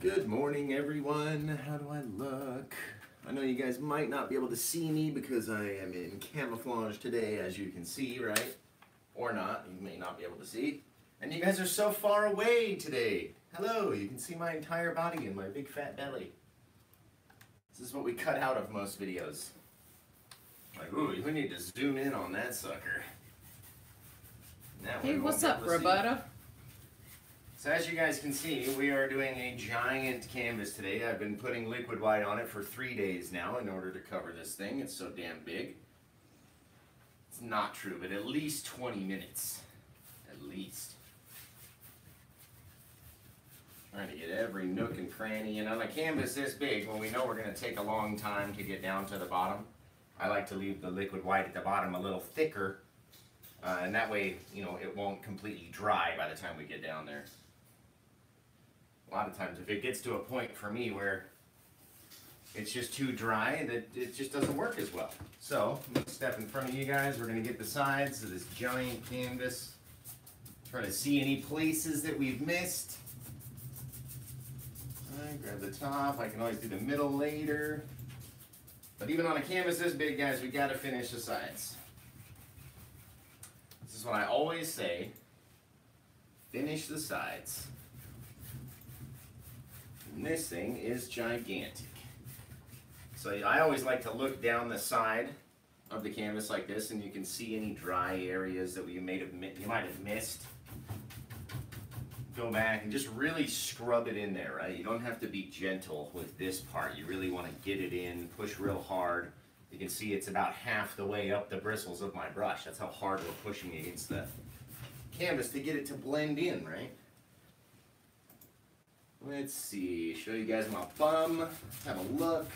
Good morning, everyone. How do I look? I know you guys might not be able to see me because I am in camouflage today, as you can see, right? Or not, you may not be able to see. And you guys are so far away today. Hello, you can see my entire body and my big fat belly. This is what we cut out of most videos. Like, ooh, we need to zoom in on that sucker. That Hey, what's up. Roberta? So as you guys can see, we are doing a giant canvas today. I've been putting liquid white on it for three days now in order to cover this thing. It's so damn big. It's not true, but at least 20 minutes. At least. Trying to get every nook and cranny. And on a canvas this big, when we know we're going to take a long time to get down to the bottom, I like to leave the liquid white at the bottom a little thicker. Uh, and that way, you know, it won't completely dry by the time we get down there a lot of times if it gets to a point for me where it's just too dry that it just doesn't work as well. So step in front of you guys. We're gonna get the sides of this giant canvas. Try to see any places that we've missed. Alright, grab the top. I can always do the middle later. But even on a canvas this big, guys, we gotta finish the sides. This is what I always say. Finish the sides. And this thing is gigantic. So I always like to look down the side of the canvas like this and you can see any dry areas that we may have, you might have missed. Go back and just really scrub it in there, right? You don't have to be gentle with this part. You really want to get it in, push real hard. You can see it's about half the way up the bristles of my brush. That's how hard we're pushing against the canvas to get it to blend in, right? Let's see, show you guys my bum, have a look,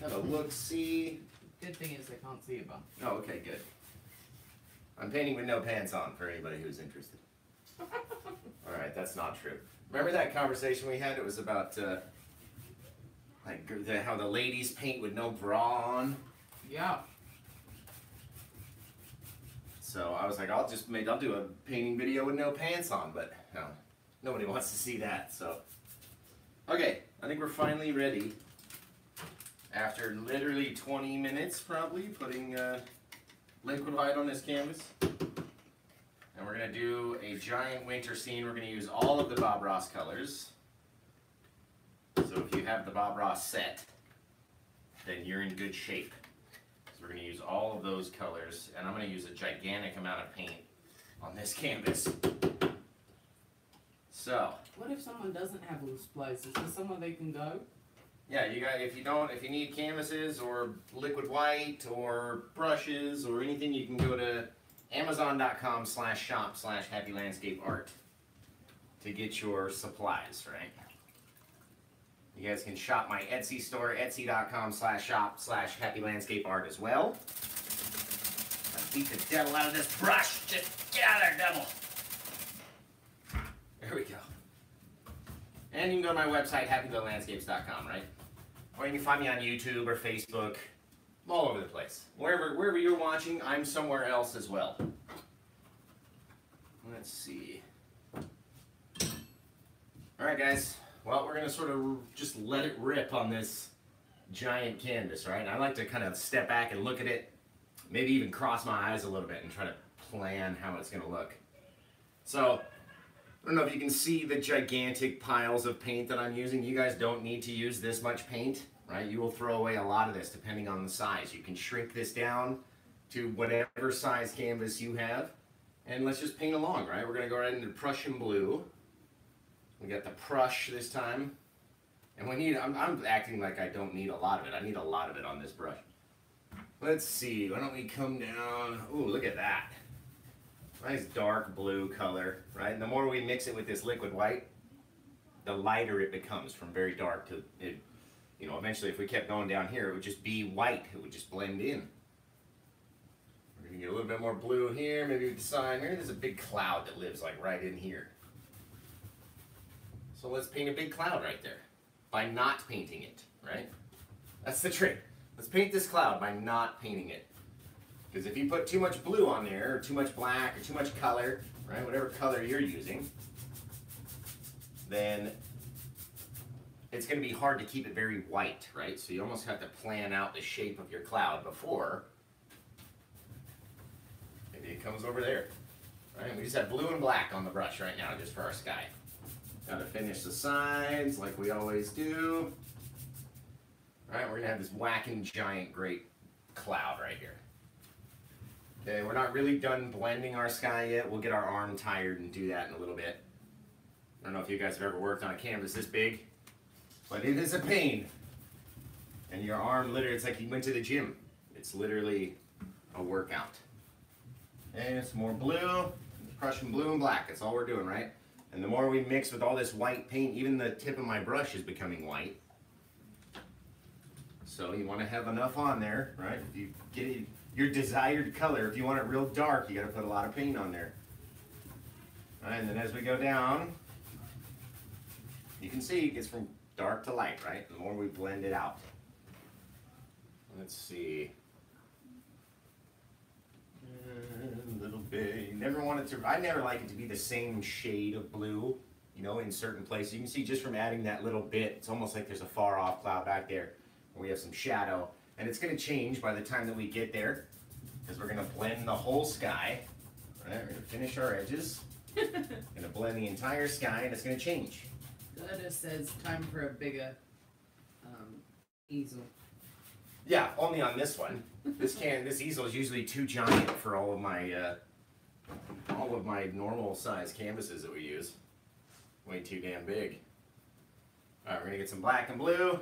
have a look, see. Good thing is they can't see you, bum. Oh, okay, good. I'm painting with no pants on for anybody who's interested. Alright, that's not true. Remember that conversation we had? It was about, uh, like, the, how the ladies paint with no bra on. Yeah. So I was like, I'll just make, I'll do a painting video with no pants on, but no, nobody wants to see that. So, okay, I think we're finally ready. After literally 20 minutes, probably putting uh, liquid white on this canvas, and we're gonna do a giant winter scene. We're gonna use all of the Bob Ross colors. So if you have the Bob Ross set, then you're in good shape. So we're to use all of those colors, and I'm to use a gigantic amount of paint on this canvas. So, What if someone doesn't have loose places? Is there somewhere they can go? yeah, you got if you don't if you need canvases or liquid white or brushes or anything, you can go to amazon.com slash shop slash happy landscape art to get your supplies, right? You guys can shop my Etsy store, etsy.com slash shop slash happy landscape art as well. I beat the devil out of this brush. Just get out of there, devil. There we go. And you can go to my website, happylandscapes.com, right? Or you can find me on YouTube or Facebook. All over the place. Wherever wherever you're watching, I'm somewhere else as well. Let's see. Alright guys, well we're gonna sort of just let it rip on this giant canvas, right? I like to kind of step back and look at it, maybe even cross my eyes a little bit and try to plan how it's gonna look. So, I don't know if you can see the gigantic piles of paint that I'm using. You guys don't need to use this much paint, right? You will throw away a lot of this depending on the size. You can shrink this down to whatever size canvas you have. And let's just paint along, right? We're gonna go right into Prussian blue. We got the Prush this time. And we need, I'm, I'm acting like I don't need a lot of it. I need a lot of it on this brush. Let's see, why don't we come down, ooh, look at that. Nice dark blue color, right? And the more we mix it with this liquid white, the lighter it becomes from very dark to, it, you know, eventually if we kept going down here, it would just be white. It would just blend in. We're gonna get a little bit more blue here, maybe with the decide, maybe there's a big cloud that lives like right in here. So let's paint a big cloud right there by not painting it, right? That's the trick. Let's paint this cloud by not painting it. Because if you put too much blue on there, or too much black, or too much color, right, whatever color you're using, then it's going to be hard to keep it very white, right? So you almost have to plan out the shape of your cloud before. Maybe it comes over there. Right, we just have blue and black on the brush right now, just for our sky. Gotta finish the sides like we always do. All right, we're gonna have this whacking giant great cloud right here. Okay, we're not really done blending our sky yet. We'll get our arm tired and do that in a little bit. I don't know if you guys have ever worked on a canvas this big, but it is a pain. And your arm literally, it's like you went to the gym. It's literally a workout. And some more blue, Prussian blue and black. That's all we're doing, right? And the more we mix with all this white paint, even the tip of my brush is becoming white. So you want to have enough on there, right? If you get it, your desired color, if you want it real dark, you got to put a lot of paint on there. All right, and then as we go down, you can see it gets from dark to light, right? The more we blend it out. Let's see. A little bit. You never want it to, I never like it to be the same shade of blue, you know, in certain places. You can see just from adding that little bit, it's almost like there's a far off cloud back there we have some shadow. And it's going to change by the time that we get there because we're going to blend the whole sky. All right, we're to finish our edges. we're to blend the entire sky and it's going to change. Gerda says time for a bigger um, easel. Yeah, only on this one. This can this easel is usually too giant for all of my uh, all of my normal size canvases that we use. Way too damn big. All right, we're gonna get some black and blue.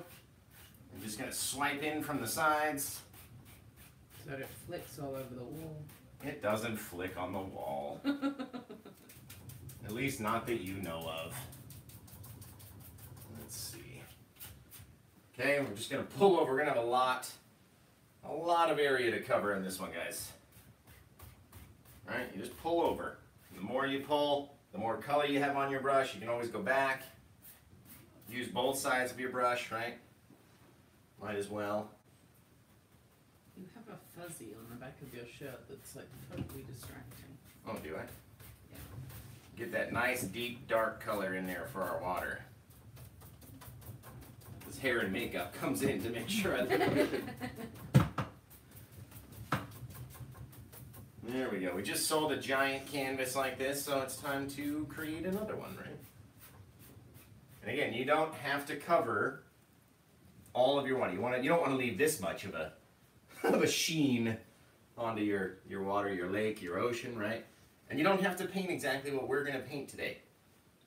I'm just gonna swipe in from the sides. That it flicks all over the wall. It doesn't flick on the wall. At least not that you know of. Let's see. Okay, we're just gonna pull over. We're gonna have a lot, a lot of area to cover in this one, guys. All right, you just pull over. The more you pull, the more color you have on your brush. You can always go back. Use both sides of your brush, right? Might as well. Fuzzy on the back of your shirt that's like totally distracting. Oh, do I? Yeah. Get that nice deep dark color in there for our water. This hair and makeup comes in to make sure I look good. There we go. We just sold a giant canvas like this, so it's time to create another one, right? And again, you don't have to cover all of your water. You want to, you don't want to leave this much of a of a sheen onto your your water, your lake, your ocean, right? And you don't have to paint exactly what we're going to paint today.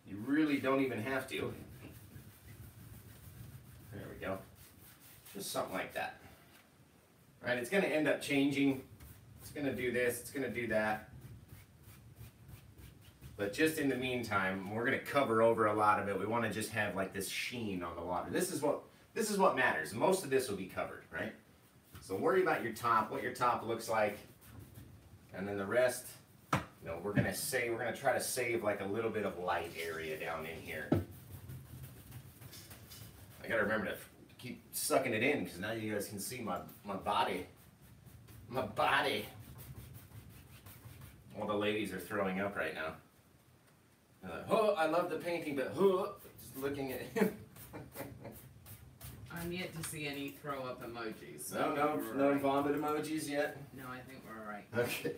You really don't even have to. There we go. Just something like that. Right? It's going to end up changing. It's going to do this. It's going to do that. But just in the meantime, we're going to cover over a lot of it. We want to just have like this sheen on the water. This is what this is what matters. Most of this will be covered, right? So worry about your top, what your top looks like, and then the rest you know, we're gonna say we're gonna try to save like a little bit of light area down in here. I gotta remember to keep sucking it in because now you guys can see my my body, my body. All the ladies are throwing up right now. Like, oh, I love the painting, but oh, just looking at him. I'm yet to see any throw up emojis. so no, no, no alright. vomit emojis yet. No, I think we're alright. Okay.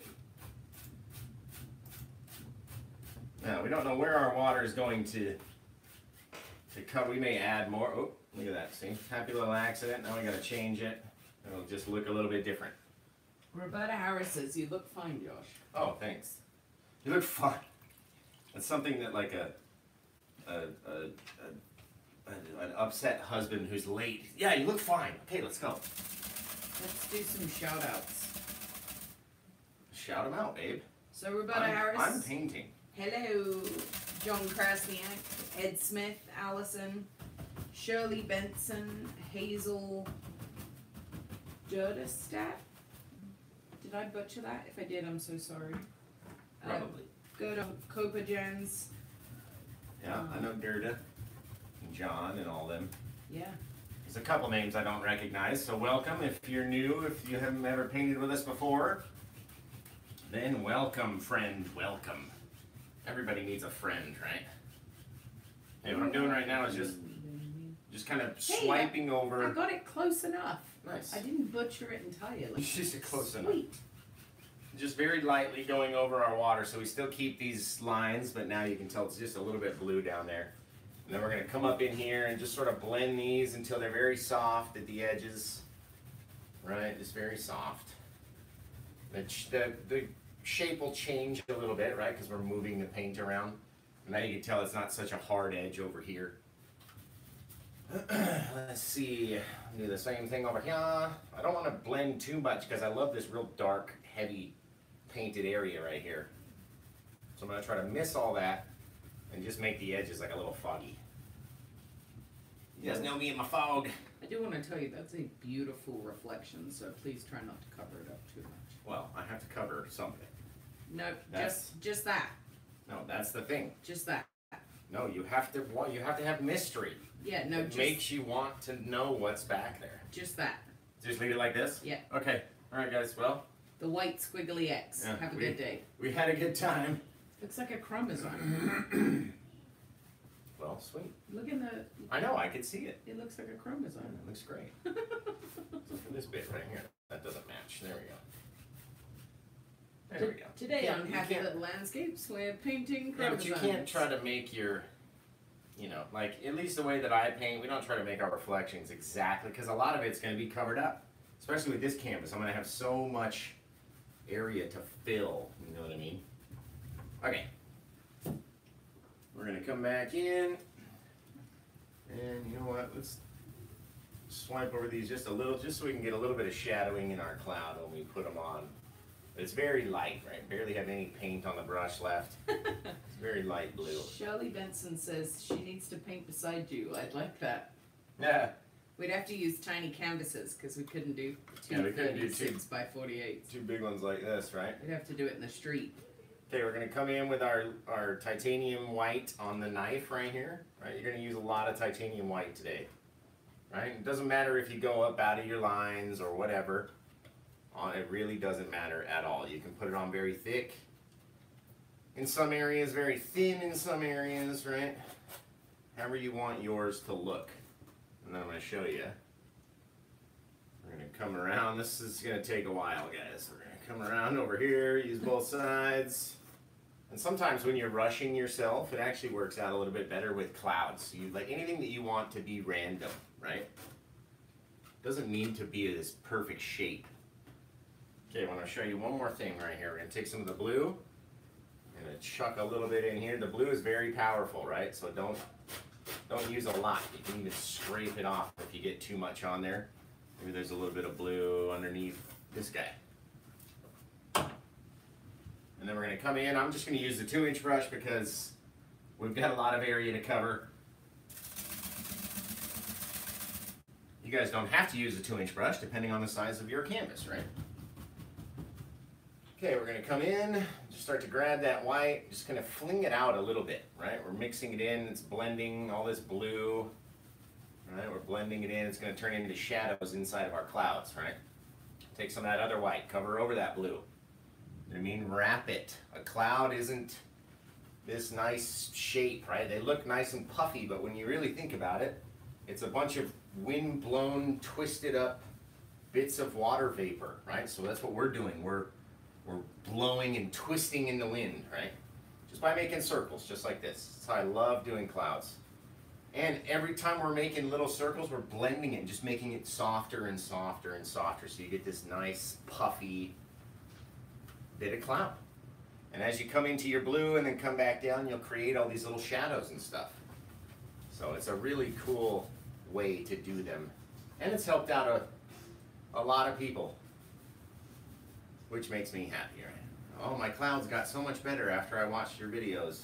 Now, we don't know where our water is going to to cut. We may add more. Oh, look at that. See? Happy little accident. Now we gotta change it. It'll just look a little bit different. Roberta Harris says you look fine, Josh. Oh, thanks. You look fine. It's something that like a, a, a, a an upset husband who's late. Yeah, you look fine. Okay, let's go. Let's do some shout outs. Shout them out, babe. So Roberta I'm, Harris. I'm painting. Hello, John Krasniak, Ed Smith, Allison, Shirley Benson, Hazel Durderstadt. Did I butcher that? If I did, I'm so sorry. Uh, Probably. go to Copa Jones. Yeah, I know and John and all them. Yeah. There's a couple names I don't recognize, so welcome if you're new, if you haven't ever painted with us before. Then welcome, friend, welcome. Everybody needs a friend, right? Hey, what I'm doing right now is just just kind of Hey, swiping I over. I got it close enough. Nice. I didn't butcher it entirely. Just close enough. Sweet. Just very lightly going over our water, so we still keep these lines, but now you can tell it's just a little bit blue down there. Then we're gonna come up in here and just sort of blend these until they're very soft at the edges. Right, just very soft. The, the, the shape will change a little bit, right, because we're moving the paint around. And Now you can tell it's not such a hard edge over here. Let's see, do the same thing over here. I don't want to blend too much because I love this real dark, heavy painted area right here. So I'm going to try to miss all that and just make the edges like a little foggy. You guys know me and my fog. I do want to tell you that's a beautiful reflection, so please try not to cover it up too much. Well, I have to cover something. No, That's- just just that, No, that's the thing. just that. No, you have to wa- you have to have mystery. Yeah, no, it just makes you want to know what's back there. just that. Just leave it like this? Yeah. Okay. All right, guys. Well, The white squiggly X. Yeah, Have a we- good day. we had a good time. Looks like a crumb is on. Well, sweet. Look in the. I know, I could see it. It looks like a chromosome. It looks great. This bit right here. That doesn't match. There we go. There we go. Today Yeah, on Happy Little Landscapes, we're painting Yeah, but you can't try to make your, you know, like at least the way that I paint, we don't try to make our reflections exactly because a lot of it's going to be covered up. Especially with this canvas, I'm going to have so much area to fill. You know what I mean? Okay. We're going to come back in, and you know what? Let's swipe over these just a little, just so we can get a little bit of shadowing in our cloud when we put them on. It's very light, right? Barely have any paint on the brush left. It's very light blue. Shirley Benson says she needs to paint beside you. I'd like that. Yeah. We'd have to use tiny canvases because we couldn't do Yeah, two we couldn't do two. by forty-eight. Two big ones like this, right? We'd have to do it in the street. Okay, we're gonna come in with our, our titanium white on the knife right here, right? You're gonna use a lot of titanium white today, right? It doesn't matter if you go up out of your lines or whatever. Uh, It really doesn't matter at all. You can put it on very thick in some areas, very thin in some areas, right? However you want yours to look. And then I'm gonna show you. We're gonna come around. This is gonna take a while, guys. We're gonna come around over here, use both sides. And sometimes when you're rushing yourself, it actually works out a little bit better with clouds. You like anything that you want to be random, right? Doesn't need to be this perfect shape. Okay, I want to show you one more thing right here. We're gonna take some of the blue and gonna chuck a little bit in here. The blue is very powerful, right? So don't don't use a lot. You can even scrape it off if you get too much on there. Maybe there's a little bit of blue underneath this guy. And then we're gonna come in, I'm just gonna use the two inch brush because we've got a lot of area to cover. You guys don't have to use a two inch brush depending on the size of your canvas, right? Okay, we're gonna come in, just start to grab that white, just kind of fling it out a little bit, right? We're mixing it in, it's blending all this blue, right? We're blending it in, it's gonna turn into shadows inside of our clouds, right? Take some of that other white, cover over that blue. I mean, wrap it. A cloud isn't this nice shape, right? They look nice and puffy, but when you really think about it, it's a bunch of wind-blown, twisted up bits of water vapor, right? So that's what we're doing. We're we're blowing and twisting in the wind, right? Just by making circles, just like this. That's how I love doing clouds. And every time we're making little circles, we're blending it, just making it softer and softer and softer, so you get this nice puffy bit of cloud. And as you come into your blue and then come back down, you'll create all these little shadows and stuff. So it's a really cool way to do them. And it's helped out a, a lot of people, which makes me happier. Oh, my clouds got so much better after I watched your videos.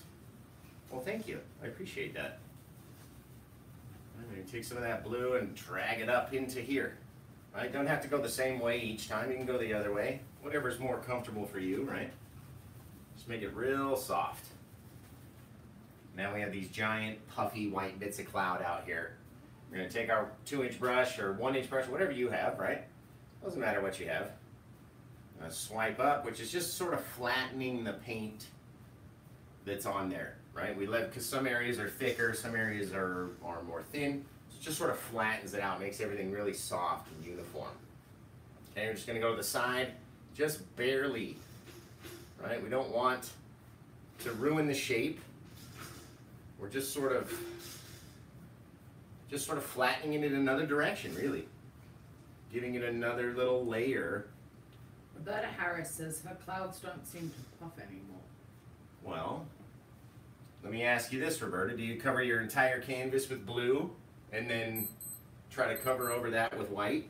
Well, thank you. I appreciate that. I'm going to take some of that blue and drag it up into here. Right? Don't have to go the same way each time. You can go the other way. Whatever's more comfortable for you, right? Just make it real soft. Now we have these giant puffy white bits of cloud out here. We're to take our two inch brush or one inch brush, whatever you have, right? Doesn't matter what you have. Swipe up, which is just sort of flattening the paint that's on there. right? We let, because some areas are thicker, some areas are, are more thin. So it just sort of flattens it out, makes everything really soft and uniform. Okay, we're just gonna go to the side, just barely, right? We don't want to ruin the shape. We're just sort of, just sort of flattening it in another direction, really. Giving it another little layer. Roberta Harris says her clouds don't seem to puff anymore. Well, let me ask you this, Roberta. Do you cover your entire canvas with blue and then try to cover over that with white?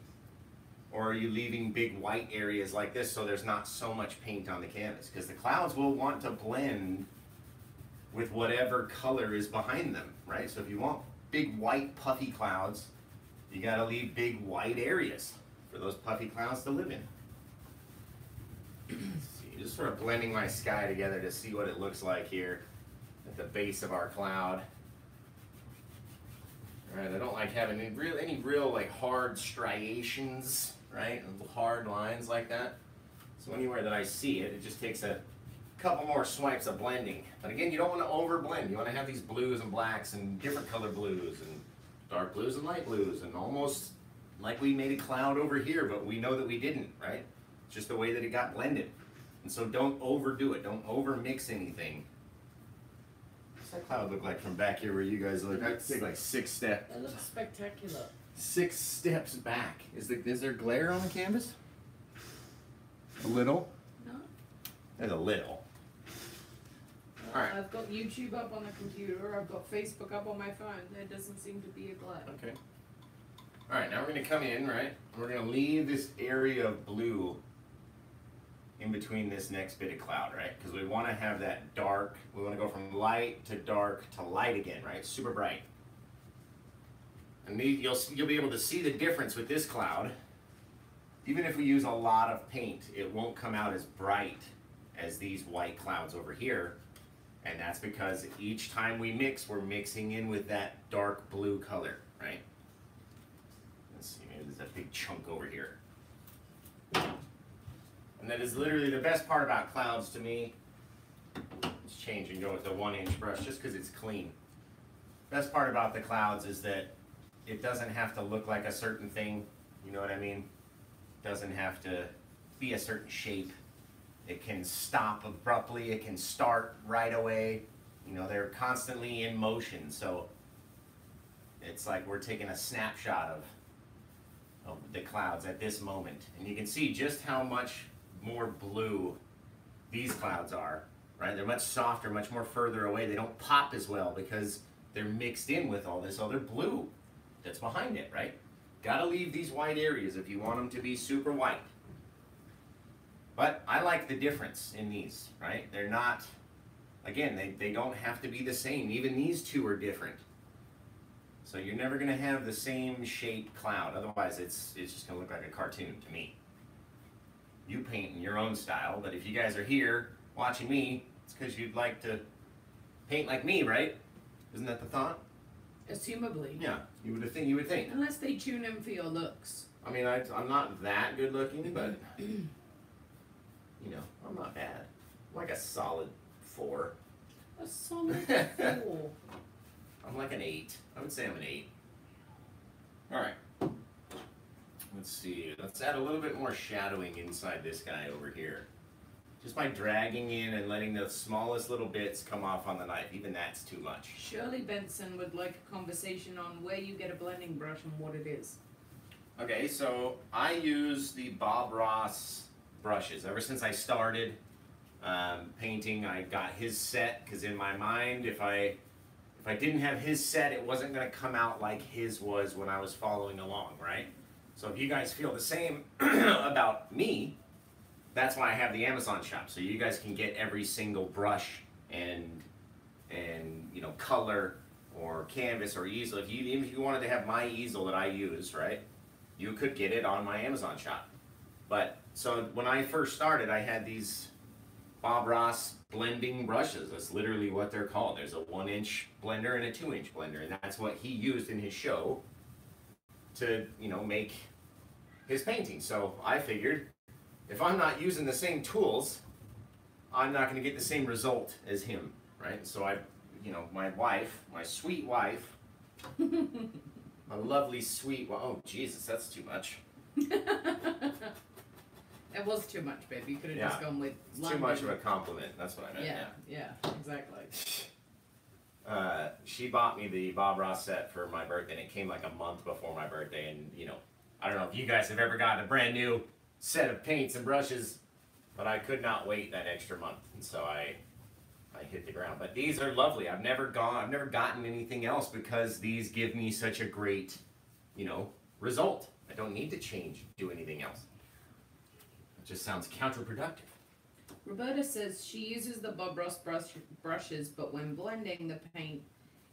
Or are you leaving big white areas like this so there's not so much paint on the canvas? Because the clouds will want to blend with whatever color is behind them, right? So if you want big white puffy clouds, you gotta leave big white areas for those puffy clouds to live in. see, just sort of blending my sky together to see what it looks like here at the base of our cloud. Alright, I don't like having any real, any real like hard striations, right? Hard lines like that. So anywhere that I see it, it just takes a couple more swipes of blending. But again, you don't want to over blend. You want to have these blues and blacks and different color blues and dark blues and light blues and almost like we made a cloud over here, but we know that we didn't, right? It's just the way that it got blended. And so don't overdo it. Don't over mix anything. What's that cloud look like from back here where you guys look? I'd take like six steps. That looks spectacular. Six steps back. Is the is there glare on the canvas? A little. No? There's a little. Uh, Alright. I've got YouTube up on the computer, I've got Facebook up on my phone, there doesn't seem to be a glare. Okay. Alright, now we're gonna come in, right? We're gonna leave this area of blue in between this next bit of cloud, right? Because we wanna have that dark, we wanna go from light to dark to light again, right? Super bright. And you'll, you'll be able to see the difference with this cloud. Even if we use a lot of paint, it won't come out as bright as these white clouds over here. And that's because each time we mix, we're mixing in with that dark blue color, right? Let's see, maybe there's a big chunk over here. And that is literally the best part about clouds to me. Let's change and go with the one inch brush just because it's clean. Best part about the clouds is that it doesn't have to look like a certain thing, you know what I mean? Doesn't have to be a certain shape. It can stop abruptly, it can start right away. You know, they're constantly in motion, so it's like we're taking a snapshot of, of the clouds at this moment. And you can see just how much more blue these clouds are, right? They're much softer, much more further away. They don't pop as well because they're mixed in with all this oh, other blue that's behind it, right? Gotta leave these white areas if you want them to be super white. But I like the difference in these, right? They're not, again, they, they don't have to be the same. Even these two are different. So you're never gonna have the same shaped cloud. Otherwise, it's, it's just gonna look like a cartoon to me. You paint in your own style, but if you guys are here watching me, it's because you'd like to paint like me, right? Isn't that the thought? Assumably. Yeah, you would think. You would think. Unless they tune in for your looks. I mean, I, I'm not that good looking, mm-hmm. but you know, I'm not bad. I'm like a solid four. A solid four. I'm like an eight. I would say I'm an eight. All right. Let's see. Let's add a little bit more shadowing inside this guy over here. Just by dragging in and letting the smallest little bits come off on the knife. Even that's too much. Shirley Benson would like a conversation on where you get a blending brush and what it is. Okay, so I use the Bob Ross brushes. Ever since I started um, painting, I got his set because in my mind, if I if I didn't have his set, it wasn't going to come out like his was when I was following along, right? So if you guys feel the same about me, that's why I have the Amazon shop. So you guys can get every single brush and and you know color or canvas or easel. If you even if you wanted to have my easel that I use, right? You could get it on my Amazon shop. But so when I first started, I had these Bob Ross blending brushes. That's literally what they're called. There's a one inch blender and a two inch blender, and that's what he used in his show to, you know, make his painting. So I figured if I'm not using the same tools, I'm not going to get the same result as him, right? So I you know, my wife, my sweet wife, a lovely sweet. Oh Jesus, that's too much. It was too much, babe. You could have Yeah. just gone with It's too much of a compliment. That's what I meant. Yeah, yeah, exactly. Uh, she bought me the Bob Ross set for my birthday, and it came like a month before my birthday. And you know, I don't know if you guys have ever gotten a brand new set of paints and brushes, but I could not wait that extra month, and so I, I hit the ground. But these are lovely. I've never gone. I've never gotten anything else because these give me such a great, you know, result. I don't need to change, do anything else. It just sounds counterproductive. Roberta says she uses the Bob Ross brush, brushes, but when blending the paint,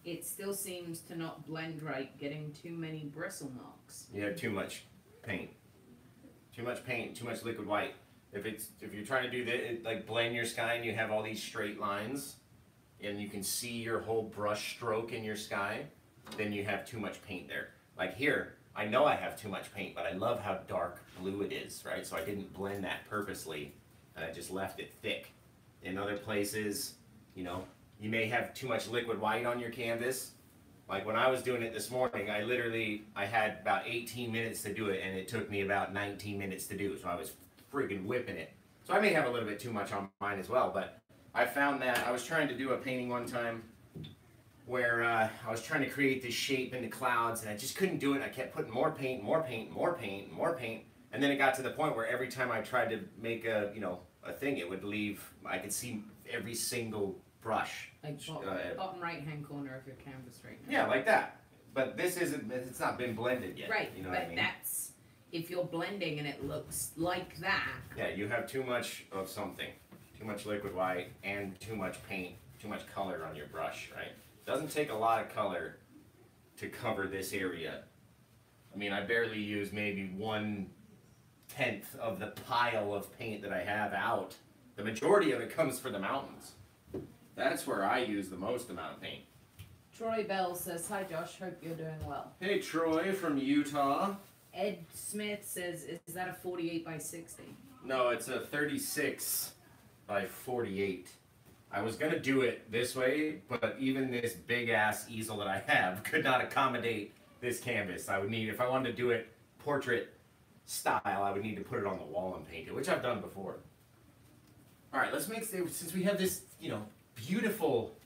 it still seems to not blend right, getting too many bristle marks. You have too much paint. Too much paint, too much liquid white. If it's if you're trying to do that, like blend your sky and you have all these straight lines, and you can see your whole brush stroke in your sky, then you have too much paint there. Like here, I know I have too much paint, but I love how dark blue it is, right? So I didn't blend that purposely, and I just left it thick. In other places, you know, you may have too much liquid white on your canvas, like when I was doing it this morning, I literally I had about 18 minutes to do it, and it took me about 19 minutes to do. So I was friggin' whipping it. So I may have a little bit too much on mine as well, but I found that I was trying to do a painting one time where uh, I was trying to create this shape in the clouds, and I just couldn't do it. I kept putting more paint, more paint, more paint, more paint, and then it got to the point where every time I tried to make a you know a thing, it would leave. I could see every single brush. Like uh, bottom right hand corner of your canvas right now. Yeah, like that. But this isn't. It's not been blended yet. Right, You know but what I mean? that's if you're blending and it looks like that. Yeah, you have too much of something, too much liquid white, and too much paint, too much color on your brush. Right? Doesn't take a lot of color to cover this area. I mean, I barely use maybe one tenth of the pile of paint that I have out. The majority of it comes for the mountains. That's where I use the most amount of paint. Troy Bell says, Hi Josh, hope you're doing well. Hey, Troy from Utah. Ed Smith says, Is that a 48 by 60? No, it's a 36 by 48. I was gonna do it this way, but even this big ass easel that I have could not accommodate this canvas. I would need, if I wanted to do it portrait style, I would need to put it on the wall and paint it, which I've done before. All right, let's make since we have this, you know, beautiful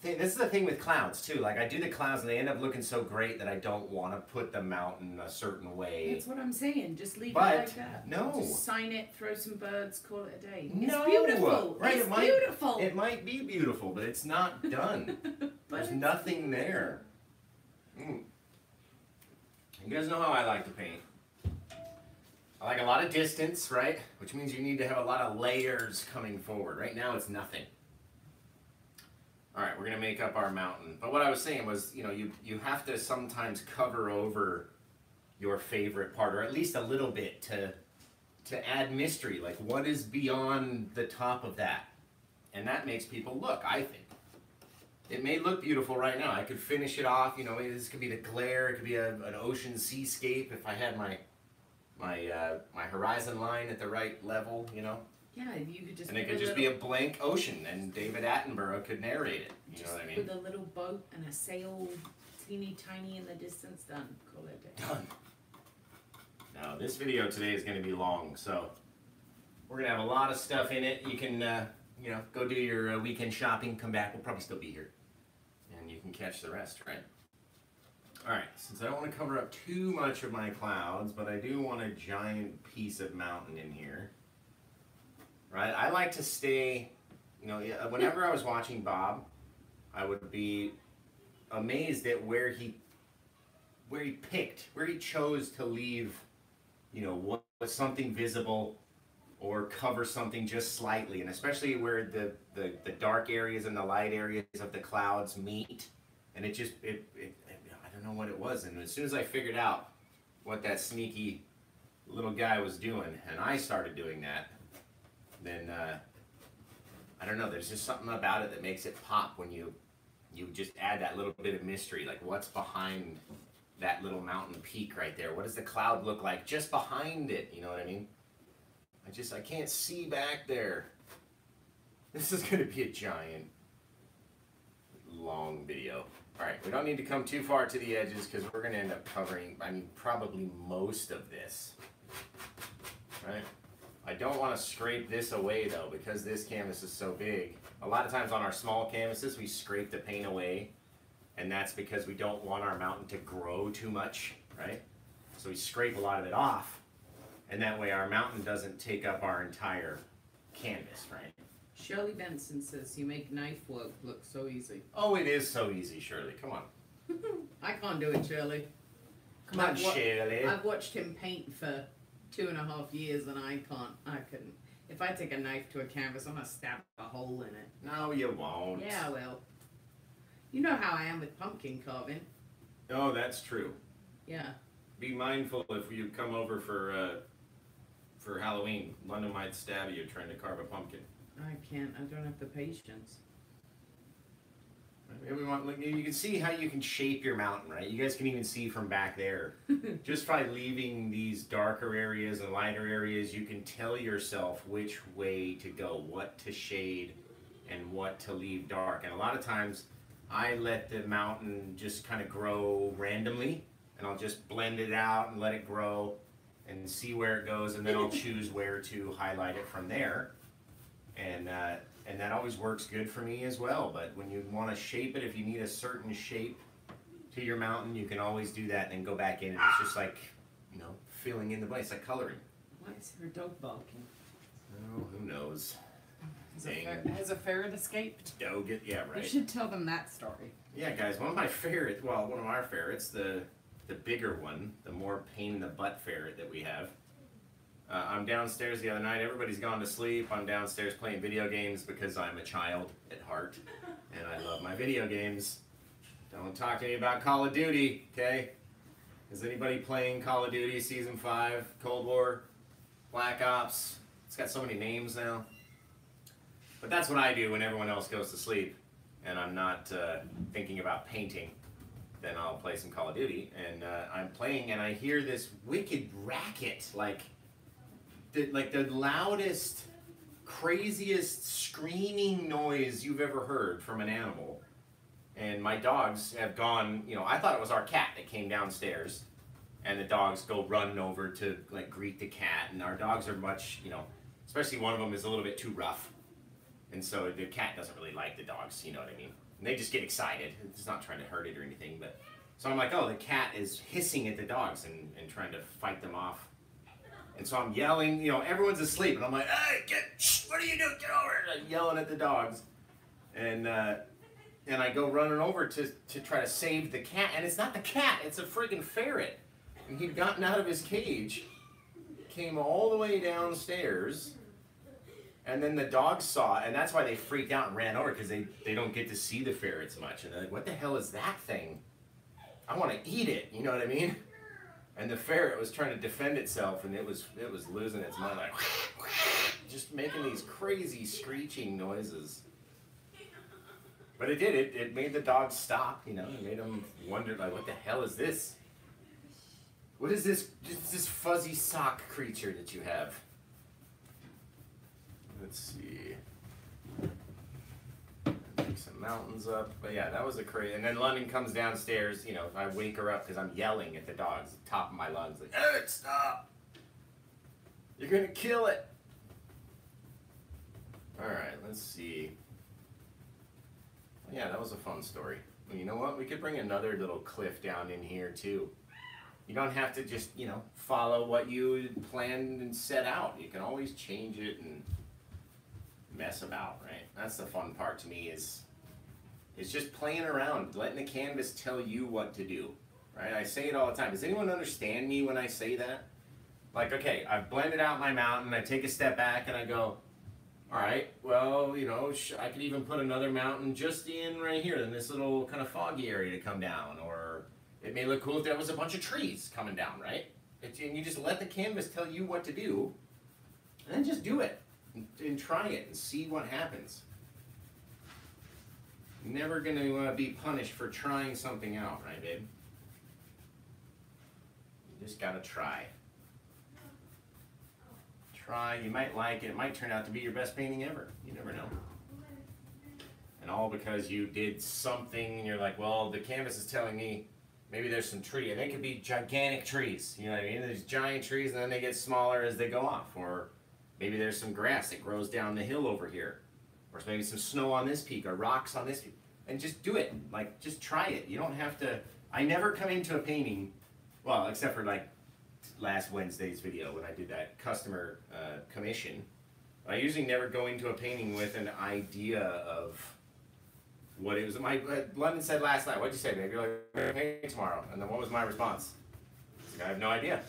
thing. This is the thing with clouds too. Like I do the clouds and they end up looking so great that I don't want to put the mountain a certain way. That's what I'm saying. Just leave But, it like that. no. Just sign it, throw some birds, call it a day. No, It's beautiful. right, It's it might- beautiful. It might be beautiful, but it's not done. but There's nothing there. Mm. You guys know how I like to paint. I like a lot of distance, right? Which means you need to have a lot of layers coming forward. Right now, it's nothing. All right, we're gonna make up our mountain. But what I was saying was, you know, you you have to sometimes cover over your favorite part, or at least a little bit, to to add mystery. Like, what is beyond the top of that? And that makes people look. I think. It may look beautiful right now. I could finish it off. You know, this could be the glare. It could be a, an ocean seascape if I had my my uh, my horizon line at the right level. You know, Yeah, you could just and it could just little, be a blank ocean, and David Attenborough could narrate it. You know what I mean? with a little boat and a sail, teeny tiny in the distance. Done. Call it day. Done. Now this video today is going to be long, so we're going to have a lot of stuff in it. You can, uh, you know, go do your uh, weekend shopping, come back. We'll probably still be here, and you can catch the rest, right? All right. Since I don't want to cover up too much of my clouds, but I do want a giant piece of mountain in here, right? I like to stay. You know, whenever I was watching Bob, I would be amazed at where he where he picked, where he chose to leave, you know, what was something visible or cover something just slightly, and especially where the, the, the dark areas and the light areas of the clouds meet. And it just, it, it, I don't know what it was. And as soon as I figured out what that sneaky little guy was doing, and I started doing that, then, uh, I don't know, there's just something about it that makes it pop when you, you just add that little bit of mystery, like what's behind that little mountain peak right there. What does the cloud look like just behind it? You know what I mean? I just I can't see back there. This is gonna be a giant long video. All right, we don't need to come too far to the edges because we're gonna end up covering, I mean, probably most of this. Right? I don't want to scrape this away though because this canvas is so big. A lot of times on our small canvases, we scrape the paint away and that's because we don't want our mountain to grow too much, right? So we scrape a lot of it off and that way our mountain doesn't take up our entire canvas, right? Shirley Benson says you make knife work look so easy. Oh, it is so easy, Shirley. Come on. I can't do it, Shirley. Come on, I've Shirley. I've watched him paint for two and a half years and I can't, I couldn't. If I take a knife to a canvas, I'm gonna stab a hole in it. No, you won't. Yeah, I will. You know how I am with pumpkin carving. Oh, that's true. Yeah. Be mindful if you come over for uh, for Halloween. London might stab you trying to carve a pumpkin. I can't, I don't have the patience. Want, like, you can see how you can shape your mountain, right? You guys can even see from back there. Just by leaving these darker areas and lighter areas, you can tell yourself which way to go, what to shade, and what to leave dark. And a lot of times, I let the mountain just kind of grow randomly, and I'll just blend it out and let it grow and see where it goes, and then I'll choose where to highlight it from there. And uh, and that always works good for me as well. But when you want to shape it, if you need a certain shape to your mountain, you can always do that and then go back in. And it's just like, you know, filling in the blanks, like coloring. Why is her dog barking? Oh, who knows? Has a, fer- has a ferret escaped? Dog it, yeah, You right. should tell them that story. Yeah, guys, one of my ferrets, well, one of our ferrets, the the bigger one, the more pain in the butt ferret that we have. Uh, I'm downstairs the other night. Everybody's gone to sleep. I'm downstairs playing video games because I'm a child at heart, and I love my video games. Don't talk to me about Call of Duty, okay? Is anybody playing Call of Duty Season Five, Cold War, Black Ops? It's got so many names now. But that's what I do when everyone else goes to sleep and I'm not uh, thinking about painting, then I'll play some Call of Duty. And uh, I'm playing, and I hear this wicked racket, like the like the loudest, craziest screaming noise you've ever heard from an animal. And my dogs have gone. You know, I thought it was our cat that came downstairs, and the dogs go running over to like greet the cat. And our dogs are much, you know, especially one of them is a little bit too rough. And so the cat doesn't really like the dogs, you know what I mean? And they just get excited. It's not trying to hurt it or anything, but so I'm like, oh, the cat is hissing at the dogs and, and trying to fight them off. And so I'm yelling, you know, everyone's asleep, and I'm like, hey, get, shh, what are you doing? Get over! I'm yelling at the dogs, and uh, and I go running over to to try to save the cat, and it's not the cat, it's a friggin' ferret, and he'd gotten out of his cage, came all the way downstairs, and then the dogs saw and that's why they freaked out and ran over because they, they don't get to see the ferrets much. And they're like, what the hell is that thing? I want to eat it. You know what I mean? And the ferret was trying to defend itself, and it was it was losing its mind, like just making these crazy screeching noises. But it did. It, it made the dog stop. You know, it made them wonder, like, what the hell is this? What is this? This fuzzy sock creature that you have? Let's see. Some mountains up. But yeah, that was a crazy. And then London comes downstairs. You know, I wake her up because I'm yelling at the dogs, the top of my lungs, like, "Eric, stop! You're gonna kill it." All right, let's see. Yeah, that was a fun story. You know what? We could bring another little cliff down in here too. You don't have to just, you know, follow what you planned and set out. You can always change it and mess about, right? That's the fun part to me is is just playing around, letting the canvas tell you what to do. Right? I say it all the time. Does anyone understand me when I say that? Like, okay, I've blended out my mountain, I take a step back and I go, all right, well, you know, I could even put another mountain just in right here in this little kind of foggy area to come down, or it may look cool if there was a bunch of trees coming down, right? It, and you just let the canvas tell you what to do, and then just do it and, try it and see what happens. Never gonna uh, be punished for trying something out, right, babe? You just gotta try. Try, you might like it, it might turn out to be your best painting ever. You never know. And And all because you did something and you're like, well, the canvas is telling me maybe there's some tree. And they could be gigantic trees. You know what I mean? There's giant trees and then they get smaller as they go off. Or maybe there's some grass that grows down the hill over here. Or maybe some snow on this peak or rocks on this peak. And just do it. Like, just try it. You don't have to. I never come into a painting, well, except for like last Wednesday's video when I did that customer uh, commission. I usually never go into a painting with an idea of what it was. My uh, London said last night. What'd you say, baby? You're like, "We're gonna paint tomorrow, and then what was my response? I have no idea.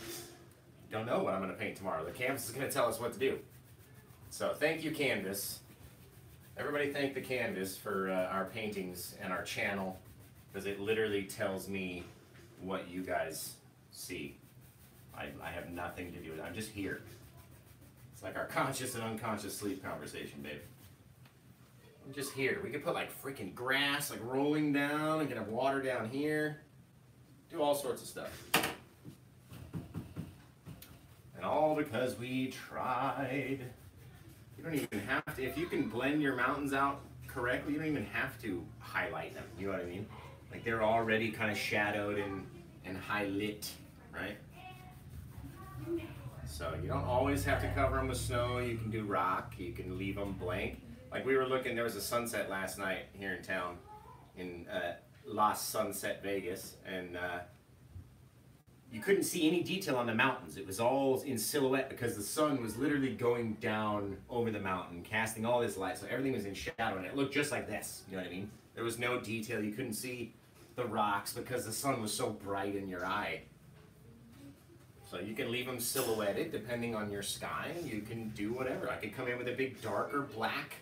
Don't know what I'm gonna paint tomorrow. The canvas is gonna tell us what to do. So thank you, canvas. Everybody thank the canvas for uh, our paintings and our channel because it literally tells me what you guys see. I, I have nothing to do with it. I'm just here. It's like our conscious and unconscious sleep conversation, babe. I'm just here. We could put like freaking grass like rolling down and can have water down here. Do all sorts of stuff. And all because we tried. You don't even have to, if you can blend your mountains out correctly, you don't even have to highlight them. You know what I mean? Like they're already kind of shadowed and, and high lit, right? So you don't always have to cover them with snow. You can do rock. You can leave them blank. Like we were looking, there was a sunset last night here in town, in uh, Las Sunset Vegas, and uh, you couldn't see any detail on the mountains. It was all in silhouette because the sun was literally going down over the mountain, casting all this light. So everything was in shadow, and it looked just like this. You know what I mean? There was no detail. You couldn't see the rocks because the sun was so bright in your eye. So you can leave them silhouetted depending on your sky. You can do whatever. I could come in with a big darker black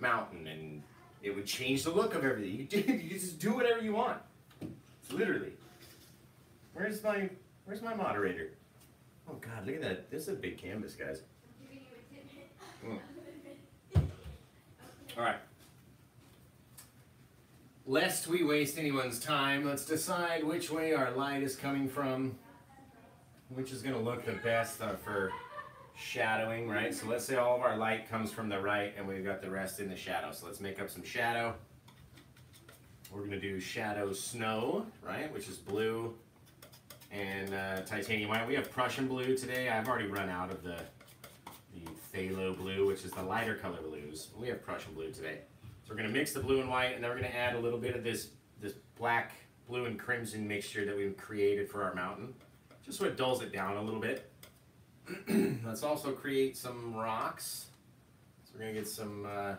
mountain and it would change the look of everything. You, do, you just do whatever you want. It's literally. Where's my Where's my moderator? Oh God, look at that. This is a big canvas, guys. All right. Lest we waste anyone's time, let's decide which way our light is coming from which is going to look the best uh, for shadowing, right? So let's say all of our light comes from the right and we've got the rest in the shadow. So let's make up some shadow. We're going to do shadow snow, right, which is blue and uh, titanium white. We have Prussian blue today. I've already run out of the, the phthalo blue, which is the lighter color blues. We have Prussian blue today. So we're going to mix the blue and white and then we're going to add a little bit of this, this black, blue, and crimson mixture that we've created for our mountain just so it dulls it down a little bit. Let's also create some rocks. So we're gonna get some uh,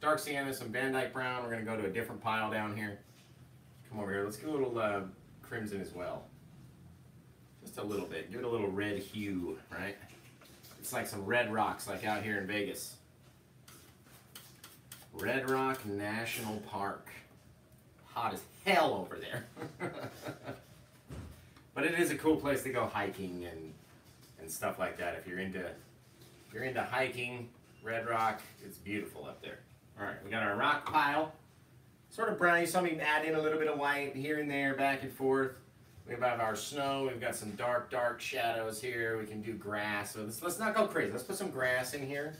dark sienna, some Van Dyke brown. We're gonna go to a different pile down here. Come over here. Let's get a little uh, crimson as well. Just a little bit. Give it a little red hue, right? It's like some red rocks, like out here in Vegas. Red Rock National Park. Hot as hell over there. But it is a cool place to go hiking and and stuff like that. If you're into if you're into hiking, Red Rock, it's beautiful up there. All right, we got our rock pile, sort of browny. Some even add in a little bit of white here and there, back and forth. We have our snow. We've got some dark, dark shadows here. We can do grass. So let's, let's not go crazy. Let's put some grass in here.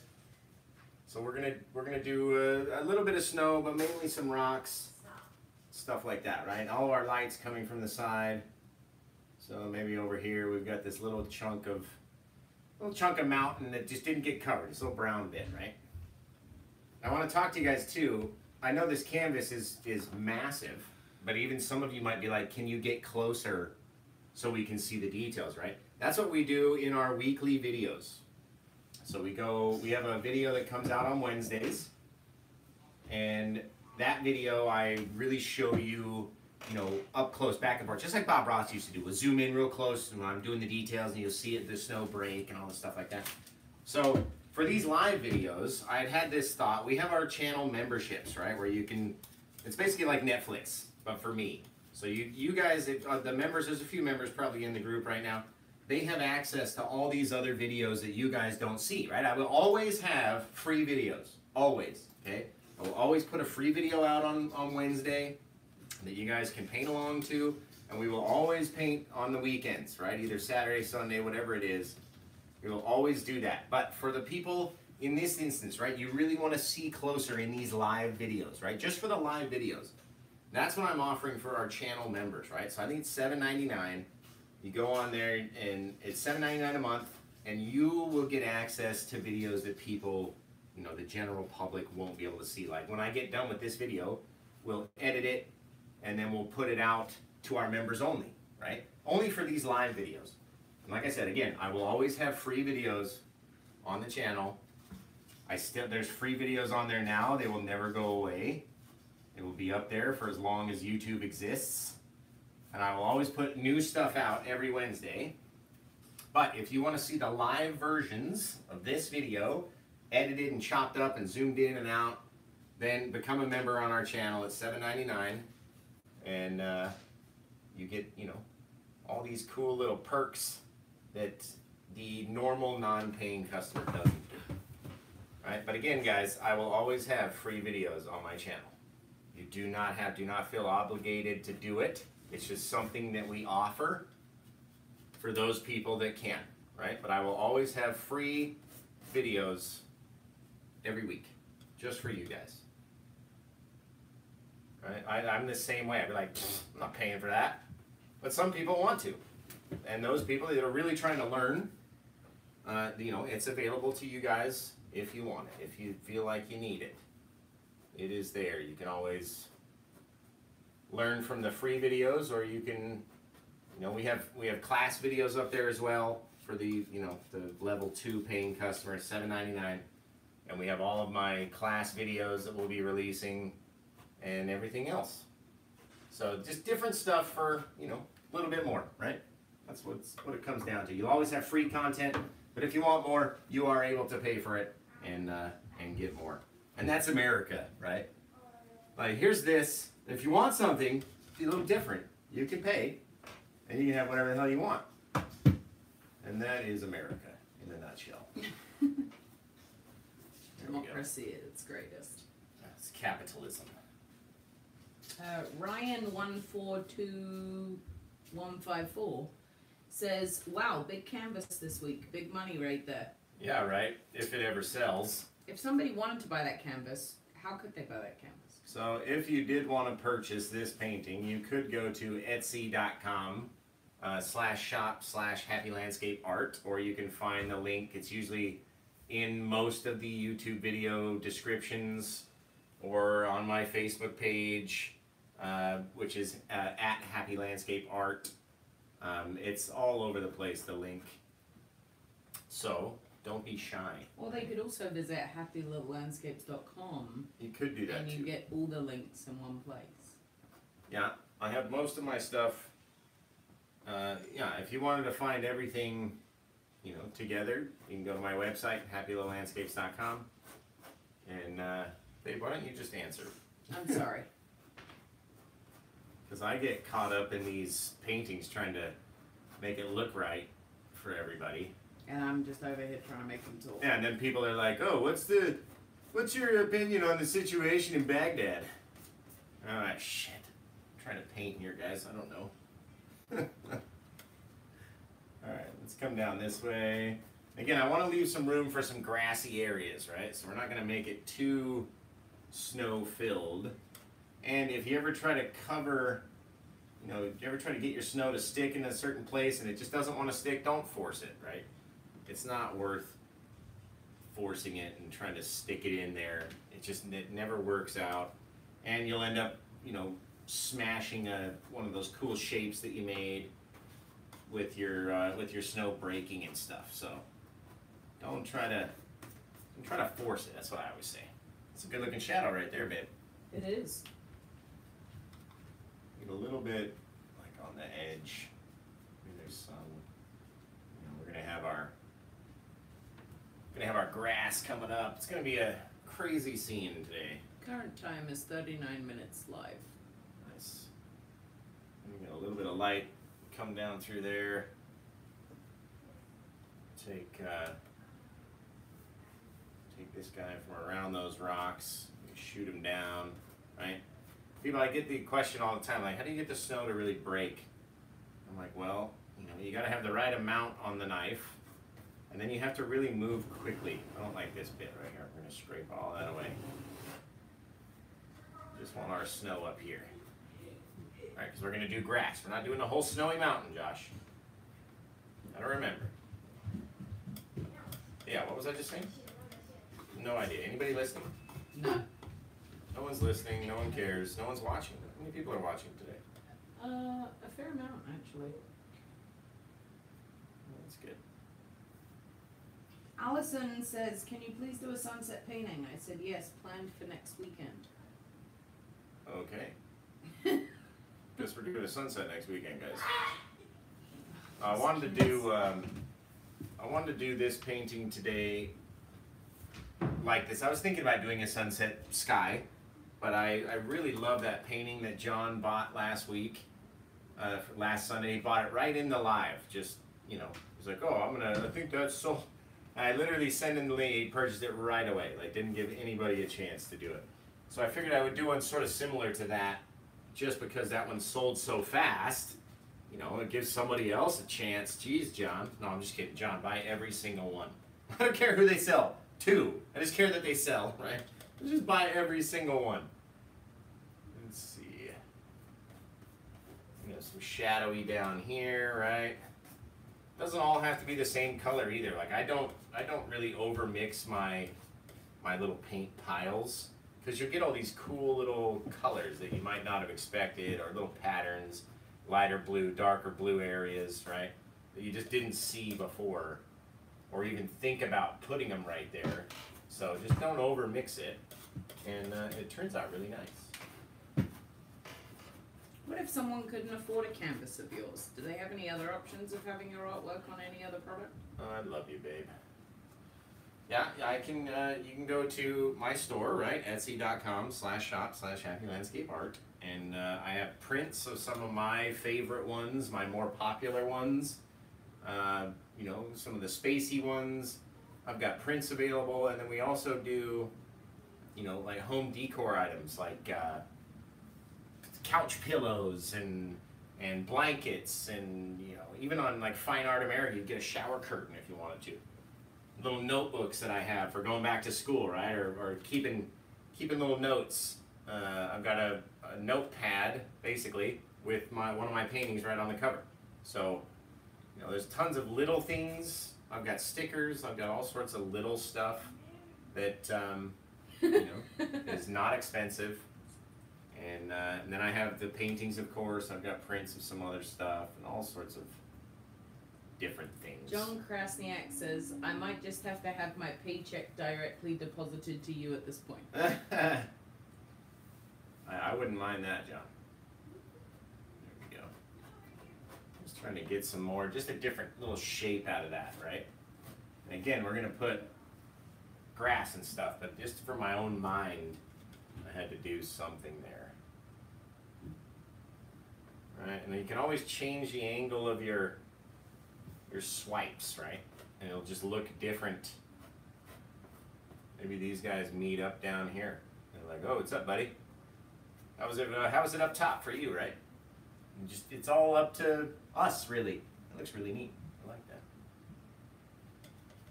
So we're gonna we're gonna do a, a little bit of snow, but mainly some rocks, stuff like that, right? All of our lights coming from the side. So maybe over here we've got this little chunk of little chunk of mountain that just didn't get covered. This little brown bit, right? I want to talk to you guys too. I know this canvas is is massive, but even some of you might be like, "Can you get closer so we can see the details?" Right? That's what we do in our weekly videos. So we go. We have a video that comes out on Wednesdays, and that video I really show you you know, up close, back and forth, just like Bob Ross used to do. We'll zoom in real close and I'm doing the details, and you'll see it, the snow break and all the stuff like that. So for these live videos, I had had this thought. We have our channel memberships, right, where you can. It's basically like Netflix, but for me. So you you guys, if, uh, the members, there's a few members probably in the group right now. They have access to all these other videos that you guys don't see, right? I will always have free videos, always. Okay, I will always put a free video out on on Wednesday that you guys can paint along to, and we will always paint on the weekends, right? Either Saturday, Sunday, whatever it is. We will always do that. But for the people in this instance, right, you really want to see closer in these live videos, right? Just for the live videos. That's what I'm offering for our channel members, right? So I think it's $7.99. You go on there and it's $7.99 a month, and you will get access to videos that people, you know, the general public won't be able to see. Like when I get done with this video, we'll edit it and then we'll put it out to our members only, right? Only for these live videos. And like I said, again, I will always have free videos on the channel. I still there's free videos on there now. They will never go away. It will be up there for as long as YouTube exists. And I will always put new stuff out every Wednesday. But if you want to see the live versions of this video, edited and chopped up and zoomed in and out, then become a member on our channel. at $7.99. And uh, you get, you know, all these cool little perks that the normal non-paying customer doesn't do. Right? But again, guys, I will always have free videos on my channel. You do not have, do not feel obligated to do it. It's just something that we offer for those people that can, right? But I will always have free videos every week, just for you guys. Right? I, I'm the same way. I'd be like, I'm not paying for that. But some people want to. And those people that are really trying to learn, uh, you know, it's available to you guys if you want it, if you feel like you need it. It is there. You can always learn from the free videos or you can you know we have we have class videos up there as well for the you know the level 2 paying customers 7.99 and we have all of my class videos that we'll be releasing and everything else. So just different stuff for you know a little bit more right? That's what's what it comes down to. You'll always have free content but if you want more you are able to pay for it and uh, and get more and that's america right like here's this if you want something be a little different you can pay and you can have whatever the hell you want and that is america in a nutshell There we go. Democracy at its greatest. That's capitalism. Uh, Ryan one four two one five four says, "Wow, big canvas this week. Big money right there. Yeah, right. If it ever sells. If somebody wanted to buy that canvas, how could they buy that canvas? So if you did want to purchase this painting, you could go to etsy.com uh, slash shop slash happy landscape art, or you can find the link. It's usually in most of the YouTube video descriptions or on my Facebook page, uh, which is uh, at happy landscape art. Um, it's all over the place, the link. So don't be shy. Or they could also visit happylittlelandscapes.com You could do that and you too. get all the links in one place. Yeah, I have most of my stuff. Uh, yeah, if you wanted to find everything, you know, together, you can go to my website, happylittlelandscapes.com. And, uh, Babe, why don't you just answer? I'm sorry. Because I get caught up in these paintings trying to make it look right for everybody. And I'm just over here trying to make them talk. Yeah, and then people are like, "Oh, what's the, what's your opinion on the situation in Baghdad?" I'm "Shit, I'm trying to paint here, guys. I don't know." All right, let's come down this way. Again, I want to leave some room for some grassy areas, right? So we're not going to make it too snow filled. And if you ever try to cover, you know, if you ever try to get your snow to stick in a certain place and it just doesn't want to stick, don't force it, right? It's not worth forcing it and trying to stick it in there. It just it never works out, and you'll end up, you know, smashing a one of those cool shapes that you made with your uh, with your snow breaking and stuff. So don't try to don't try to force it. That's what I always say. It's a good looking shadow right there, babe. It is. Get a little bit like on the edge. There's some. You know, we're gonna have our gonna have our grass coming up. It's gonna be a crazy scene today. Current time is 39 minutes live. Nice. Let me get a little bit of light come down through there. Take uh, take this guy from around those rocks. Shoot him down, right? People, I get the question all the time, like, how do you get the snow to really break? I'm like, well, you know, you got to have the right amount on the knife, And then you have to really move quickly. I don't like this bit right here. We're gonna scrape all that away. Just want our snow up here. Alright, because we're gonna do grass. We're not doing the whole snowy mountain, Josh. Gotta remember. Yeah, what was I just saying? No idea. Anybody listening? No. No one's listening, no one cares, no one's watching. How many people are watching today? Uh, a fair amount actually. That's good. Allison says, "Can you please do a sunset painting?" I said, "Yes, planned for next weekend." Okay. Guess we're doing a sunset next weekend, guys. I wanted to do, um, I wanted to do this painting today like this. I was thinking about doing a sunset sky, but I, I really love that painting that John bought last week, uh, last Sunday. He bought it right in the live. Just, you know, he's like, oh, I'm gonna, I think that's so. I literally sent him the link. Purchased it right away. Like, didn't give anybody a chance to do it. So I figured I would do one sort of similar to that, just because that one sold so fast. You know, it gives somebody else a chance. Geez, John. No, I'm just kidding. John, buy every single one. I don't care who they sell. Two. I just care that they sell, right? Just buy every single one. Let's see. We got some shadowy down here, right? Doesn't all have to be the same color either. Like I don't, I don't really over mix my, my little paint piles because you'll get all these cool little colors that you might not have expected or little patterns, lighter blue, darker blue areas, right? That you just didn't see before or even think about putting them right there. So just don't over mix it and uh, it turns out really nice. What if someone couldn't afford a canvas of yours? Do they have any other options of having your artwork on any other product? Oh, I love you, babe. Yeah, I can. Uh, you can go to my store, right? Etsy.com slash shop slash Happy Landscape Art, and uh, I have prints of some of my favorite ones, my more popular ones. Uh, you know, some of the spacey ones. I've got prints available, and then we also do, you know, like home decor items like uh, couch pillows and and blankets, and you know, even on like Fine Art America, you'd get a shower curtain if you wanted to little notebooks that I have for going back to school, right? Or, or keeping keeping little notes. Uh, I've got a, a notepad basically with my one of my paintings right on the cover. So, you know, there's tons of little things. I've got stickers. I've got all sorts of little stuff that um, you know is not expensive. And, uh, and then I have the paintings, of course. I've got prints of some other stuff and all sorts of different things. John Krasniak says, I might just have to have my paycheck directly deposited to you at this point. I, I wouldn't mind that, John. There we go. Just trying to get some more, just a different little shape out of that, right? And again, we're gonna put grass and stuff, but just for my own mind, I had to do something there. Right, and you can always change the angle of your your swipes, right? And it'll just look different. Maybe these guys meet up down here. They're like, "Oh, what's up, buddy? How was it? Uh, how was it up top for you, right?" And just it's all up to us, really. It looks really neat. I like that.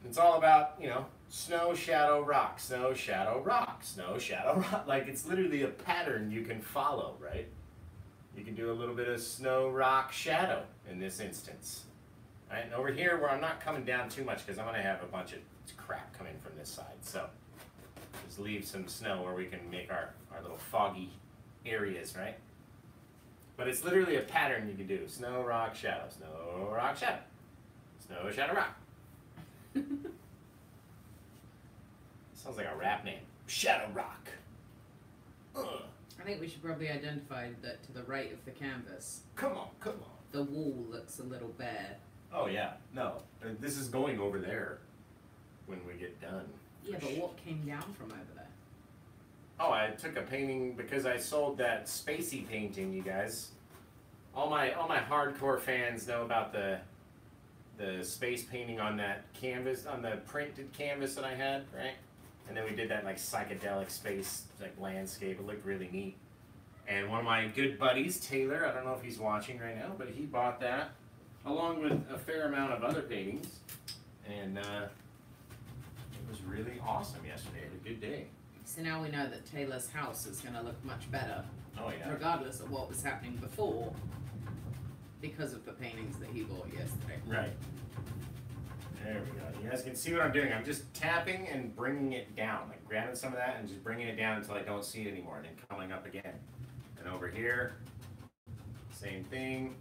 It's all about you know snow, shadow, rock, snow, shadow, rock, snow, shadow, rock. Like it's literally a pattern you can follow, right? You can do a little bit of snow, rock, shadow in this instance. Right, and over here where I'm not coming down too much because I'm going to have a bunch of crap coming from this side. So just leave some snow where we can make our, our little foggy areas, right? But it's literally a pattern you can do. Snow, rock, shadow. Snow, rock, shadow. Snow, shadow, rock. Sounds like a rap name. Shadow Rock. Ugh. I think we should probably identify that to the right of the canvas, Come on, come on. the wall looks a little bare. Oh yeah, no. uh, This is going over there when we get done. Yeah, but what came down from over there? Oh, I took a painting because I sold that spacey painting, you guys. All my all my hardcore fans know about the the space painting on that canvas on the printed canvas that I had, right? And then we did that like psychedelic space like landscape. It looked really neat. And one of my good buddies, Taylor, I don't know if he's watching right now, but he bought that along with a fair amount of other paintings. and uh, it was really awesome yesterday. It was a good day. So now we know that Taylor's house is going to look much better, Oh yeah. regardless of what was happening before, because of the paintings that he bought yesterday. Right. There we go. You guys can see what I'm doing. I'm just tapping and bringing it down, like grabbing some of that and just bringing it down until I don't see it anymore, and then coming up again. And over here, same thing.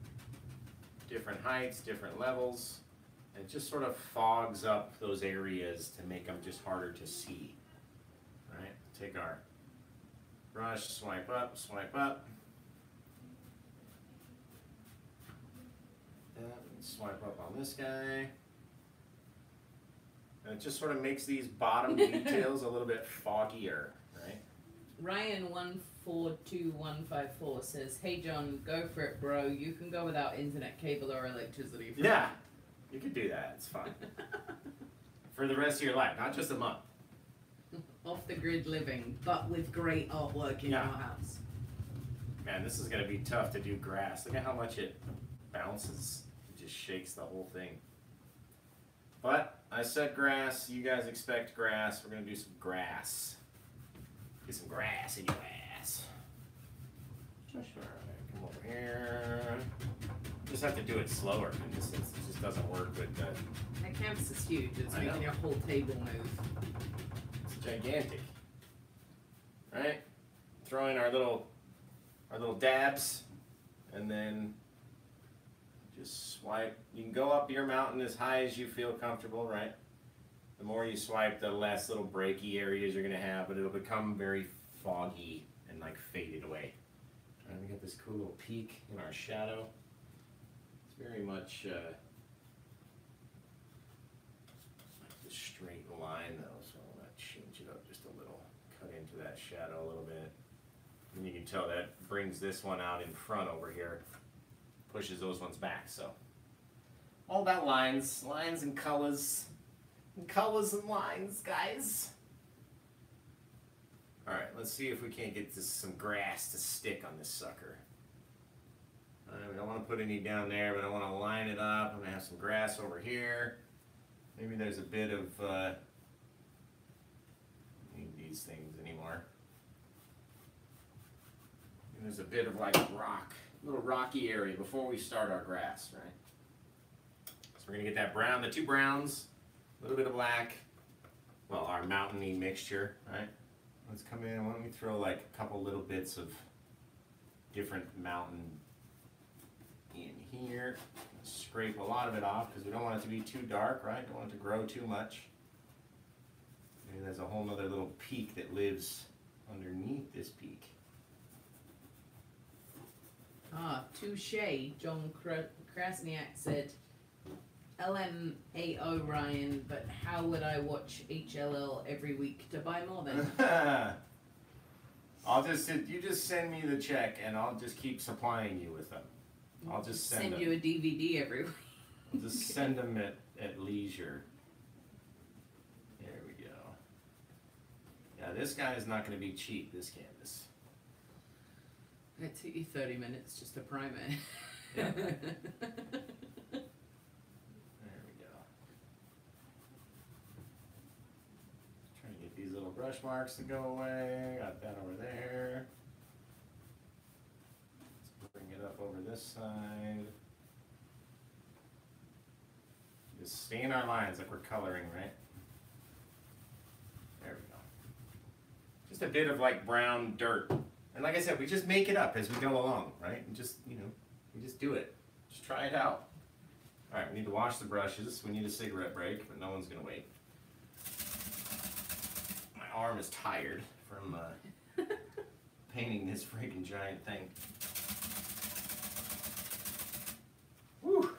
Different heights, different levels. And it just sort of fogs up those areas to make them just harder to see. Right? Take our brush, swipe up, swipe up. Swipe up on this guy. And it just sort of makes these bottom details a little bit foggier, right? Ryan one four two one five four says, "Hey John, go for it, bro. You can go without internet cable or electricity." Yeah, you can do that. It's fine. For the rest of your life, not just a month. Off the grid living, but with great artwork in Yeah. our house. Man, this is gonna be tough to do grass. Look at how much it bounces. It just shakes the whole thing. But I said grass. You guys expect grass. We're gonna do some grass. Get some grass in your ass. Alright, come over here. Just have to do it slower in this. It just doesn't work with uh, the That canvas is huge. It's I making your whole table move. It's gigantic. Right? Throw in our little our little dabs and then just swipe. You can go up your mountain as high as you feel comfortable, right? The more you swipe, the less little breaky areas you're gonna have, but it'll become very foggy and like faded away. And we got this cool little peak in our shadow. It's very much uh, like the straight line though, so I'm gonna change it up just a little, cut into that shadow a little bit. And you can tell that brings this one out in front over here, pushes those ones back, so. All about lines, lines and colors, and colors and lines, guys. All right, let's see if we can't get this, some grass to stick on this sucker. Uh, we don't want to put any down there, but I want to line it up. I'm gonna have some grass over here. Maybe there's a bit of uh, need these things anymore. And there's a bit of like rock, little rocky area before we start our grass, right? So we're gonna get that brown, the two browns, a little bit of black. Well, our mountainy mixture, right? Let's come in. Why don't we throw like a couple little bits of different mountain in here. Scrape a lot of it off because we don't want it to be too dark, right? Don't want it to grow too much. Maybe there's a whole nother little peak that lives underneath this peak. Ah, touche. John Kra- Krasniak said, LMAO Ryan, but how would I watch HLL every week to buy more then? I'll just you just send me the check and I'll just keep supplying you with them. I'll just send, Send them. you a DVD every week. I'll just send them at, at leisure. There we go. Yeah, this guy is not going to be cheap. This canvas. It took you 30 minutes just to prime it. Yeah. There we go. Trying to get these little brush marks to go away. Got that over there. Let's bring it up over this side. Just stay in our lines like we're coloring, right? There we go. Just a bit of like brown dirt. And like I said, we just make it up as we go along, right? And just, you know, we just do it. Just try it out. All right, we need to wash the brushes. We need a cigarette break, but no one's gonna wait. My arm is tired from uh, painting this freaking giant thing. Whew.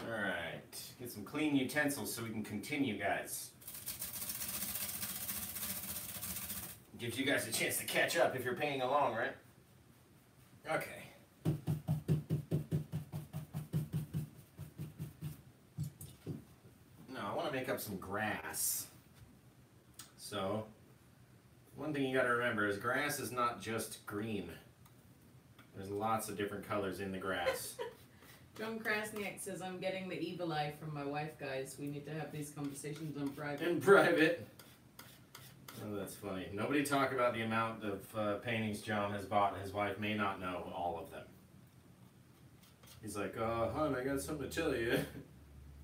All right, get some clean utensils so we can continue, guys. Gives you guys a chance to catch up if you're paying along, right? Okay. Now, I want to make up some grass. So, one thing you got to remember is grass is not just green. There's lots of different colors in the grass. John Krasniak says, I'm getting the evil eye from my wife, guys. We need to have these conversations on private. in private. Oh, that's funny. Nobody talk about the amount of uh, paintings John has bought. His wife may not know all of them. He's like, uh, hon, I got something to tell you.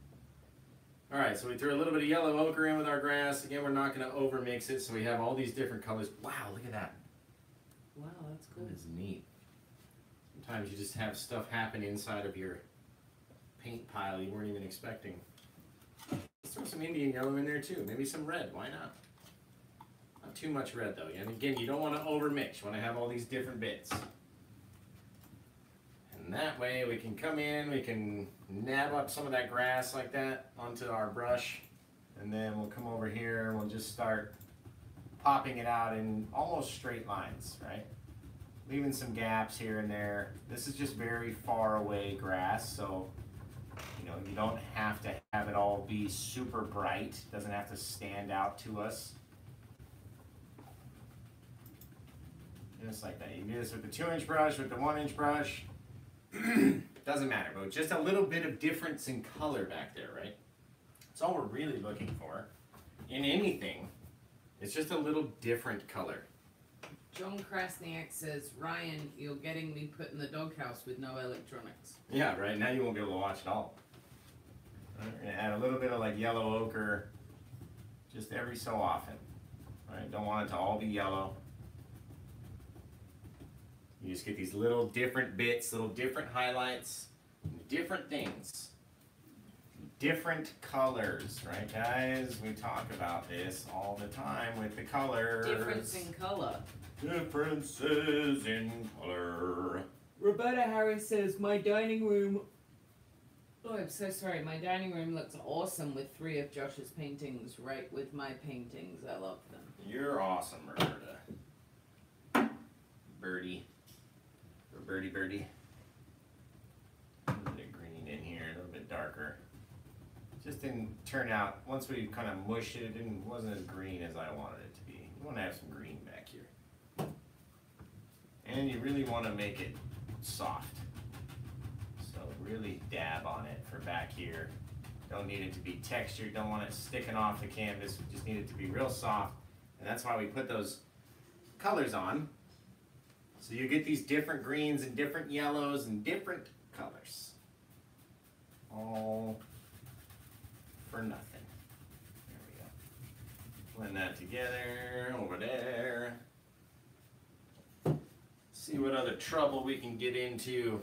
all right, so we threw a little bit of yellow ochre in with our grass. Again, we're not going to over mix it, so we have all these different colors. Wow, look at that. Wow, that's cool. That is neat. Sometimes you just have stuff happen inside of your paint pile you weren't even expecting. Let's throw some Indian yellow in there too. Maybe some red. Why not? Not too much red though. And again, you don't want to overmix. You want to have all these different bits. And that way we can come in, we can nab up some of that grass like that onto our brush. And then we'll come over here and we'll just start popping it out in almost straight lines, right? Leaving some gaps here and there. This is just very far away grass, so you know, you don't have to have it all be super bright. It doesn't have to stand out to us. Just like that. You can do this with the two inch brush, with the one inch brush. Doesn't matter, but just a little bit of difference in color back there, right? That's all we're really looking for in anything. It's just a little different color. John Krasniak says, Ryan, you're getting me put in the doghouse with no electronics. Yeah, right. Now you won't be able to watch it all. we're gonna add a little bit of like yellow ochre just every so often. Right? Don't want it to all be yellow. You just get these little different bits, little different highlights, different things. Different colors, right guys? We talk about this all the time with the colors. Difference in color. Differences in color. Roberta Harris says, My dining room. Oh, I'm so sorry. My dining room looks awesome with three of Josh's paintings right with my paintings. I love them. You're awesome, Roberta. Birdie. Or birdie birdie. A little bit of green in here, a little bit darker. Just didn't turn out, once we kind of mushed it, it didn't, wasn't as green as I wanted it to be. You want to have some green back here. And you really want to make it soft. So really dab on it for back here. Don't need it to be textured, don't want it sticking off the canvas, just need it to be real soft. And that's why we put those colors on. So you get these different greens and different yellows and different colors. All for nothing. There we go. Blend that together over there. See what other trouble we can get into.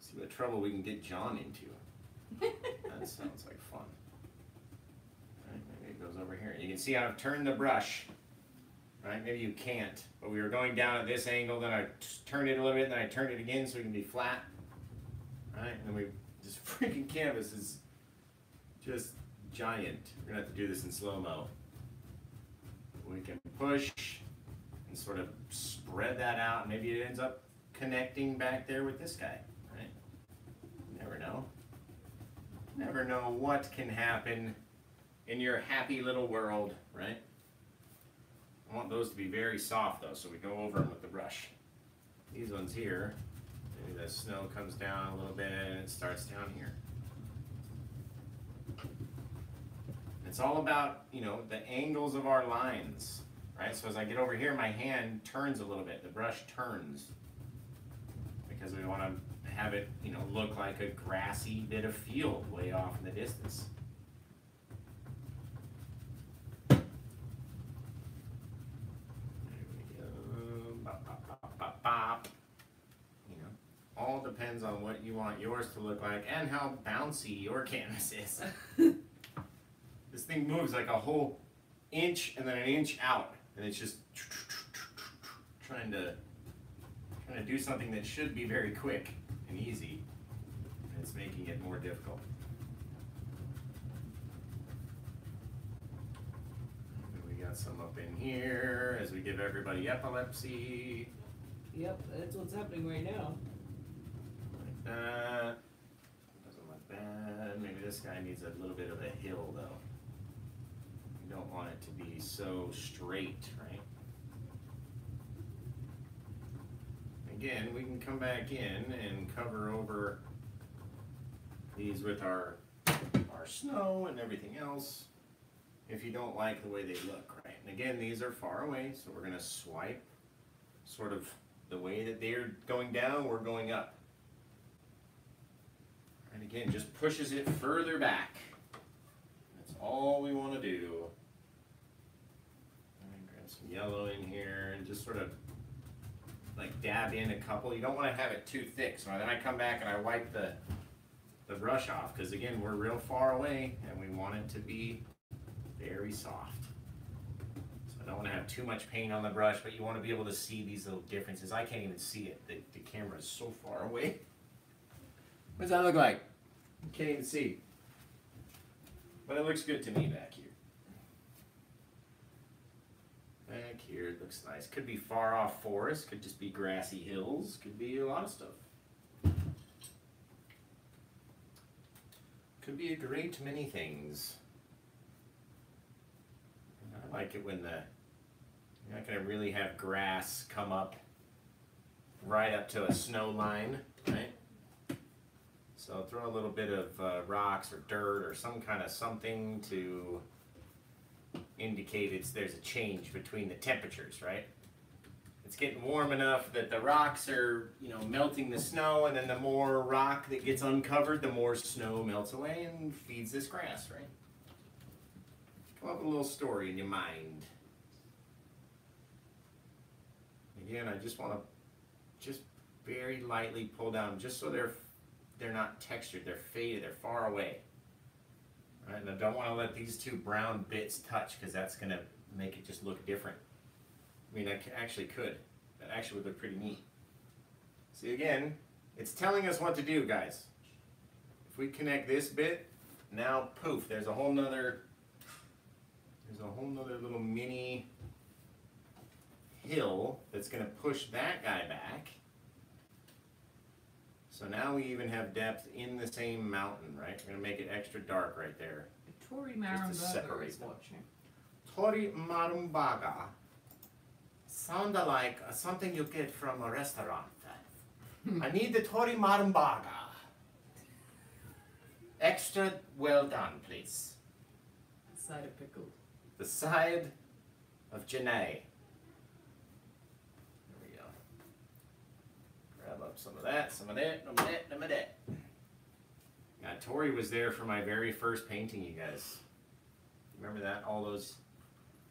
See what trouble we can get John into. That sounds like fun. Right, maybe it goes over here. You can see how I've turned the brush. Right, maybe you can't, but we were going down at this angle, then I turned it a little bit, then I turned it again so we can be flat. Right, and then we, this freaking canvas is just giant. We're gonna have to do this in slow-mo. We can push and sort of spread that out, maybe it ends up connecting back there with this guy, right? Never know. Never know what can happen in your happy little world, right? I want those to be very soft though, so we go over them with the brush. These ones here, maybe the snow comes down a little bit and it starts down here. It's all about, you know, the angles of our lines, right? So as I get over here, my hand turns a little bit, the brush turns. Because we want to have it, you know, look like a grassy bit of field way off in the distance. There we go. Bop, bop, bop. You know, all depends on what you want yours to look like and how bouncy your canvas is. this thing moves like a whole inch and then an inch out, and it's just trying to trying to do something that should be very quick and easy, and it's making it more difficult. We got some up in here as we give everybody epilepsy, Yep, that's what's happening right now. like that. Doesn't look bad. Maybe this guy needs a little bit of a hill though. You don't want it to be so straight, right? again, we can come back in and cover over these with our our snow and everything else if you don't like the way they look, right? And again, these are far away, so we're gonna swipe sort of the way that they're going down, we're going up. And again, just pushes it further back. That's all we want to do. And grab some yellow in here and just sort of like dab in a couple. You don't want to have it too thick. So then I come back and I wipe the the brush off because again we're real far away and we want it to be very soft. Don't want to have too much paint on the brush, but you want to be able to see these little differences. I can't even see it. The, the camera is so far away. What does that look like? You can't even see. But it looks good to me back here. Back here it looks nice. Could be far off forest, could just be grassy hills, could be a lot of stuff. Could be a great many things. I like it when the you're not gonna really have grass come up right up to a snow line, right? So throw a little bit of uh, rocks or dirt or some kind of something to indicate it's there's a change between the temperatures, right? It's getting warm enough that the rocks are, you know, melting the snow, and then the more rock that gets uncovered, the more snow melts away and feeds this grass, right? Come up with a little story in your mind. Again, I just want to just very lightly pull down, just so they're they're not textured, they're faded, they're far away. And I don't want to let these two brown bits touch because that's going to make it just look different. I mean, I actually could. That actually would look pretty neat. See, again, it's telling us what to do, guys. If we connect this bit, now poof, there's a whole nother, there's a whole nother little mini hill that's going to push that guy back. So now we even have depth in the same mountain, right? We're gonna make it extra dark right there. Tori to Marenberger is watching. Tori Marumbaga sound like something you get from a restaurant. Hmm. I need the Tori Marumbaga. Extra well done, please. The Side of pickled. The side of Janae. There we go. Grab up some of that, some of that, some of that, some of that. Yeah, Tori was there for my very first painting, you guys. Remember that? All those,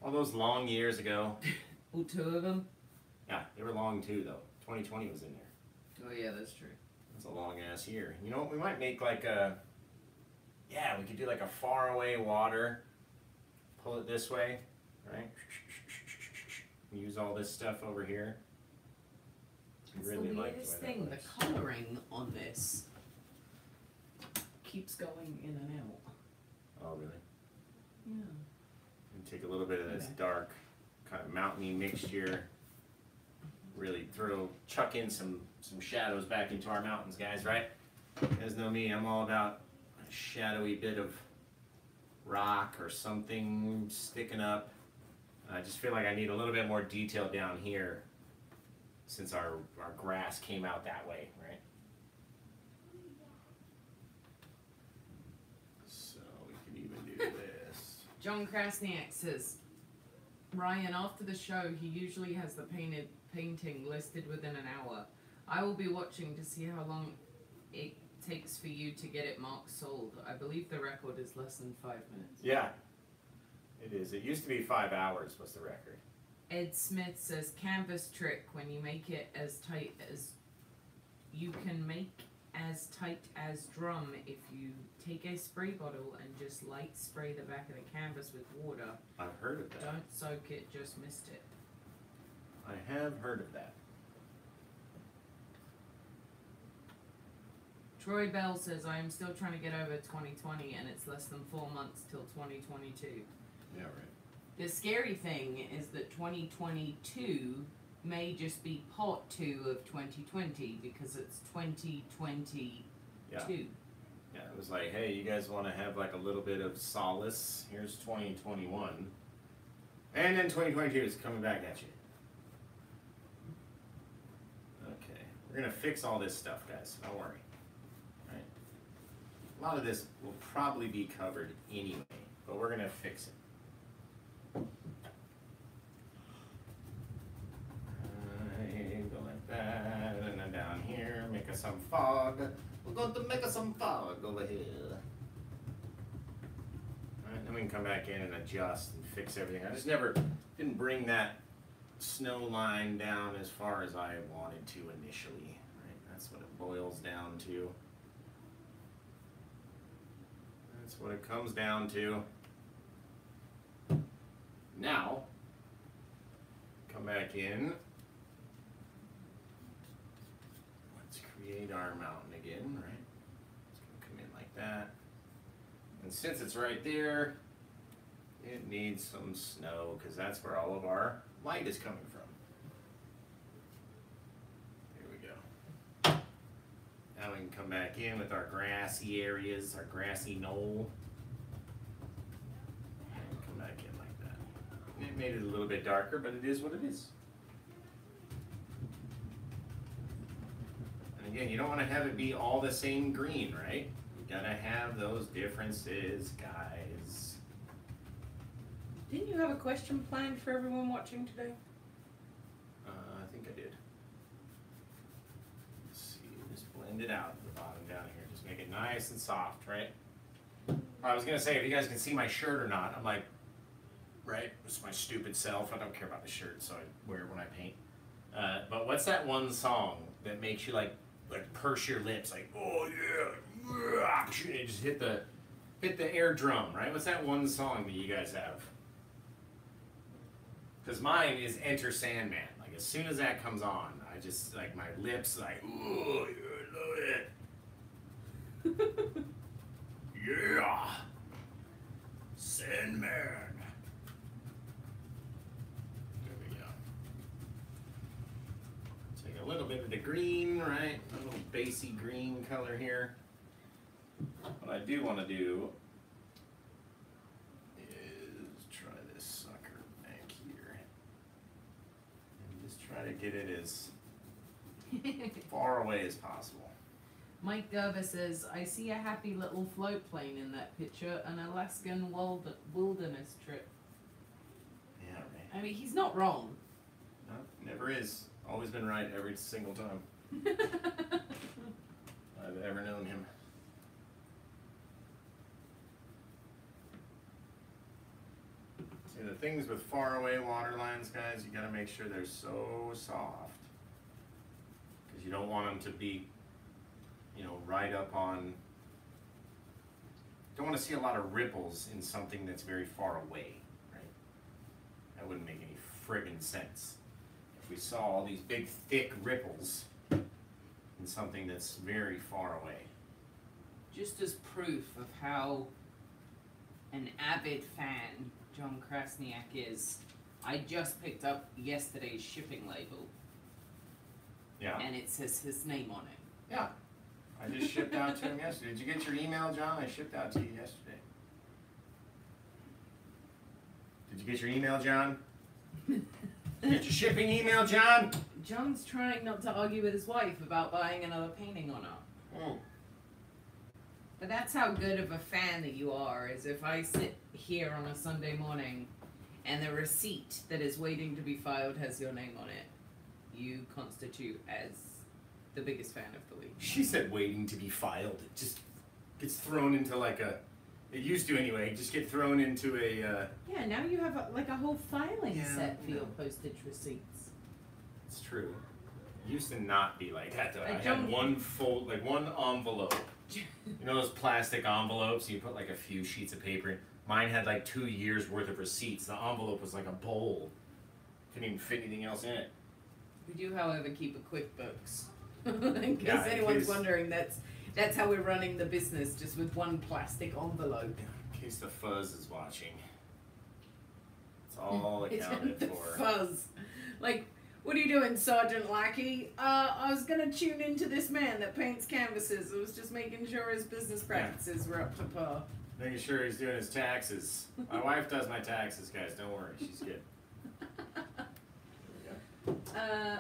all those long years ago. oh, two of them? Yeah, they were long too, though. 2020 was in there. Oh yeah, that's true. That's a long ass year. You know what? We might make like a. Yeah, we could do like a far away water. Pull it this way, right? We use all this stuff over here. It's really the like weirdest the way that thing. looks. The colouring on this keeps going in and out. Oh, really? Yeah. And take a little bit of this Okay. dark, kind of mountainy mixture. Really throw, chuck in some some shadows back into our mountains, guys. Right? You guys know me. I'm all about a shadowy bit of rock or something sticking up. I just feel like I need a little bit more detail down here, since our our grass came out that way, right? So we can even do this. John Krasniak says, Ryan, after the show, he usually has the painted painting listed within an hour. I will be watching to see how long it takes for you to get it marked sold. I believe the record is less than five minutes. Yeah, it is. It used to be five hours was the record. Ed Smith says, canvas trick when you make it as tight as you can make as tight as drum if you take a spray bottle and just light spray the back of the canvas with water. I've heard of that. Don't soak it, just mist it. I have heard of that. Troy Bell says, I am still trying to get over 2020 and it's less than four months till 2022. Yeah, right. The scary thing is that 2022 may just be part two of 2020 because it's 2022. Yeah. Yeah, it was like, hey, you guys want to have like a little bit of solace? Here's 2021. And then 2022 is coming back at you. Okay. We're gonna fix all this stuff, guys. Don't worry. Right? A lot of this will probably be covered anyway, but we're gonna fix it. Right, go like that, and then down here, make us some fog. We're going to make us some fog over here. Alright, then we can come back in and adjust and fix everything. I just never didn't bring that snow line down as far as I wanted to initially. Right? That's what it boils down to. That's what it comes down to. Now, come back in. Create our mountain again, right? It's gonna come in like that. And since it's right there, it needs some snow because that's where all of our light is coming from. There we go. Now we can come back in with our grassy areas, our grassy knoll. And come back in like that. And it made it a little bit darker, but it is what it is. And again, you don't want to have it be all the same green, right? You gotta have those differences, guys. Didn't you have a question planned for everyone watching today? Uh, I think I did. Let's see, just blend it out at the bottom down here. Just make it nice and soft, right? I was gonna say, if you guys can see my shirt or not, I'm like, right, it's my stupid self. I don't care about the shirt, so I wear it when I paint. Uh, but what's that one song that makes you like, like purse your lips, like, oh yeah, yeah," and just hit the, hit the air drum, right? What's that one song that you guys have? Because mine is Enter Sandman. Like as soon as that comes on, I just like my lips like, oh, yeah, love it. Yeah, Sandman. There we go. Take a little bit of the green, right? A little bassy green color here. What I do want to do is try this sucker back here. And just try to get it as far away as possible. Mike Gerber says, I see a happy little float plane in that picture, an Alaskan wild- wilderness trip. Yeah, right. I mean, he's not wrong. No, never is. Always been right every single time I've ever known him. See, the things with faraway water lines, guys, you gotta make sure they're so soft. Because you don't want them to be, you know, right up on. Don't want to see a lot of ripples in something that's very far away, right? That wouldn't make any friggin' sense. If we saw all these big, thick ripples in something that's very far away. Just as proof of how an avid fan John Krasniak is, I just picked up yesterday's shipping label Yeah. and it says his name on it. Yeah. I just shipped out to him yesterday. Did you get your email, John? I shipped out to you yesterday. Did you get your email, John? Get your shipping email, John? John's trying not to argue with his wife about buying another painting or not. Mm. But that's how good of a fan that you are, is if I sit here on a Sunday morning and the receipt that is waiting to be filed has your name on it, you constitute as the biggest fan of the week. She said waiting to be filed. It just gets thrown into like a. It used to anyway. Just get thrown into a. Uh, Yeah, now you have a, like a whole filing Yeah, set for I your postage receipts. it's true. It used to not be like that though. I I, had one fold, like one envelope. You know those plastic envelopes? You put like a few sheets of paper in. Mine had like two years worth of receipts. The envelope was like a bowl. Couldn't even fit anything else in it. We do, however, keep a QuickBooks. In case Yeah, in anyone's case- wondering, that's that's how we're running the business, just with one plastic envelope. In case the fuzz is watching. It's all accounted the for. fuzz. Like, what are you doing, Sergeant Lackey? Uh, I was gonna tune into this man that paints canvases. I was just making sure his business practices were up to par. Making sure he's doing his taxes. My wife does my taxes, guys. Don't worry, she's good. Uh,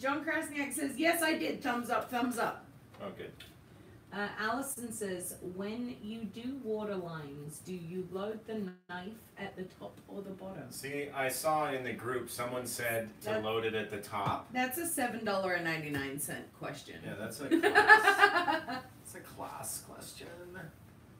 John Krasniak says, yes, I did. Thumbs up, thumbs up. Oh, good. Uh, Allison says, when you do water lines, do you load the knife at the top or the bottom? See, I saw in the group someone said to That- load it at the top. That's a seven dollar and ninety nine cent question. Yeah, that's a class. It's a class question.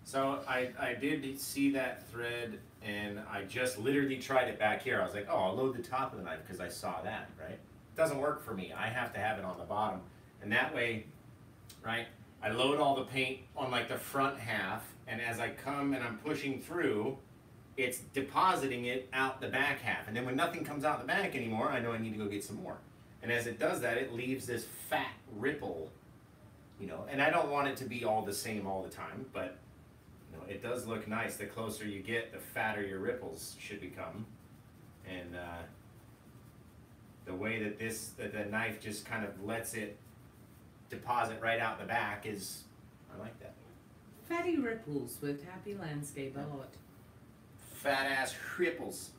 So I, I did see that thread and I just literally tried it back here. I was like, oh, I'll load the top of the knife because I saw that, right? It doesn't work for me. I have to have it on the bottom. And that way, right, I load all the paint on like the front half and as I come and I'm pushing through, it's depositing it out the back half. And then when nothing comes out the back anymore, I know I need to go get some more. And as it does that, it leaves this fat ripple you know, and I don't want it to be all the same all the time, but you know, it does look nice. The closer you get, the fatter your ripples should become, and uh, the way that this that the knife just kind of lets it deposit right out the back is, I like that. Fatty ripples with happy landscape art. Fat ass ripples.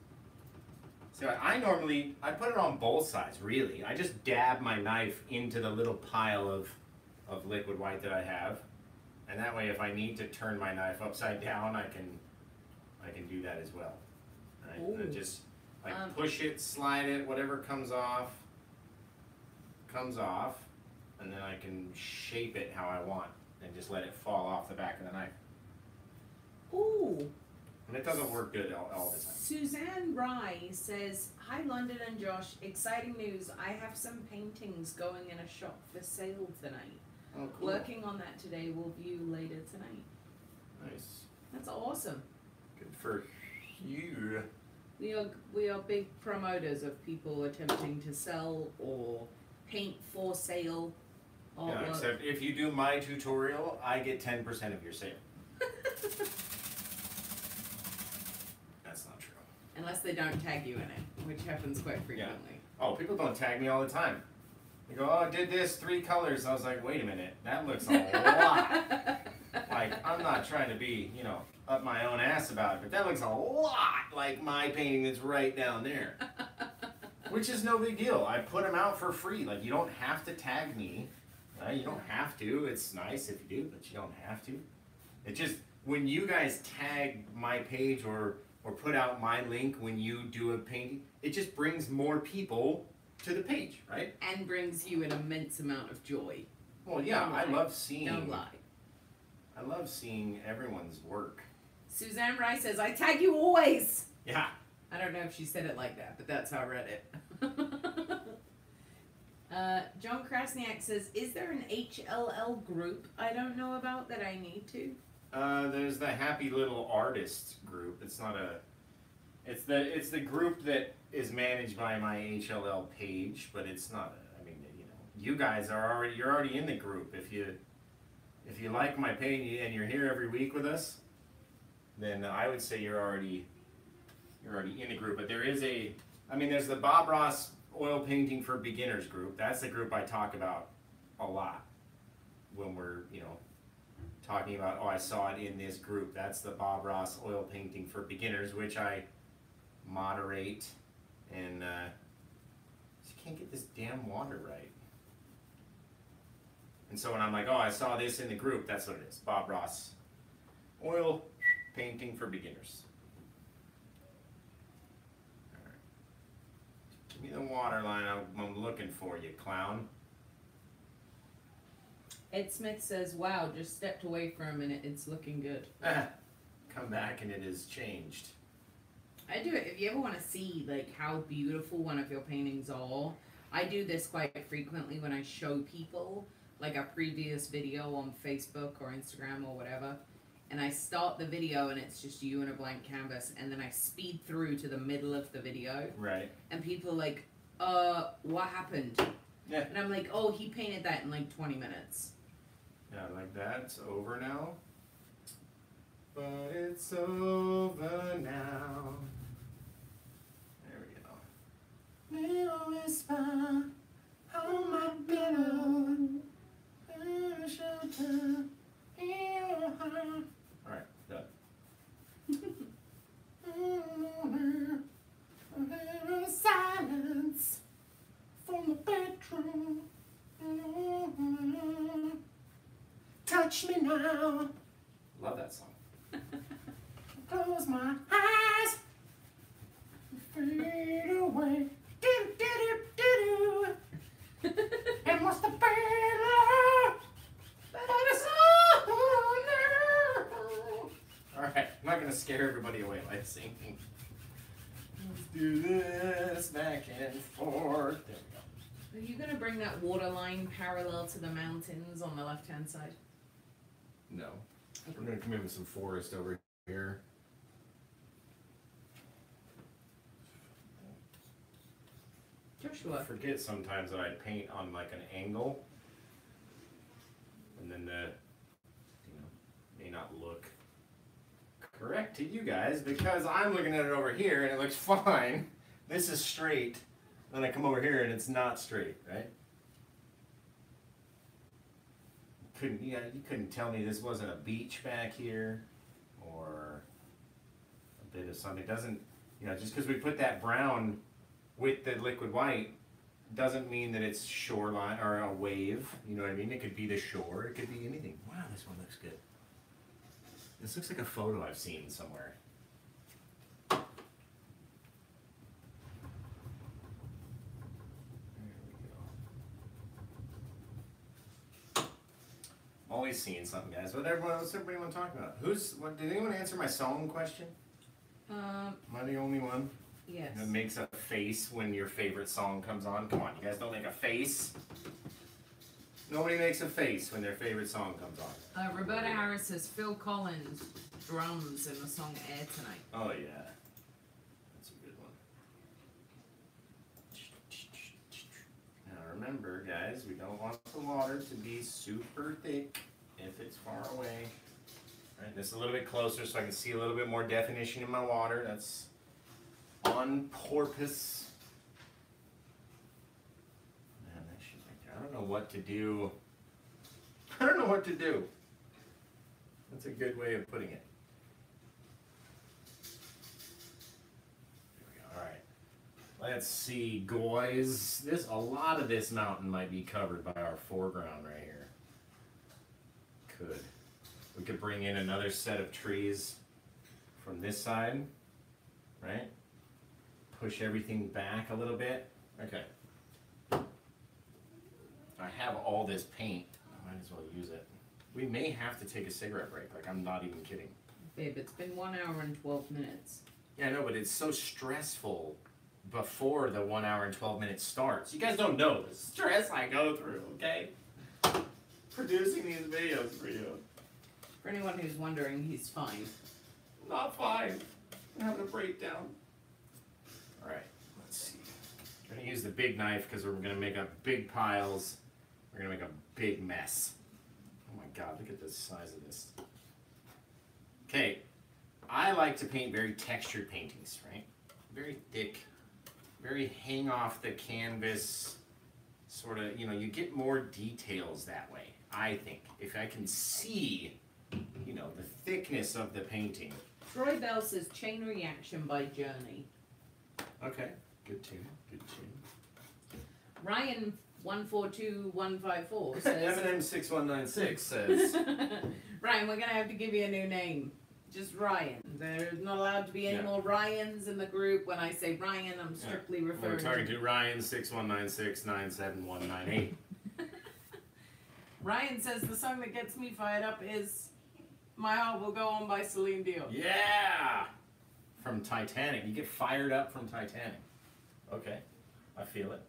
So I normally I put it on both sides. Really, I just dab my knife into the little pile of of liquid white that I have, and that way, if I need to turn my knife upside down, I can I can do that as well. Right? Just like Um, push it, slide it, whatever comes off comes off, and then I can shape it how I want and just let it fall off the back of the knife. Ooh. And it doesn't work good all, all the time. Suzanne Rye says, Hi London and Josh, exciting news. I have some paintings going in a shop for sale tonight. Oh, cool. Working on that today, we'll view later tonight. Nice. That's awesome. Good for you. We are we are big promoters of people attempting to sell or paint for sale Oh, yeah, artwork. except if you do my tutorial, I get 10% of your sale. That's not true. Unless they don't tag you in it, which happens quite frequently. Oh, people don't tag me all the time. They go, oh, I did this, three colors. I was like, wait a minute, that looks a lot. like, I'm not trying to be, you know, up my own ass about it, but that looks a lot like my painting that's right down there. Which is no big deal. I put them out for free. Like, you don't have to tag me. You don't have to. It's nice if you do, but you don't have to. It just, when you guys tag my page or, or put out my link when you do a painting, it just brings more people to the page, right? and brings you an immense amount of joy. Well, yeah, I love seeing. Don't lie. I love seeing everyone's work. Suzanne Rice says, I tag you always. Yeah. I don't know if she said it like that, but that's how I read it. uh, John Krasniak says, Is there an HLL group I don't know about that I need to? Uh, there's the Happy Little Artists group. It's not a. It's the it's the group that is managed by my HLL page, but it's not. A, I mean, you know, you guys are already you're already in the group. If you if you like my page and you're here every week with us, then I would say you're already you're already in the group. But there is a. I mean, there's the Bob Ross oil painting for beginners group. That's the group I talk about a lot when we're you know talking about, oh, I saw it in this group. That's the Bob Ross oil painting for beginners, which I moderate. And uh, just can't get this damn water right. And so when I'm like, oh, I saw this in the group, that's what it is. Bob Ross oil painting for beginners. All right. Give me the water line I'm, I'm looking for, you clown. Ed Smith says, Wow, just stepped away for a minute. It's looking good. Ah, come back and it has changed. I do it if you ever want to see like how beautiful one of your paintings are. I do this quite frequently when I show people like a previous video on Facebook or Instagram or whatever. And I start the video and it's just you and a blank canvas and then I speed through to the middle of the video Right. and people are like, uh, what happened? Yeah. And I'm like, oh, he painted that in like 20 minutes. Yeah, like that's over now. But it's over now. There we go. Little whisper on my pillow. little shelter in your heart. Touch me now. Love that song. Close my eyes. Fade away. Do do do do do. and what's the better? But I saw never now. All right, I'm not gonna scare everybody away by singing. Let's do this back and forth. There we go. Are you going to bring that water line parallel to the mountains on the left hand side? No. We're gonna come in with some forest over here. I forget sometimes that I paint on like an angle. And then the, you know, may not look correct to you guys because I'm looking at it over here and it looks fine. This is straight. Then I come over here and it's not straight, right? Couldn't yeah, you couldn't tell me this wasn't a beach back here or a bit of something. It doesn't you know, just because we put that brown with the liquid white doesn't mean that it's shoreline or a wave. You know what I mean? It could be the shore. It could be anything. Wow, this one looks good. This looks like a photo I've seen somewhere. There we go. Always seeing something, guys. What everyone, what's everybody want to talk about? Who's? What? Did anyone answer my song question? Um, Am I the only one? yes. That makes a face when your favorite song comes on. Come on, you guys don't make a face. Nobody makes a face when their favorite song comes on. Uh, Roberta Harris says Phil Collins drums in the song Air Tonight. Oh yeah, that's a good one. Now remember, guys, we don't want the water to be super thick if it's far away. All right, this is a little bit closer so I can see a little bit more definition in my water. That's on purpose. Man, that shit right there. I don't know what to do. I don't know what to do. That's a good way of putting it. There we go. All right. Let's see, guys. This a lot of this mountain might be covered by our foreground right here. Could. We could bring in another set of trees from this side, right? Push everything back a little bit. Okay. I have all this paint. I might as well use it. We may have to take a cigarette break. Like I'm not even kidding. Babe, it's been one hour and 12 minutes. Yeah, I know, but it's so stressful before the one hour and 12 minutes starts. You guys don't know the stress I go through, okay? Producing these videos for you. For anyone who's wondering, he's fine. Not fine. I'm having a breakdown. Alright, let's see. We're gonna use the big knife because we're gonna make up big piles. We're gonna make a big mess. Oh my god, look at the size of this. Okay, I like to paint very textured paintings, right? Very thick, very hang off the canvas, sort of, you know, you get more details that way, I think. If I can see, you know, the thickness of the painting. Troy Bell says Chain Reaction by Journey. Okay, good tune, good tune. Ryan 142154 says Eminem six one nine six says Ryan, we're gonna have to give you a new name. Just Ryan. There's not allowed to be any Yeah. more Ryans in the group. When I say Ryan, I'm strictly we're referring talking to Ryan six one nine six nine seven one nine eight. Ryan says the song that gets me fired up is My Heart Will Go On by Celine Dion. Yeah, from Titanic. You get fired up from Titanic. Okay, I feel it.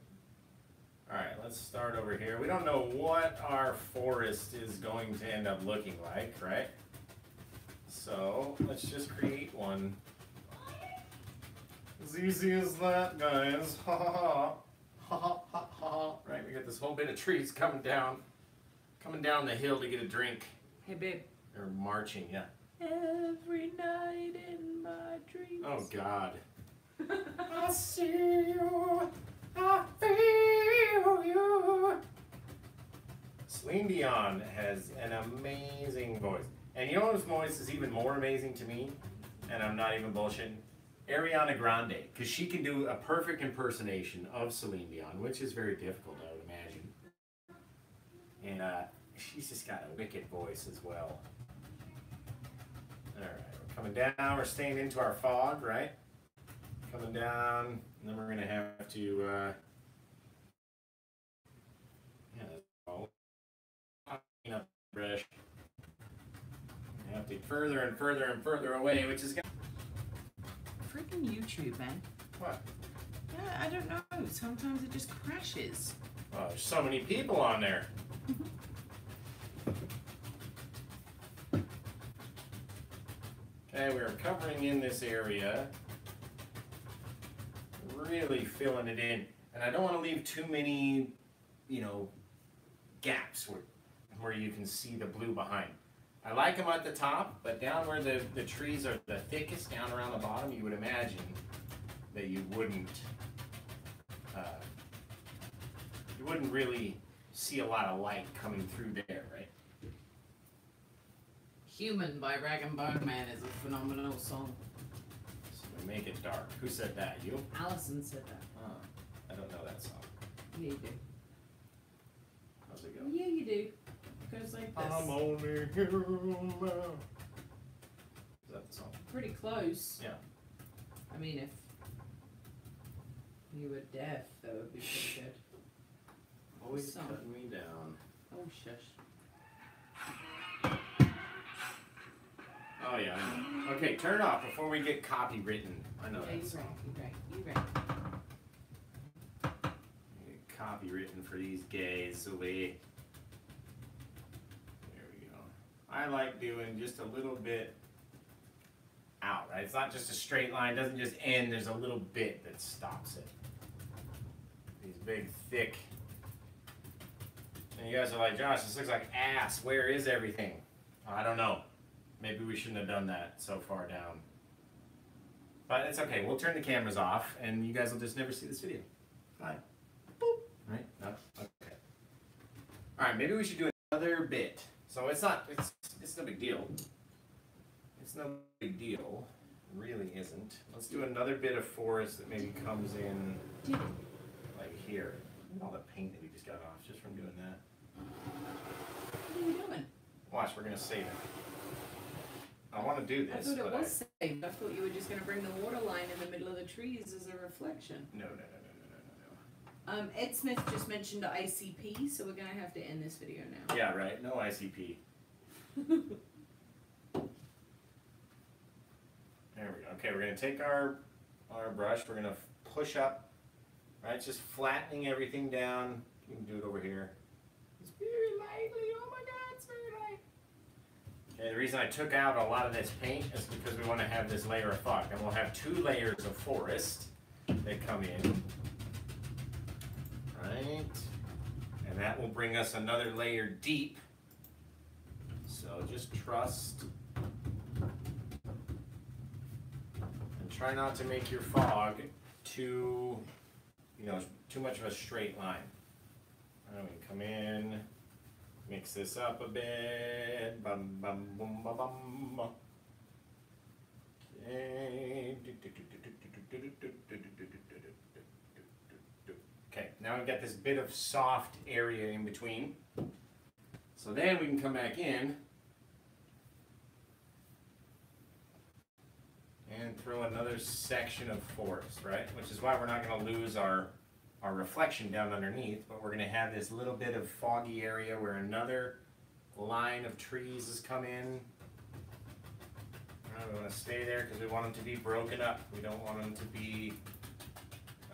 All right, let's start over here. We don't know what our forest is going to end up looking like, right? So let's just create one. As easy as that, guys. Ha ha ha. Ha ha ha ha. Right, we got this whole bit of trees coming down, coming down the hill to get a drink. Hey babe. They're marching, yeah. Every night in my dreams. Oh God. I see you. I feel you. Celine Dion has an amazing voice. And you know whose voice is even more amazing to me? And I'm not even bullshitting. Ariana Grande. Because she can do a perfect impersonation of Celine Dion, which is very difficult, I would imagine. And uh, she's just got a wicked voice as well. All right, we're coming down. We're staying into our fog, right? Coming down, and then we're gonna have to. Uh, yeah, that's all. Peanut brush. We have to get further and further and further away, which is gonna. Freaking YouTube, man. What? Yeah, I don't know. Sometimes it just crashes. Oh, there's so many people on there. Okay, we're covering in this area. Really filling it in. And I don't want to leave too many, you know, gaps where, where you can see the blue behind. I like them at the top, but down where the, the trees are the thickest, down around the bottom, you would imagine that you wouldn't, uh, you wouldn't really see a lot of light coming through there, right? Human by Rag and Bone Man is a phenomenal song. So we make it dark. Who said that? You? Allison said that. Oh, I don't know that song. Yeah, you do. How's it go? Yeah, you do. It goes like this. I'm only human. Is that the song? Pretty close. Yeah. I mean, if you were deaf, that would be pretty good. Always Song. cutting me down. Oh, shush. Oh yeah. I know. Okay, turn it off before we get copywritten. I know yeah, you're right. You're right. You're right. Copywritten for these gays away. There we go. I like doing just a little bit out, right? It's not just a straight line, it doesn't just end, there's a little bit that stops it. These big, thick. And you guys are like, Josh, this looks like ass. Where is everything? I don't know. Maybe we shouldn't have done that so far down. But it's okay. We'll turn the cameras off and you guys will just never see this video. Bye. Boop. Right? No? Okay. Alright, maybe we should do another bit. So it's not it's it's no big deal. It's no big deal. Really isn't. Let's do another bit of forest that maybe comes in like here. All the paint that we just got off just from doing that. What are you doing? Watch, we're gonna save it. I wanna do I this, thought it but was saved. I thought you were just going to bring the water line in the middle of the trees as a reflection. No no no no no no no Um, Ed Smith just mentioned ICP, so we're going to have to end this video no. now. Yeah, right. No ICP. There we go. Okay, we're gonna take our our brush. We're gonna push up, right? Just flattening everything down. You can do it over here. Just very lightly. Oh my God, it's very light. Okay, the reason I took out a lot of this paint is because we want to have this layer of fog, and we'll have two layers of forest that come in, right? And that will bring us another layer deep. So just trust. And try not to make your fog too, you know, too much of a straight line. Alright, we come in, mix this up a bit. Bum bum bum bum bum. Okay. Okay, now we've got this bit of soft area in between. So then we can come back in and throw another section of forest, right? Which is why we're not gonna lose our, our reflection down underneath, but we're gonna have this little bit of foggy area where another line of trees has come in. We wanna stay there because we want them to be broken up. We don't want them to be,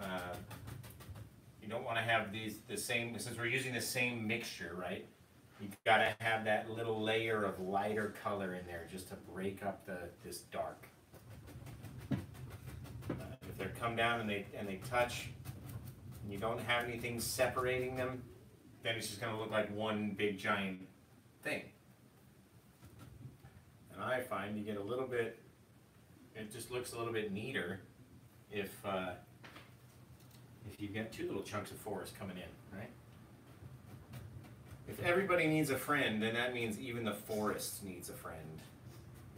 uh, you don't wanna have these, the same, since we're using the same mixture, right? You've gotta have that little layer of lighter color in there just to break up the, this dark. Uh, If they come down and they, and they touch, and you don't have anything separating them, then it's just gonna look like one big giant thing. And I find you get a little bit, it just looks a little bit neater if, uh, if you've got two little chunks of forest coming in, right? If everybody needs a friend, then that means even the forest needs a friend.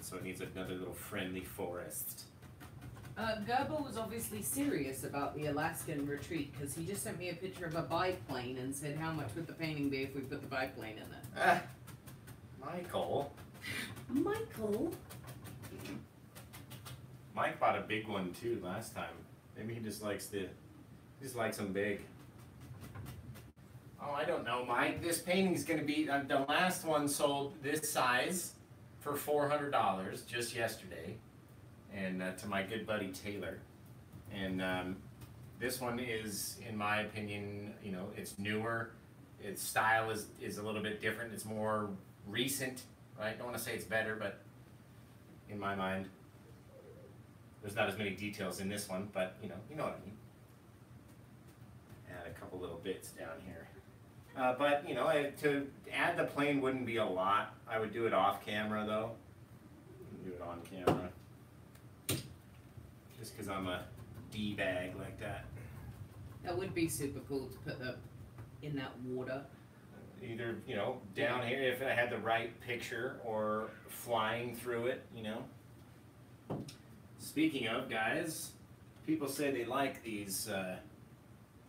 So it needs another little friendly forest. Uh, Gerber was obviously serious about the Alaskan retreat because he just sent me a picture of a biplane and said, "How much would the painting be if we put the biplane in it?" Ah, Michael. Michael. Mike bought a big one too last time. Maybe he just likes the, he just likes them big. Oh, I don't know, Mike. This painting's gonna be uh, the last one sold this size for four hundred dollars just yesterday, and uh, to my good buddy Taylor. And um, this one is, in my opinion, you know, it's newer. Its style is is a little bit different. It's more recent. Right? Don't want to say it's better, but in my mind, there's not as many details in this one, but you know, you know what I mean. Add a couple little bits down here. Uh, but you know, I, to add the plane wouldn't be a lot. I would do it off camera though. Do it on camera. Just because I'm a D bag like that. That would be super cool to put the in that water. Either you know down here if I had the right picture, or flying through it. You know. Speaking of guys, people say they like these uh,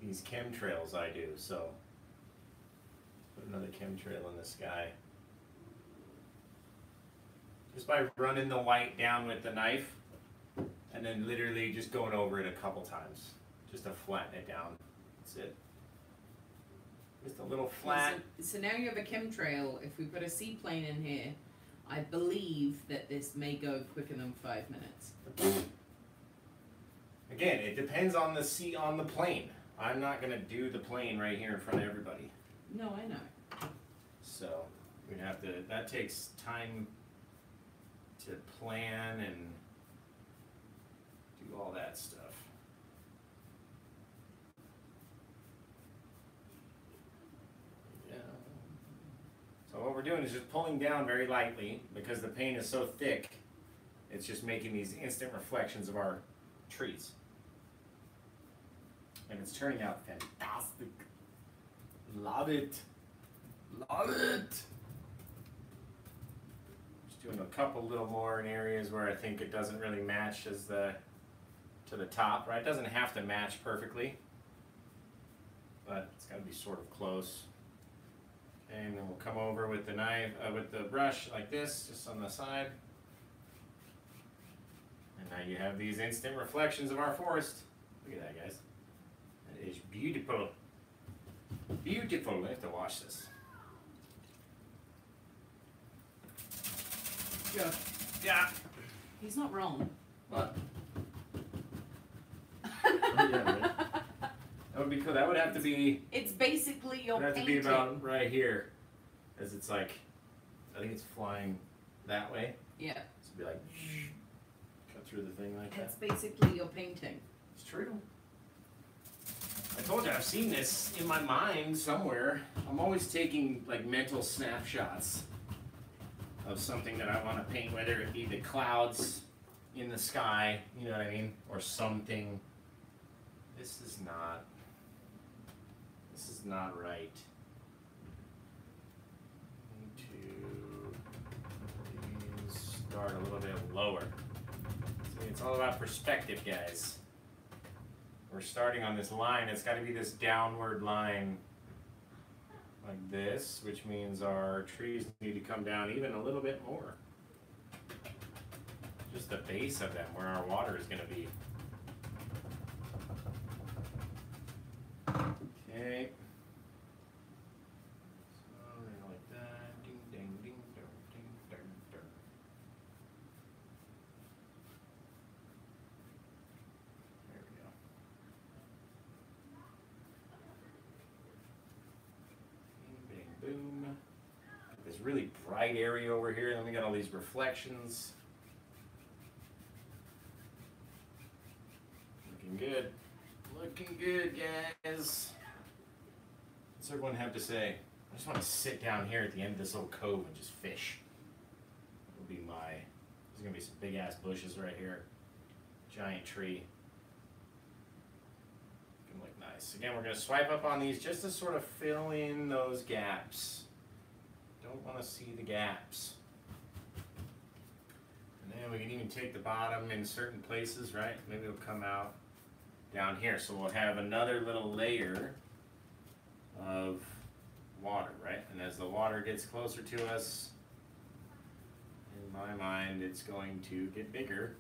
these chemtrails I do. So put another chemtrail in the sky. Just by running the white down with the knife, and then literally just going over it a couple times, just to flatten it down. That's it. Just a little flat. So, so now you have a chemtrail. If we put a seaplane in here, I believe that this may go quicker than five minutes. Again, it depends on the seat on the plane. I'm not gonna do the plane right here in front of everybody. No, I know. So we'd have to. That takes time to plan and all that stuff. Yeah. So what we're doing is just pulling down very lightly because the paint is so thick. It's just making these instant reflections of our trees. And it's turning out fantastic. Love it. Love it. Just doing a couple little more in areas where I think it doesn't really match as the to the top, right? It doesn't have to match perfectly. But it's got to be sort of close. And then we'll come over with the knife, uh, with the brush like this, just on the side. And now you have these instant reflections of our forest. Look at that, guys. That is beautiful. Beautiful. I have to wash this. Yeah. Yeah. He's not wrong. What? Yeah. That would be cool. That would have to be. It's basically your Would have to be about right here, as it's like. I think it's flying that way. Yeah, So it'd be like. Cut through the thing like that. it's basically your painting. It's true. I told you I've seen this in my mind somewhere. I'm always taking like mental snapshots of something that I want to paint, whether it be the clouds in the sky, you know what I mean, or something. This is not. This is not right. Need to start a little bit lower. See, it's all about perspective, guys. We're starting on this line. It's got to be this downward line like this, which means our trees need to come down even a little bit more. Just the base of them, where our water is going to be. Like that. Ding, ding, ding, dong, ding, dong, dong. There we go. Bing, boom. This really bright area over here, and then we got all these reflections. Looking good. Looking good, guys. What's everyone have to say? I just want to sit down here at the end of this little cove and just fish. It'll be my. There's gonna be some big ass bushes right here. Giant tree. Gonna look nice. Again, we're gonna swipe up on these just to sort of fill in those gaps. Don't want to see the gaps. And then we can even take the bottom in certain places, right? Maybe it'll come out down here. So we'll have another little layer of water, right? And as the water gets closer to us, in my mind, it's going to get bigger.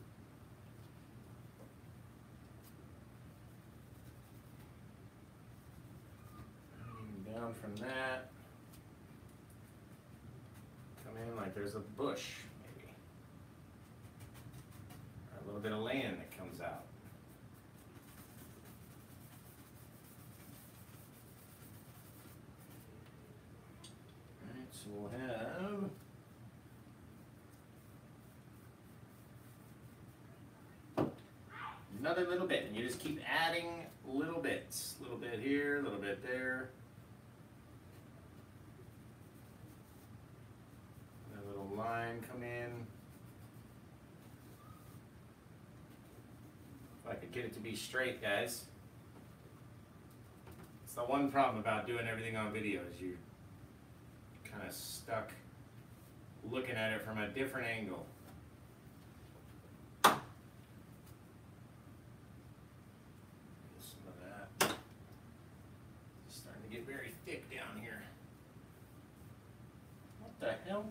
Down from that, come in like there's a bush, maybe. Or a little bit of land that comes out. We'll have another little bit, and you just keep adding little bits. Little bit here, little bit there. A little line come in. If I could get it to be straight, guys. It's the one problem about doing everything on video is you kind of stuck looking at it from a different angle. Some of that. It's starting to get very thick down here. What the hell?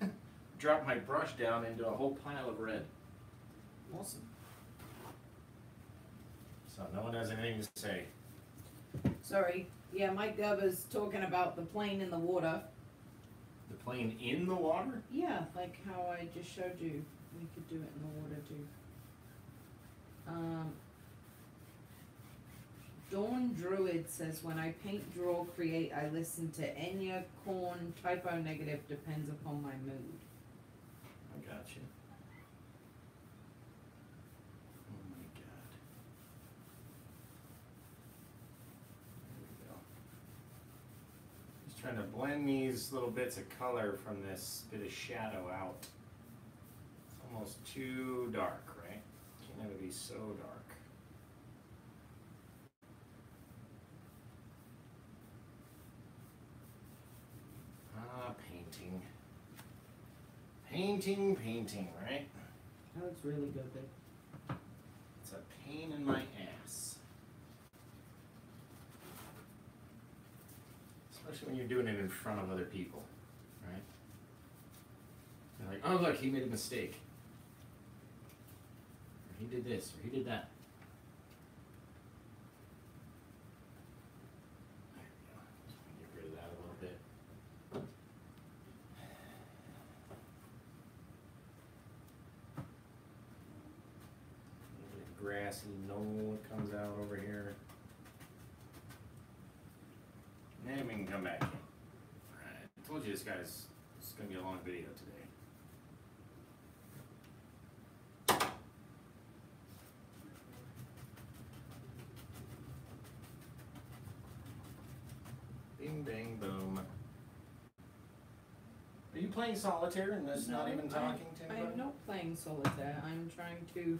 Dropped my brush down into a whole pile of red. Awesome. So no one has anything to say. Sorry. Yeah, Mike Gerber's talking about the plane in the water. The plane in the water? Yeah, like how I just showed you. We could do it in the water too. Um, Dawn Druid says, when I paint, draw, create, I listen to Enya, Korn, typo negative, depends upon my mood. I got you. Oh my god. There we go. Just trying to blend these little bits of color from this bit of shadow out. It's almost too dark, right? Can't it be so dark. Ah, painting. Painting, painting, right? That looks really good, babe. It's a pain in my ass. Especially when you're doing it in front of other people, right? They're like, oh look, he made a mistake. Or he did this, or he did that. Grassy knoll comes out over here. Then we can come back in. Alright, I told you this guy's, this is gonna be a long video today. Bing bang boom. Are you playing solitaire and that's not No, even I- talking to I anybody? am not playing solitaire. I'm trying to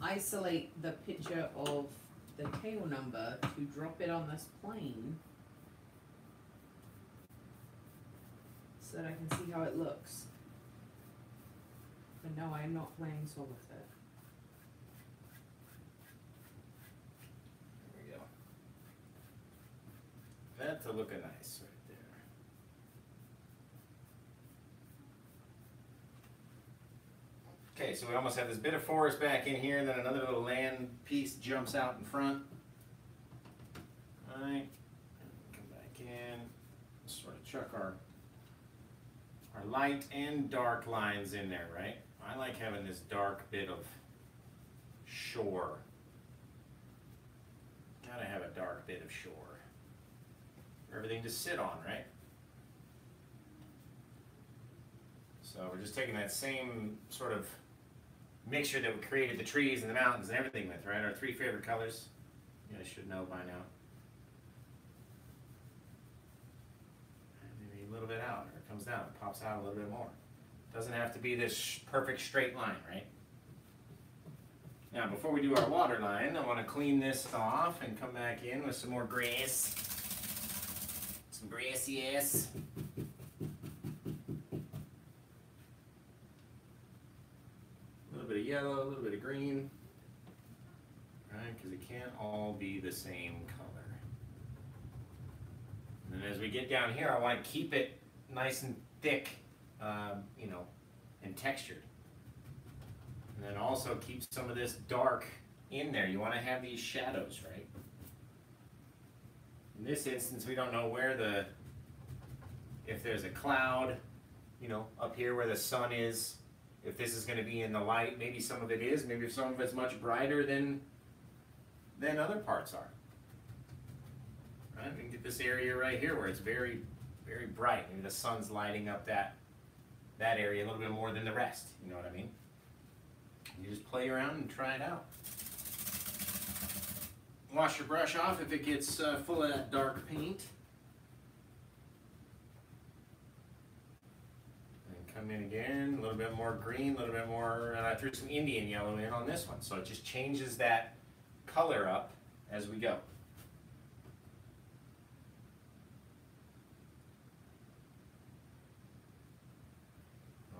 isolate the picture of the tail number to drop it on this plane so that I can see how it looks. But no, I am not playing solitaire. There we go. That's a looking nice right there. Okay, so we almost have this bit of forest back in here, and then another little land piece jumps out in front. Alright, come back in, sort of chuck our light and dark lines in there, right? I like having this dark bit of shore. Gotta have a dark bit of shore. For everything to sit on, right? So we're just taking that same sort of mixture that we created the trees and the mountains and everything with, right? Our three favorite colors. You guys should know by now. Maybe a little bit out, it comes down, it pops out a little bit more. Doesn't have to be this perfect straight line, right? Now, before we do our water line, I want to clean this off and come back in with some more grass. Some grassy ass. A little bit of yellow, a little bit of green. Right, because it can't all be the same color. And as we get down here, I want to keep it nice and thick, um, you know, and textured. And then also keep some of this dark in there. You want to have these shadows, right? In this instance, we don't know where the, if there's a cloud, you know, up here where the sun is, if this is going to be in the light, maybe some of it is, maybe some of it's much brighter than, than other parts are. Right, we can get this area right here where it's very, very bright. Maybe the sun's lighting up that, that area a little bit more than the rest, you know what I mean? You just play around and try it out. Wash your brush off if it gets uh, full of that dark paint. And come in again, a little bit more green, a little bit more, and I threw some Indian yellow in on this one. So it just changes that color up as we go.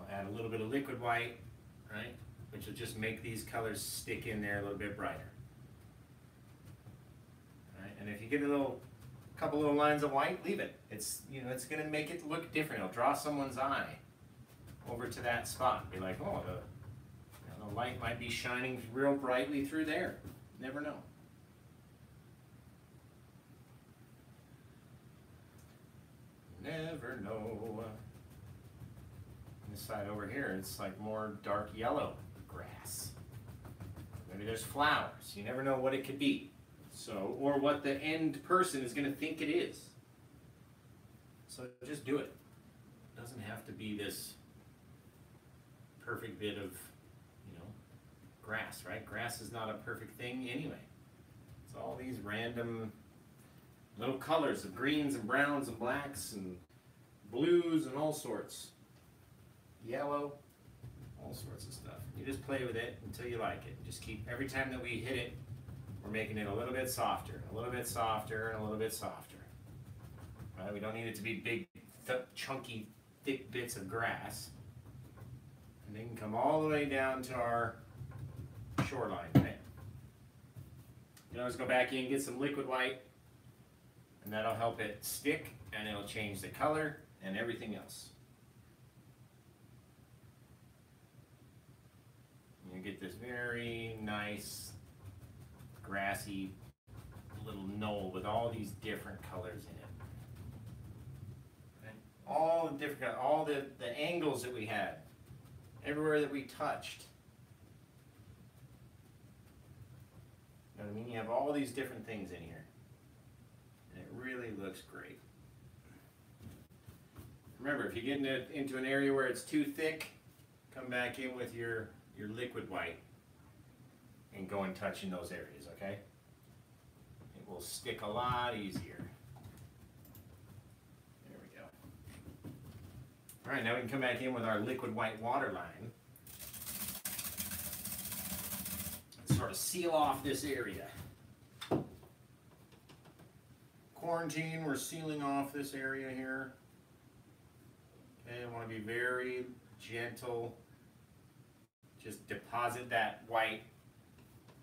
I'll add a little bit of liquid white, right? Which will just make these colors stick in there a little bit brighter. Right? And if you get a little couple little lines of white, leave it. It's you know it's gonna make it look different. It'll draw someone's eye over to that spot. Be like, oh, the, you know, the light might be shining real brightly through there. Never know. Never know. Side over here, it's like more dark yellow grass. Maybe there's flowers. You never know what it could be. So, or what the end person is going to think it is. So just do it. It doesn't have to be this perfect bit of, you know, grass, right? Grass is not a perfect thing anyway. It's all these random little colors of greens and browns and blacks and blues and all sorts. Yellow, all sorts of stuff. You just play with it until you like it. Just keep, every time that we hit it, we're making it a little bit softer, a little bit softer, and a little bit softer. Right? We don't need it to be big, chunky, thick bits of grass. And they can come all the way down to our shoreline, right? You can always go back in and get some liquid white, and that'll help it stick, and it'll change the color and everything else. You get this very nice grassy little knoll with all these different colors in it. Okay? All the different, all the, the angles that we had, everywhere that we touched. You know what I mean? You have all these different things in here. And it really looks great. Remember, if you get into, into an area where it's too thick, come back in with your, your liquid white and go and touch in those areas, okay? It will stick a lot easier. There we go. All right, now we can come back in with our liquid white water line. And sort of seal off this area. Quarantine, we're sealing off this area here. Okay, I want to be very gentle. Just deposit that white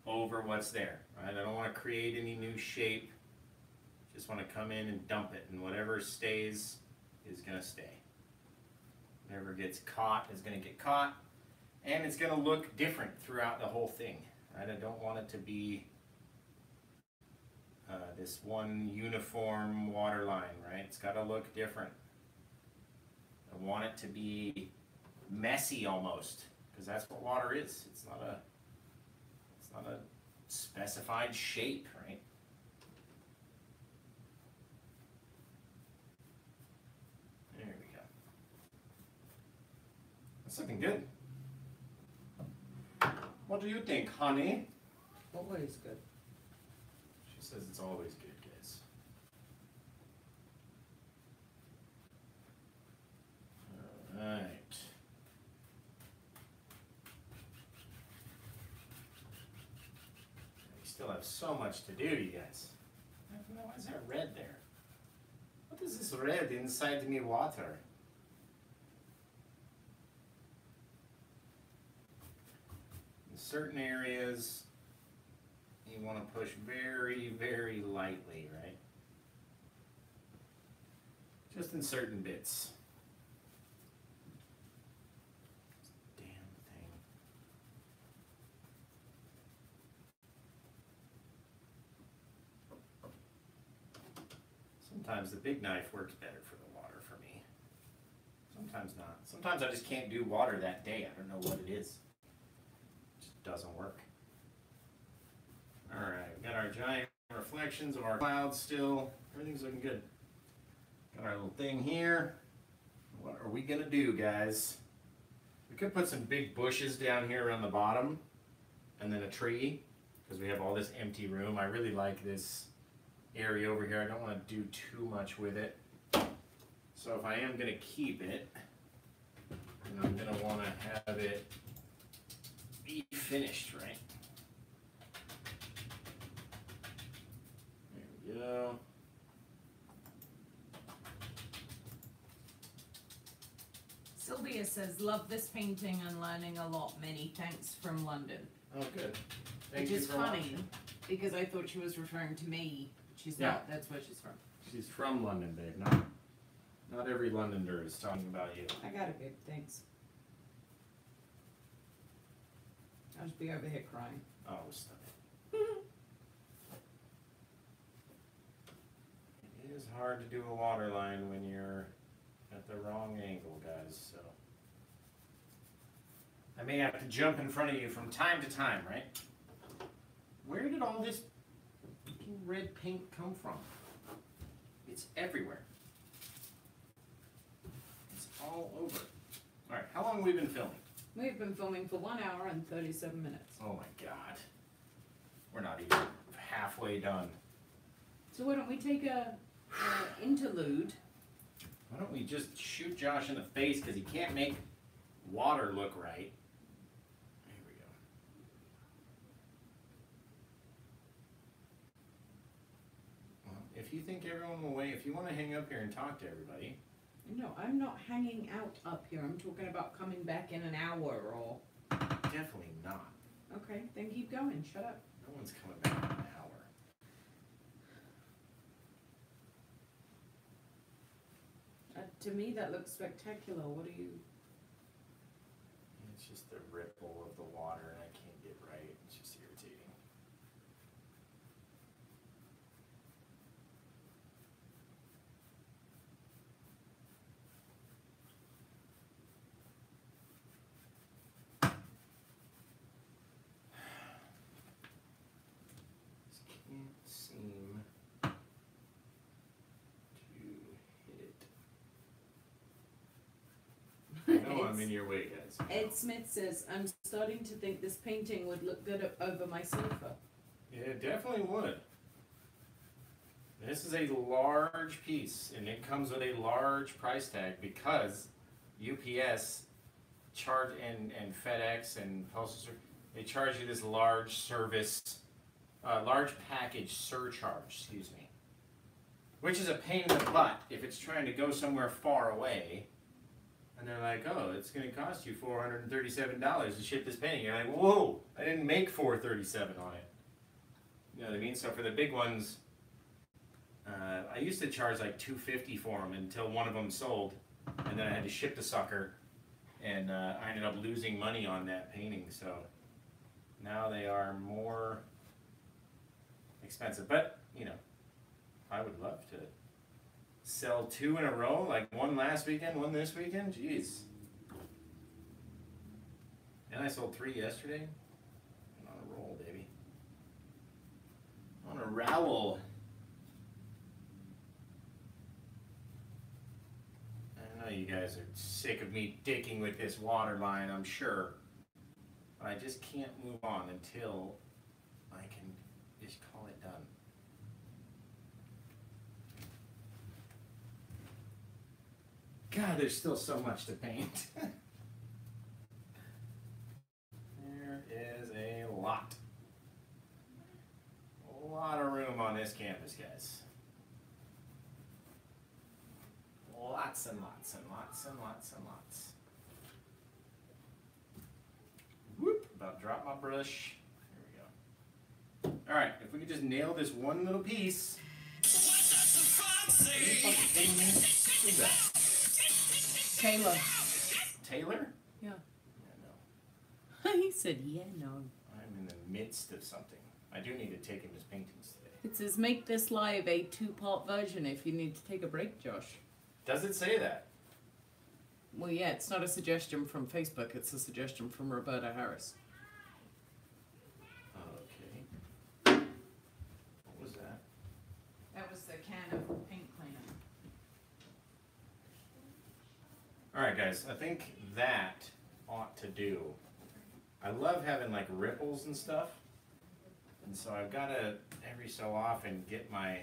over what's there. Right? I don't want to create any new shape. Just want to come in and dump it, and whatever stays is going to stay. Whatever gets caught is going to get caught, and it's going to look different throughout the whole thing. Right? I don't want it to be uh, this one uniform water line, right? It's got to look different. I want it to be messy almost, because that's what water is. It's not a it's not a specified shape, right? There we go. That's looking good. What do you think, honey? Always good. She says it's always good, guys. Alright. We still have so much to do, you guys. Why is that red there? What is this red inside me water? In certain areas, you want to push very, very lightly, right? Just in certain bits. Damn thing. Sometimes the big knife works better for the water for me. Sometimes not. Sometimes I just can't do water that day. I don't know what it is. It just doesn't work. Alright, got our giant reflections of our clouds still. Everything's looking good. Got our little thing here. What are we gonna do, guys? We could put some big bushes down here around the bottom and then a tree because we have all this empty room. I really like this area over here. I don't want to do too much with it. So if I am going to keep it, then I'm going to want to have it be finished, right? There we go. Sylvia says, love this painting and learning a lot. Many thanks from London. Oh, good. Thank Which is funny watching. because I thought she was referring to me. She's Yeah. not. That's where she's from. She's from London, babe. Not, not every Londoner is talking about you. I got it, babe. Thanks. I'll just be over here crying. Oh, stop it. It is hard to do a water line when you're at the wrong angle, guys, so. I may have to jump in front of you from time to time, right? Where did all this red paint come from? It's everywhere. It's all over. Alright, how long have we been filming? We've been filming for one hour and 37 minutes. Oh my god. We're not even halfway done. So why don't we take a, a interlude? Why don't we just shoot Josh in the face because he can't make water look right? There we go. Well, if you think everyone will wait, if you want to hang up here and talk to everybody, No, I'm not hanging out up here. I'm talking about coming back in an hour or. definitely not. Okay, then keep going. Shut up. No one's coming back in an hour. Uh, to me, that looks spectacular. What do you? It's just the ripple of the water and I can't get right. It's just irritating. Just can't seem to hit. I know I'm in your way, guys. Ed Smith says, I'm starting to think this painting would look good over my sofa. Yeah, it definitely would. This is a large piece, and it comes with a large price tag because UPS charge and, and FedEx and Postal Service they charge you this large service, uh, large package surcharge. Excuse me, which is a pain in the butt if it's trying to go somewhere far away. And they're like, "Oh, it's going to cost you four hundred and thirty-seven dollars to ship this painting." You're like, "Whoa! I didn't make four thirty-seven on it." You know what I mean? So for the big ones, uh, I used to charge like two fifty for them until one of them sold, and then I had to ship the sucker, and uh, I ended up losing money on that painting. So now they are more expensive, but you know, I would love to sell two in a row, like one last weekend, one this weekend. Jeez. And I sold three yesterday. I'm on a roll, baby. On a rowl. I know you guys are sick of me dicking with this water line, I'm sure. But I just can't move on until I can just call it done. God, there's still so much to paint. there is a lot. A lot of room on this canvas, guys. Lots and lots and lots and lots and lots. Whoop. about drop my brush. There we go. All right, if we could just nail this one little piece. Are you fucking kidding me? Who's that? Taylor. Taylor? Yeah. Yeah, no. he said, yeah, no. I'm in the midst of something. I do need to take him his paintings today. It says make this live a two-part version if you need to take a break, Josh. Does it say that? Well, yeah, it's not a suggestion from Facebook. It's a suggestion from Roberta Harris. Okay. What was that? That was the can of paint cleaner. Alright guys, I think that ought to do. I love having like ripples and stuff. And so I've gotta every so often get my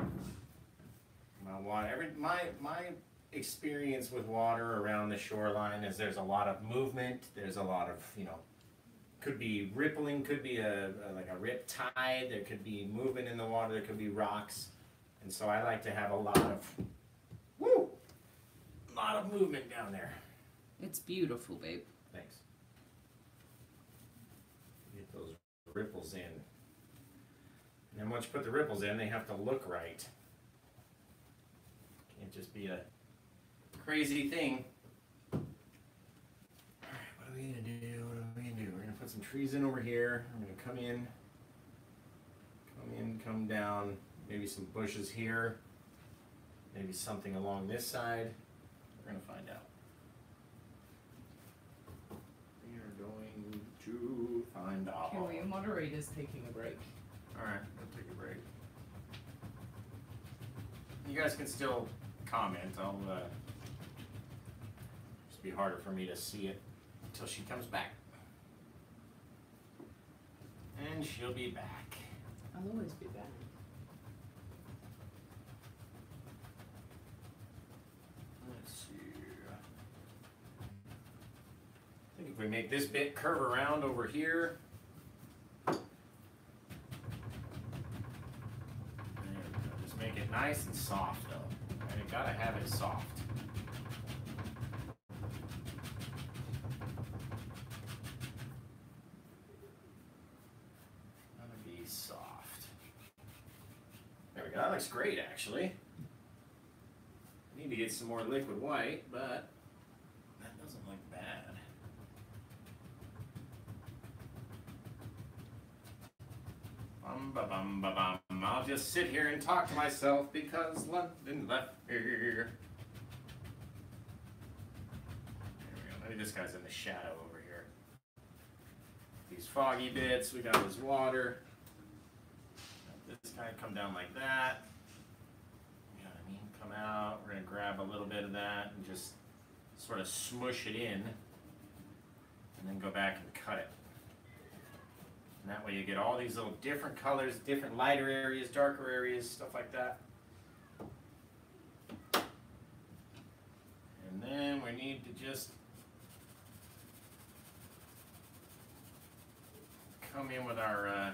my water every my my experience with water around the shoreline is there's a lot of movement, there's a lot of, you know, could be rippling, could be a, a like a rip tide, there could be movement in the water, there could be rocks. And so I like to have a lot of lot of movement down there. It's beautiful, babe. Thanks. Get those ripples in. And then once you put the ripples in, they have to look right. Can't just be a crazy thing. Alright, what are we gonna do? What are we gonna do? We're gonna put some trees in over here. I'm gonna come in, come in, come down, maybe some bushes here, maybe something along this side. We're gonna find out. We are going to find out. Okay, well, your moderator's taking a break. Alright, we'll take a break. You guys can still comment. I'll uh, just be harder for me to see it until she comes back. And she'll be back. I'll always be back. Let's see. I think if we make this bit curve around over here. Just make it nice and soft though. And you gotta have it soft. Gotta be soft. There we go. That looks great actually. I Need to get some more liquid white, but that doesn't look bad. Bum ba bum ba bum. I'll just sit here and talk to myself because London left here. There we go. Maybe this guy's in the shadow over here. These foggy bits, we got his water. This guy come down like that. You know what I mean? Come out. We're gonna grab a little bit of that and just sort of smush it in, and then go back and cut it. And that way you get all these little different colors, different lighter areas, darker areas, stuff like that. And then we need to just come in with our uh,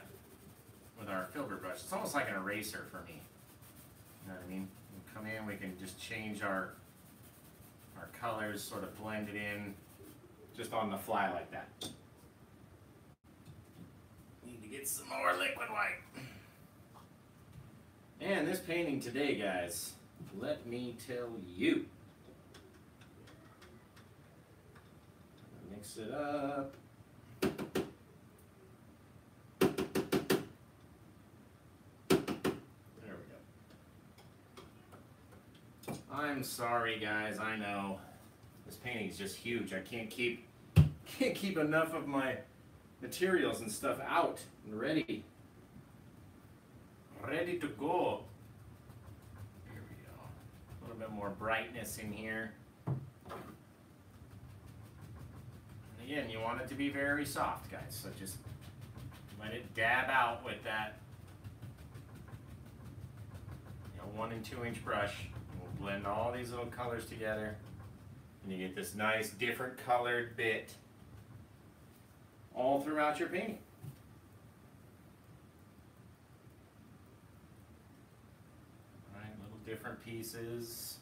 with our filter brush. It's almost like an eraser for me. You know what I mean? We come in, we can just change our our colors, sort of blend it in, just on the fly like that. Get some more liquid white. And this painting today, guys, let me tell you. Mix it up. There we go. I'm sorry, guys. I know this painting is just huge. I can't keep can't keep enough of my materials and stuff out and ready. Ready to go. Here we go. A little bit more brightness in here. And again, you want it to be very soft, guys. So just let it dab out with that you know, one and two inch brush. We'll blend all these little colors together. And you get this nice different colored bit all throughout your painting. Little different pieces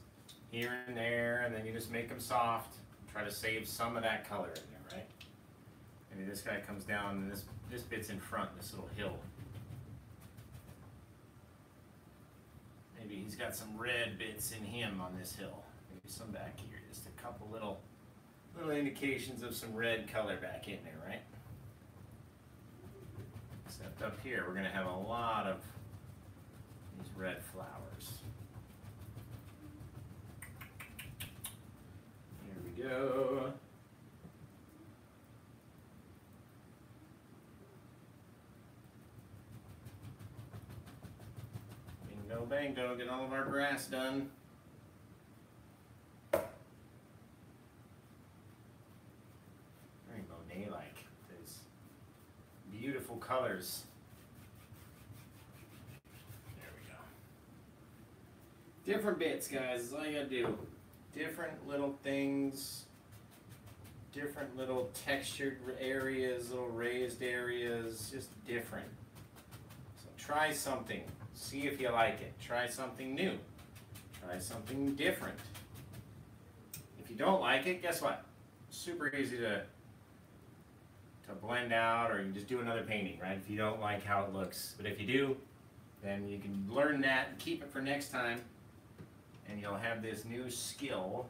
here and there, and then you just make them soft. Try to save some of that color in there, right? Maybe this guy comes down and this, this bit's in front, this little hill. Maybe he's got some red bits in him on this hill. Maybe some back here, just a couple little, little indications of some red color back in there, right? Except up here, we're gonna have a lot of these red flowers. Here we go. Bingo bango, get all of our grass done. Very Monet-like. Those beautiful colors. There we go. Different bits, guys. Is all you gotta do. Different little things. Different little textured areas, little raised areas. Just different. So try something. See if you like it. Try something new. Try something different. If you don't like it, guess what? Super easy to to blend out or you just do another painting, right? If you don't like how it looks. But if you do, then you can learn that and keep it for next time. And you'll have this new skill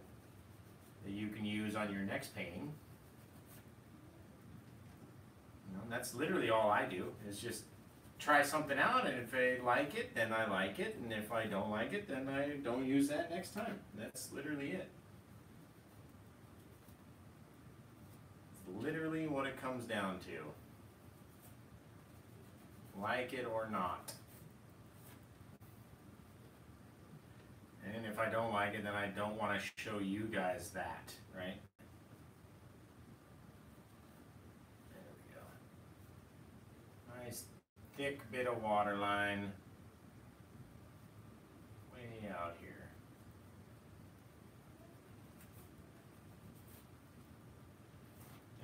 that you can use on your next painting. You know, that's literally all I do is just try something out and if I like it, then I like it. And if I don't like it, then I don't use that next time. That's literally it. Literally what it comes down to. Like it or not. And if I don't like it, then I don't want to show you guys that, right? There we go. Nice thick bit of water line way out here.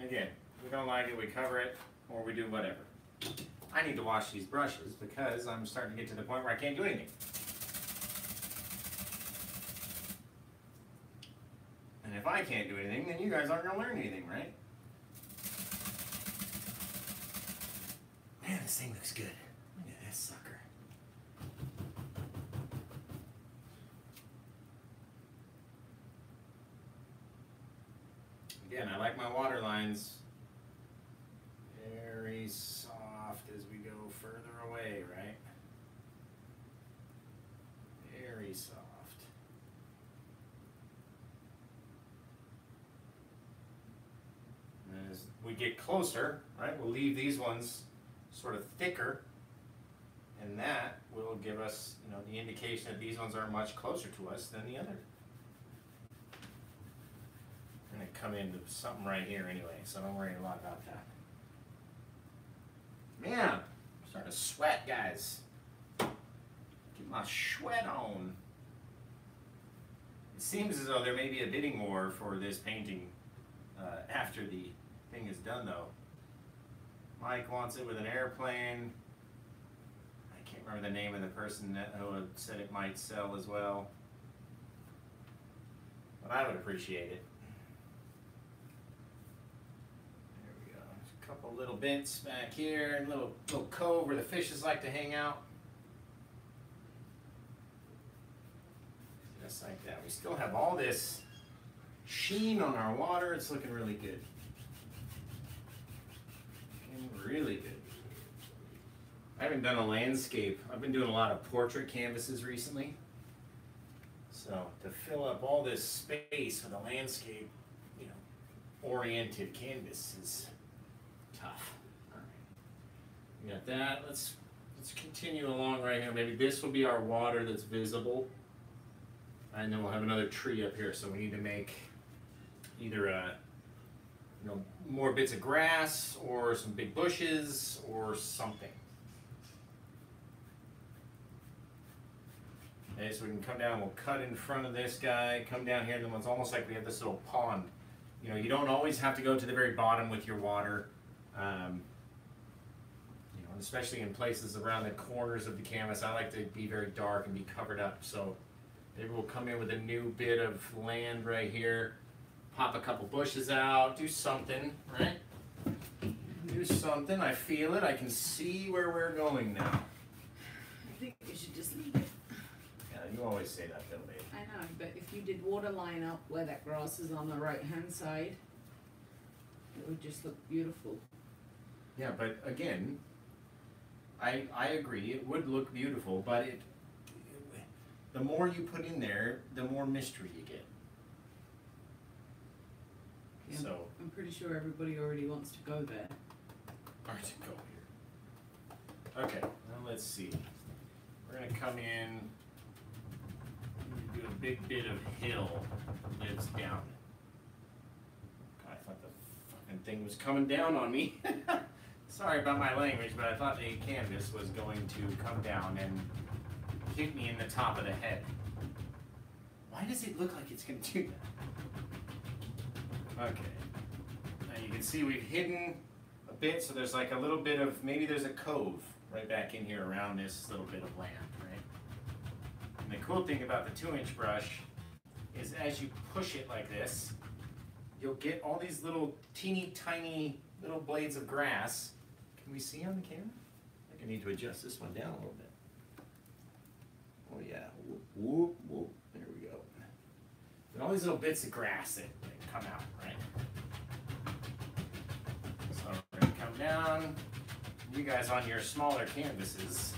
Again, we don't like it, we cover it, or we do whatever. I need to wash these brushes because I'm starting to get to the point where I can't do anything. And if I can't do anything, then you guys aren't gonna learn anything, right? Man, this thing looks good. Look at this sucker. Again, I like my water lines very soft as we go further away, right? Very soft. And as we get closer, right, we'll leave these ones sort of thicker, and that will give us, you know, the indication that these ones are much closer to us than the other. I'm gonna come into something right here anyway, so don't worry a lot about that. Man, I'm starting to sweat, guys. Get my sweat on. It seems as though there may be a bidding war for this painting uh, after the thing is done, though. Mike wants it with an airplane. I can't remember the name of the person that who said it might sell as well. But I would appreciate it. There we go. There's a couple little bits back here, little little cove where the fishes like to hang out. Just like that. We still have all this sheen on our water. It's looking really good. Looking really good. I haven't done a landscape. I've been doing a lot of portrait canvases recently. So to fill up all this space with a landscape, you know, oriented canvas is tough. We got that. Let's let's continue along right here. Maybe this will be our water that's visible. And then we'll have another tree up here. So we need to make either a you know more bits of grass or some big bushes or something. Okay, so we can come down, we'll cut in front of this guy, come down here, and then it's almost like we have this little pond. You know, you don't always have to go to the very bottom with your water. Um, you know, and especially in places around the corners of the canvas, I like to be very dark and be covered up. So maybe we'll come in with a new bit of land right here, pop a couple bushes out, do something, right? do something. I feel it. I can see where we're going now. I think you should just leave it. Yeah, you always say that, though, babe. I know, but if you did water line up where that grass is on the right hand side, it would just look beautiful. Yeah, but again, I I agree. It would look beautiful, but it the more you put in there, the more mystery you get. Yeah. So, I'm pretty sure everybody already wants to go there. where to go here? Okay, now let's see. We're gonna come in. Do a big bit of hill lives down. God, I thought the fucking thing was coming down on me. Sorry about my language, but I thought the canvas was going to come down and hit me in the top of the head. Why does it look like it's gonna do that? Okay. Now you can see we've hidden a bit, so there's like a little bit of, maybe there's a cove right back in here around this little bit of land, right? And the cool thing about the two inch brush is as you push it like this, you'll get all these little teeny tiny little blades of grass. We see on the camera? I think I need to adjust this one down a little bit. Oh yeah, whoop, whoop, whoop, there we go. And all these little bits of grass that, that come out, right? So we're gonna come down. You guys on your smaller canvases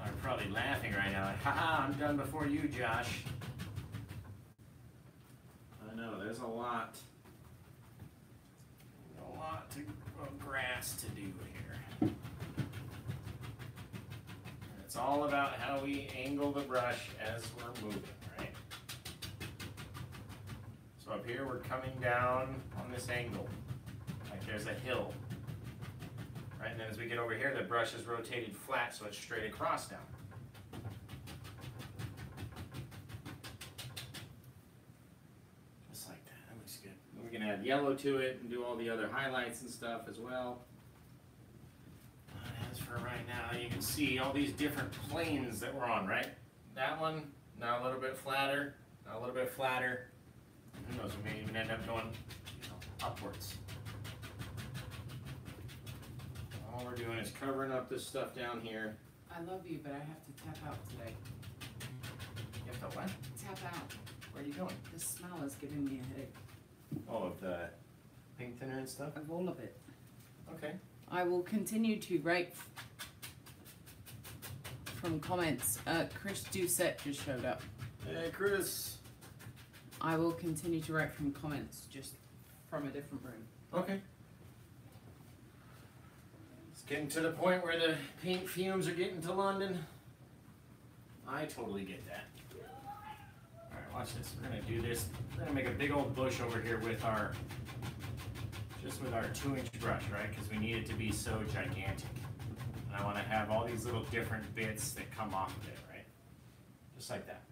are probably laughing right now, like, haha, I'm done before you, Josh. I know, there's a lot, a lot to, of grass to do here. And It's all about how we angle the brush as we're moving, right? So up here, we're coming down on this angle, like there's a hill. Right, and then as we get over here, the brush is rotated flat, so it's straight across now. Just like that, that looks good. We can add yellow to it and do all the other highlights and stuff as well. And As for right now, you can see all these different planes that we're on, right? That one, now a little bit flatter, now a little bit flatter. Who knows, we may even end up going, you know, upwards. All we're doing is covering up this stuff down here. I love you, but I have to tap out today. You have to what? Tap out. Where are you going? The smell is giving me a headache Oh, of the paint thinner and stuff? of all of it. Okay. I will continue to write from comments. Uh, Chris Doucette just showed up. Hey, Chris. I will continue to write from comments, just from a different room. Okay. It's getting to the point where the paint fumes are getting to London. I totally get that. Watch this. We're gonna do this. We're gonna make a big old bush over here with our just with our two inch brush, right? Because we need it to be so gigantic. And I wanna have all these little different bits that come off of it, right? Just like that.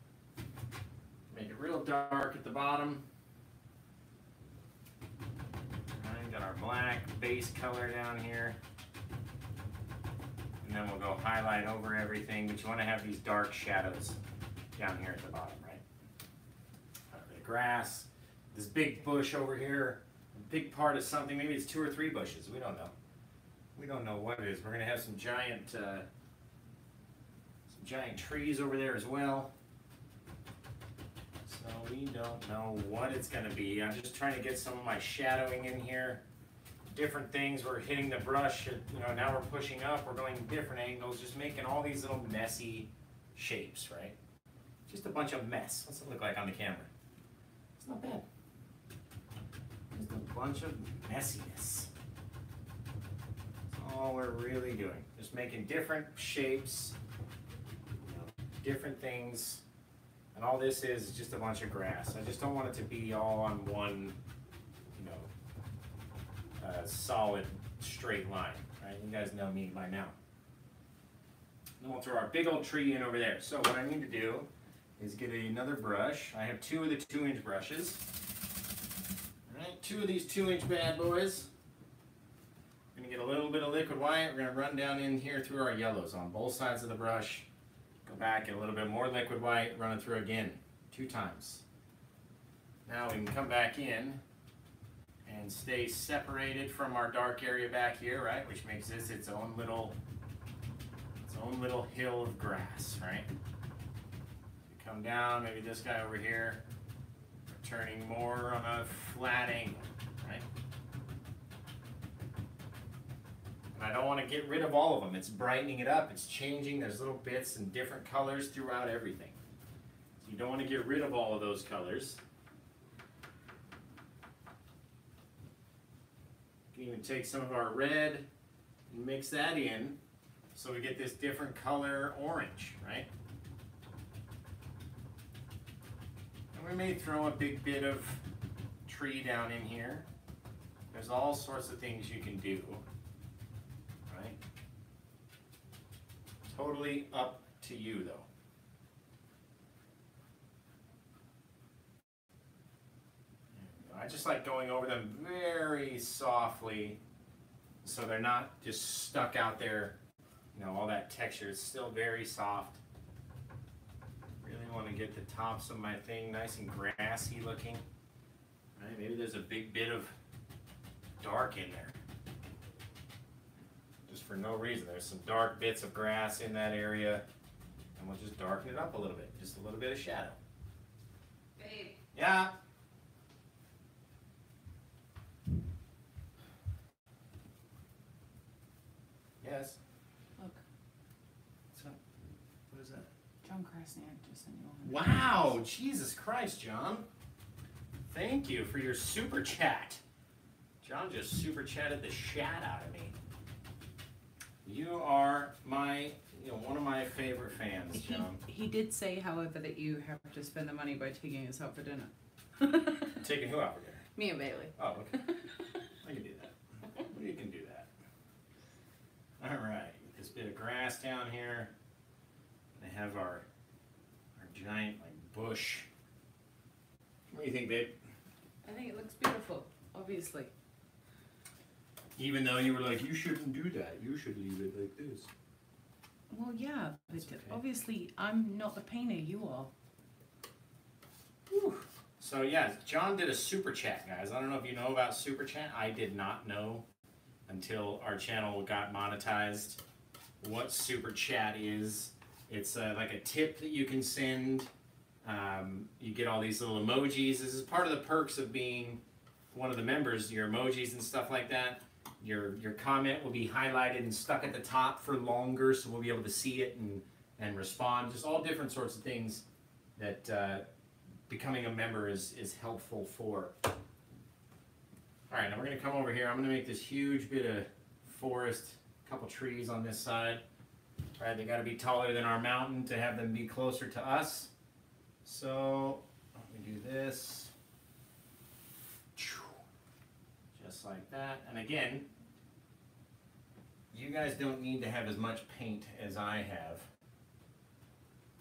Make it real dark at the bottom. Got our black base color down here. And then we'll go highlight over everything, but you wanna have these dark shadows down here at the bottom, grass, this big bush over here, big part of something, maybe it's two or three bushes, we don't know. We don't know what it is, we're gonna have some giant, uh, some giant trees over there as well. So we don't know what it's gonna be. I'm just trying to get some of my shadowing in here. Different things, we're hitting the brush, you know, now we're pushing up, we're going different angles, just making all these little messy shapes, right? Just a bunch of mess. What's it look like on the camera? Not bad. Just a bunch of messiness. That's all we're really doing. Just making different shapes, different things. And all this is just a bunch of grass. I just don't want it to be all on one, you know, uh, solid straight line. Right? You guys know me by now. Then we'll throw our big old tree in over there. So what I need to do is get another brush. I have two of the two inch brushes. Alright, two of these two inch bad boys. We're gonna get a little bit of liquid white. We're gonna run down in here through our yellows on both sides of the brush. Go back, get a little bit more liquid white, run it through again, two times. Now we can come back in and stay separated from our dark area back here, right? Which makes this its own little, its own little hill of grass, right? Come down, maybe this guy over here, turning more on a flat angle, right? And I don't want to get rid of all of them. It's brightening it up. It's changing. There's little bits and different colors throughout everything. So you don't want to get rid of all of those colors. You can even take some of our red and mix that in so we get this different color orange, right? We may throw a big bit of tree down in here. There's all sorts of things you can do, right? Totally up to you though. I just like going over them very softly so they're not just stuck out there, you know, all that texture. It's still very soft. Really want to get the tops of my thing nice and grassy looking. Right, maybe there's a big bit of dark in there. Just for no reason. There's some dark bits of grass in that area. And we'll just darken it up a little bit. Just a little bit of shadow. Babe. Yeah. Yes. Look, What's up? What is that? John Krasniak just sent you a Wow, Jesus Christ, John. Thank you for your super chat. John just super chatted the shat out of me. You are my, you know, one of my favorite fans, He, John. he did say, however, that you have to spend the money by taking us out for dinner. Taking who out for dinner? Me and Bailey. Oh, okay. I can do that. You can do that. All right, this bit of grass down here. They have our our giant like bush. What do you think, babe? I think it looks beautiful, obviously. Even though you were like, you shouldn't do that. You should leave it like this. Well, yeah, but okay. obviously I'm not the painter, you are. Whew. So yeah, John did a super chat, guys. I don't know if you know about super chat. I did not know until our channel got monetized what super chat is. It's uh, like a tip that you can send. Um, you get all these little emojis. This is part of the perks of being one of the members. Your emojis and stuff like that. Your your comment will be highlighted and stuck at the top for longer, so we'll be able to see it and and respond. Just all different sorts of things that. Uh, becoming a member is, is helpful for. All right, now we're gonna come over here. I'm gonna make this huge bit of forest, a couple trees on this side. Right, they gotta be taller than our mountain to have them be closer to us. So, let me do this. Just like that. And again, you guys don't need to have as much paint as I have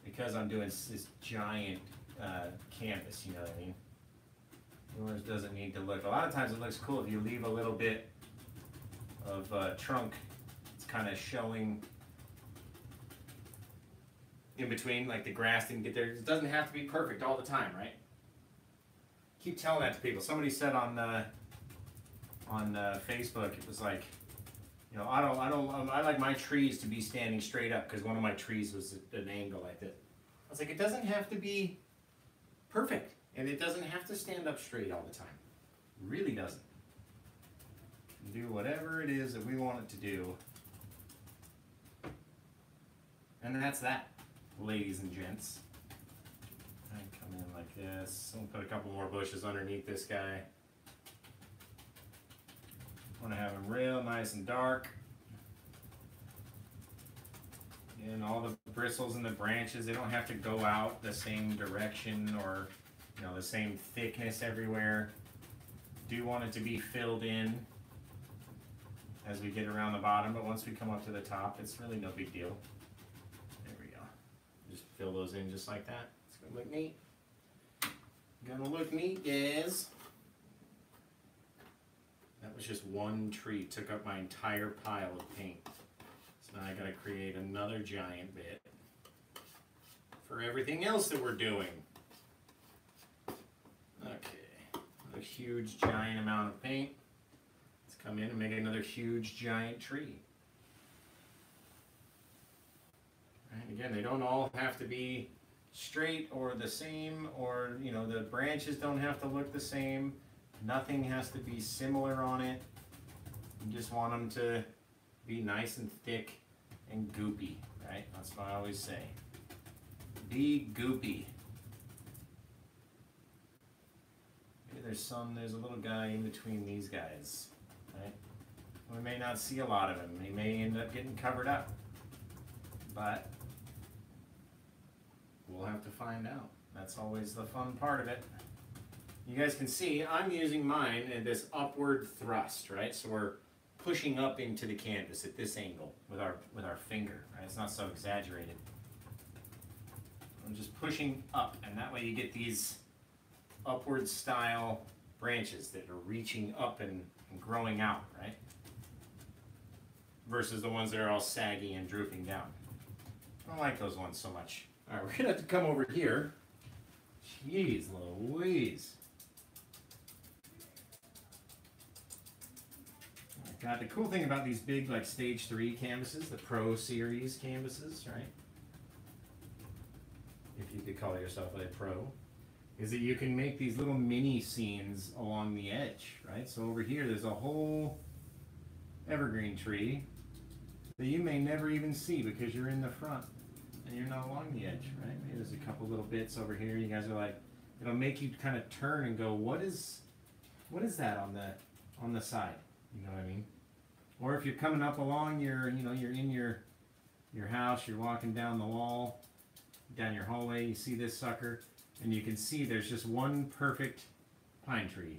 because I'm doing this giant uh, canvas, you know what I mean? Yours doesn't need to look, a lot of times it looks cool if you leave a little bit of uh, trunk, it's kind of showing in between, like the grass didn't get there. It doesn't have to be perfect all the time, right? Keep telling that to people. Somebody said on uh, on uh, Facebook, it was like, you know, I don't, I don't, I like my trees to be standing straight up because one of my trees was at an angle like this. I was like, it doesn't have to be perfect, and it doesn't have to stand up straight all the time. It really doesn't. Do whatever it is that we want it to do, and that's that, ladies and gents. I come in like this. Gonna put a couple more bushes underneath this guy. Want to have them real nice and dark. And all the bristles and the branches, they don't have to go out the same direction or, you know, the same thickness everywhere. Do want it to be filled in as we get around the bottom, but once we come up to the top, it's really no big deal. There we go. Just fill those in just like that. It's gonna look neat. Gonna look neat, guys. That was just one tree, took up my entire pile of paint. So now I gotta create another giant bit for everything else that we're doing. Okay, a huge giant amount of paint. Let's come in and make another huge giant tree. Right, again, they don't all have to be straight or the same or you know the branches don't have to look the same. Nothing has to be similar on it. You just want them to be nice and thick and goopy, right? That's what I always say. Be goopy. Maybe there's some, there's a little guy in between these guys, right? We may not see a lot of him. He may end up getting covered up. But we'll have to find out. That's always the fun part of it. You guys can see I'm using mine in this upward thrust, right? So we're pushing up into the canvas at this angle with our with our finger, right? It's not so exaggerated. I'm just pushing up, and that way you get these upward style branches that are reaching up and, and growing out, right? Versus the ones that are all saggy and drooping down. I don't like those ones so much. All right, we're gonna have to come over here. Jeez Louise. Oh God, the cool thing about these big like stage three canvases, the Pro Series canvases, right? If you could call yourself a pro, is that you can make these little mini scenes along the edge, right? So over here, there's a whole evergreen tree that you may never even see because you're in the front and you're not along the edge, right? Maybe there's a couple little bits over here. You guys are like, it'll make you kind of turn and go, what is, what is that on the, on the side? You know what I mean? Or if you're coming up along your, you know, you're in your, your house, you're walking down the wall, down your hallway, you see this sucker, and you can see there's just one perfect pine tree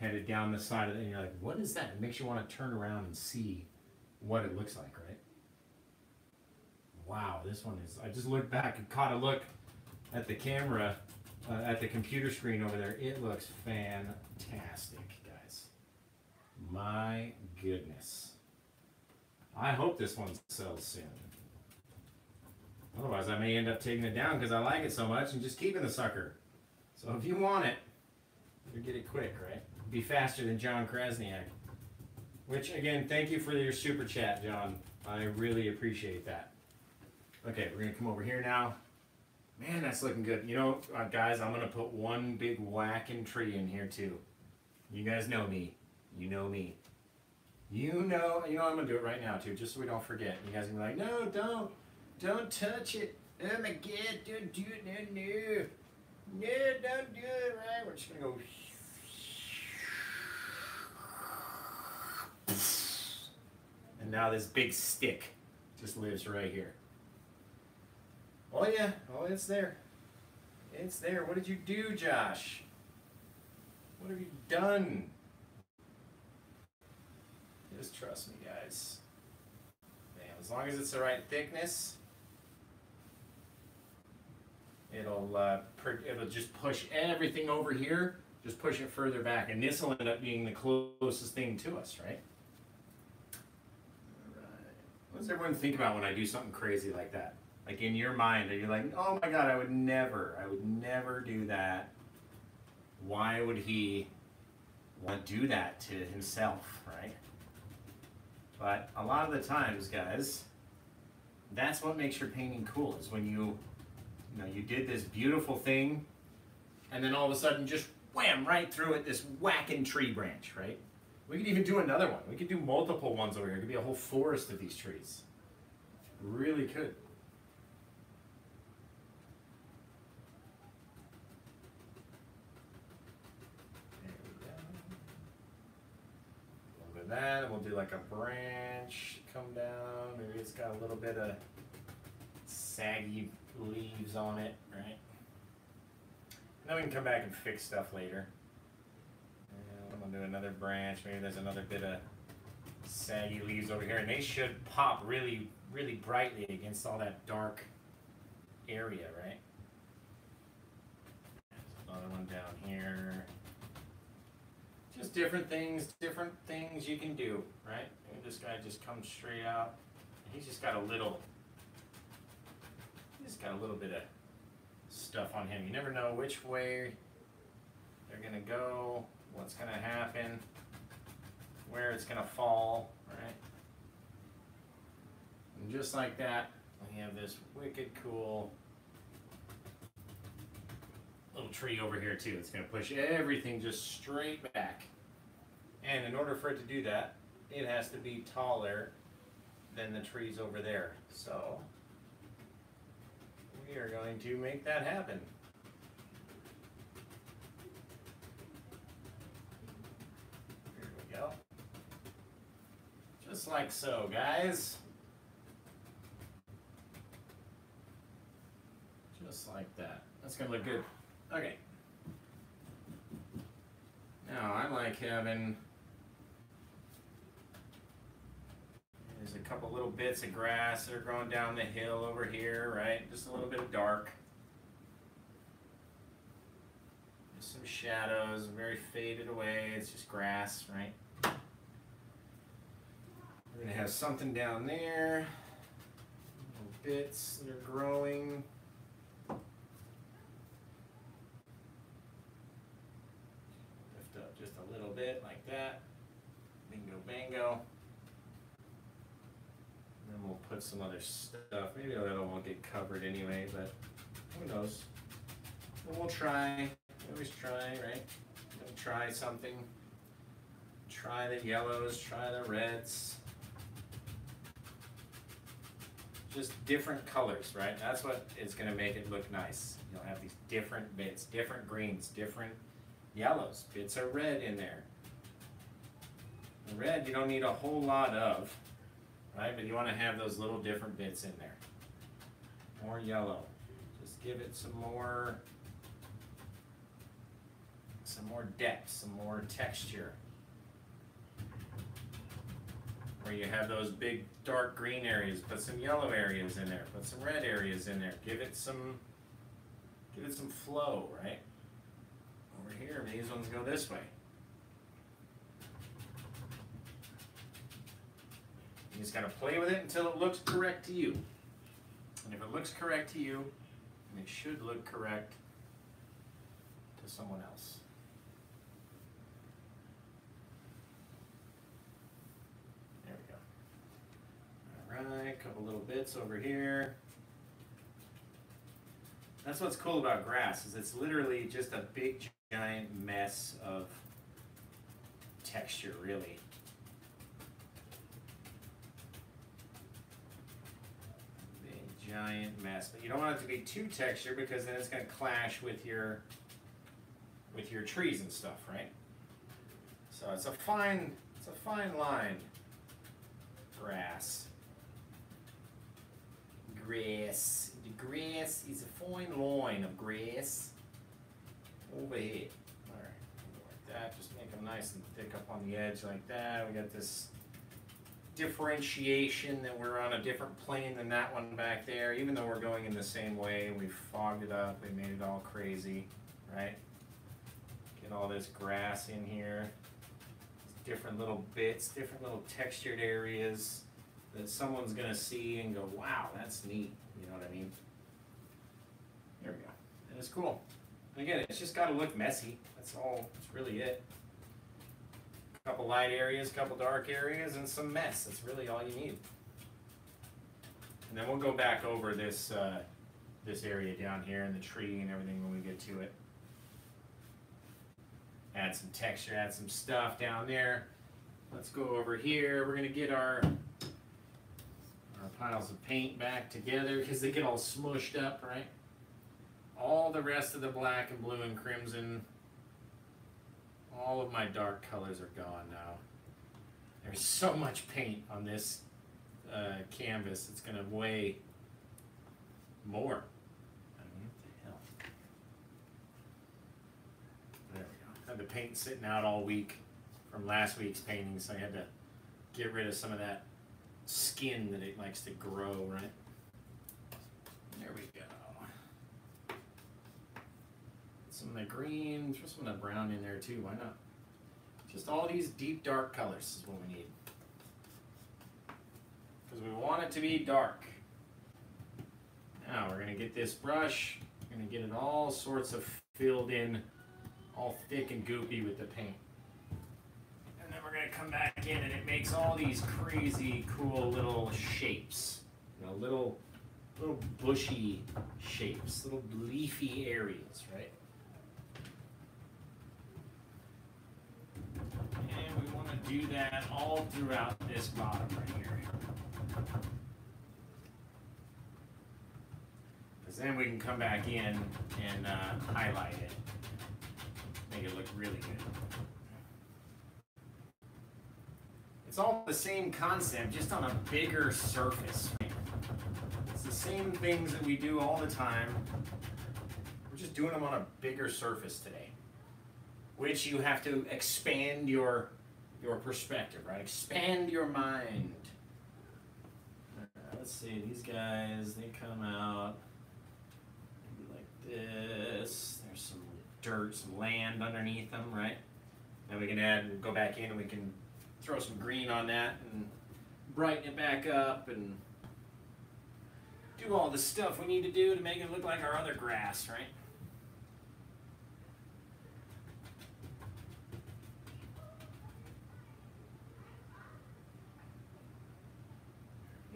headed down the side of it, and you're like, what is that? It makes you want to turn around and see what it looks like, right? Wow, this one is. I just looked back and caught a look at the camera, uh, at the computer screen over there. It looks fantastic, guys. My goodness. I hope this one sells soon. Otherwise, I may end up taking it down because I like it so much and just keeping the sucker. So if you want it, you get it quick, right? Be faster than John Krasniak. Which, again, thank you for your super chat, John. I really appreciate that. Okay, we're to come over here now. Man, that's looking good. You know, uh, guys, I'm to put one big whacking tree in here, too. You guys know me. You know me. You know, you know, I'm to do it right now, too, just so we don't forget. You guys are be like, no, don't. Don't touch it. Oh my god, don't do it. No, no. No, don't do it. Right, we're just to go. And now this big stick just lives right here. Oh yeah, oh it's there. It's there. What did you do, Josh? What have you done? Just trust me, guys. Man, as long as it's the right thickness, it'll uh, it'll just push everything over here. Just push it further back, and this will end up being the closest thing to us, right? All right. What does everyone think about when I do something crazy like that? Like in your mind, are you like, oh my god, I would never, I would never do that. Why would he want to do that to himself, right? But a lot of the times, guys, that's what makes your painting cool is when you, you know, you did this beautiful thing, and then all of a sudden just wham right through it, this whacking tree branch, right? We could even do another one. We could do multiple ones over here. It could be a whole forest of these trees. Really could. There we go. A little bit of that, and we'll do like a branch come down. Maybe it's got a little bit of saggy leaves on it, right? And then we can come back and fix stuff later. And I'm gonna do another branch. Maybe there's another bit of saggy leaves over here, and they should pop really, really brightly against all that dark area, right? There's another one down here. Just different things, different things you can do, right? This guy just comes straight out. He's just got a little, he's got a little bit of stuff on him. You never know which way they're gonna go, what's gonna happen, where it's gonna fall, right? And just like that, we have this wicked cool little tree over here too. It's gonna push everything just straight back. And in order for it to do that, it has to be taller than the trees over there. So we are going to make that happen. Here we go. Just like so, guys. Just like that. That's gonna look good. Okay. Now I like having there's a couple little bits of grass that are growing down the hill over here, right? Just a little bit of dark. Just some shadows, very faded away. It's just grass, right? We're gonna have something down there. Little bits that are growing. Lift up just a little bit like that. Bingo bango. Put some other stuff. Maybe that won't get covered anyway, but who knows? We'll try. We always try, right? We'll try something. Try the yellows, try the reds. Just different colors, right? That's what is gonna make it look nice. You'll have these different bits, different greens, different yellows, bits of red in there. The red you don't need a whole lot of, right? But you want to have those little different bits in there. More yellow. Just give it some more, some more depth, some more texture. Where you have those big dark green areas, put some yellow areas in there, put some red areas in there. Give it some, give it some flow, right? Over here, these ones go this way. You just gotta play with it until it looks correct to you. And if it looks correct to you, then it should look correct to someone else. There we go. Alright, couple little bits over here. That's what's cool about grass, is it's literally just a big giant mess of texture, really. Giant mess, but you don't want it to be too textured because then it's going to clash with your with your trees and stuff, right? So it's a fine it's a fine line. Grass. Grass. The grass is a fine line of grass over here. Alright, like that. Just make them nice and thick up on the edge like that. We got this differentiation that we're on a different plane than that one back there. Even though we're going in the same way, we fogged it up. We made it all crazy, right? Get all this grass in here. Different little bits, different little textured areas that someone's gonna see and go, wow, that's neat. You know what I mean? There we go. And it's cool. Again, it's just got to look messy. That's all. That's really it. Couple light areas, couple dark areas, and some mess. That's really all you need. And then we'll go back over this uh, this area down here and the tree and everything when we get to it. Add some texture, add some stuff down there. Let's go over here. We're gonna get our our piles of paint back together because they get all smushed up, right? all the rest of the black and blue and crimson, all of my dark colors are gone now. There's so much paint on this uh, canvas, it's going to weigh more. I mean, what the hell? There we go. Had the paint sitting out all week from last week's painting, so I had to get rid of some of that skin that it likes to grow, right? There we go. Some of the green, throw some of the brown in there too, why not? Just all these deep dark colors is what we need. Because we want it to be dark. Now we're gonna get this brush, we're gonna get it all sorts of filled in all thick and goopy with the paint. And then we're gonna come back in and it makes all these crazy cool little shapes. You know, little little bushy shapes, little leafy areas, right? And we want to do that all throughout this bottom right here. Because then we can come back in and uh, highlight it. Make it look really good. It's all the same concept, just on a bigger surface. It's the same things that we do all the time. We're just doing them on a bigger surface today. Which you have to expand your your perspective, right? Expand your mind. Uh, let's see, these guys, they come out maybe like this. There's some dirt, some land underneath them, right? Then we can add, go back in and we can throw some green on that and brighten it back up and do all the stuff we need to do to make it look like our other grass, right?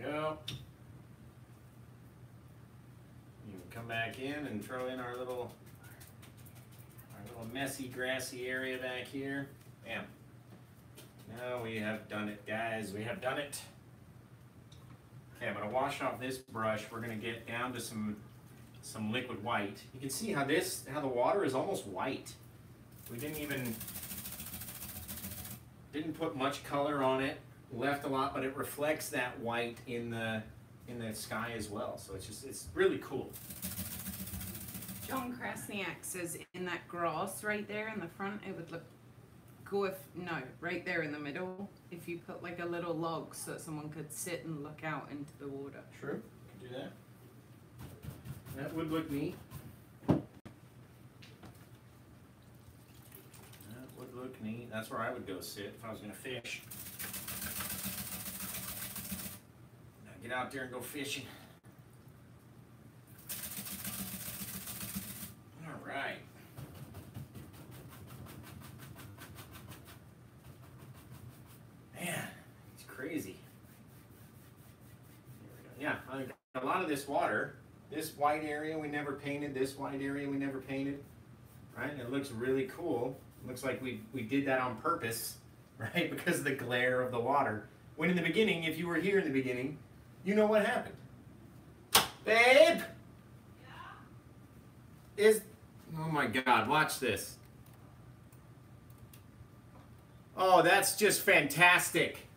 Go. You can come back in and throw in our little our little messy grassy area back here. Bam. Now we have done it, guys. We have done it. Okay, I'm gonna wash off this brush. We're gonna get down to some some liquid white. You can see how this how the water is almost white. We didn't even didn't put much color on it. Left a lot, but it reflects that white in the in the sky as well. So it's just it's really cool. John Krasniak says in that grass right there in the front, it would look cool if, no, right there in the middle, if you put like a little log so that someone could sit and look out into the water. True. Can do that. That would look neat. That would look neat. That's where I would go sit if I was gonna fish. Now get out there and go fishing. All right. Man, it's crazy. Yeah, a lot of this water, this white area we never painted, this white area we never painted, right? It looks really cool. looks like we, we did that on purpose, right? Because of the glare of the water. When in the beginning, if you were here in the beginning, you know what happened. Babe! Yeah. Is, oh my God, watch this. Oh, that's just fantastic.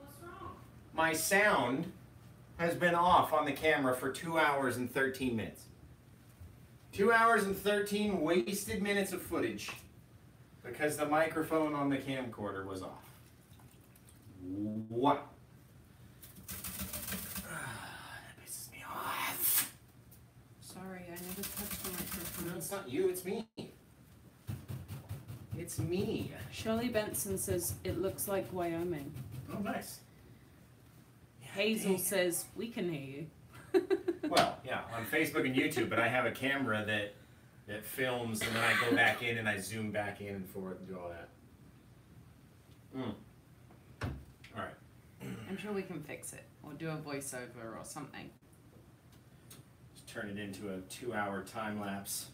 What's wrong? My sound has been off on the camera for two hours and 13 minutes. Two hours and 13 wasted minutes of footage because the microphone on the camcorder was off. What? That pisses me off. Sorry, I never touched the No, microphone. It's not you, it's me. It's me. Shirley Benson says it looks like Wyoming. Oh, nice. Hazel says we can hear you. Well, yeah, on Facebook and YouTube, but I have a camera that that films, and then I go back in and I zoom back in and forth and do all that. Mm. All right, I'm sure we can fix it or do a voiceover or something. just turn it into a two-hour time lapse.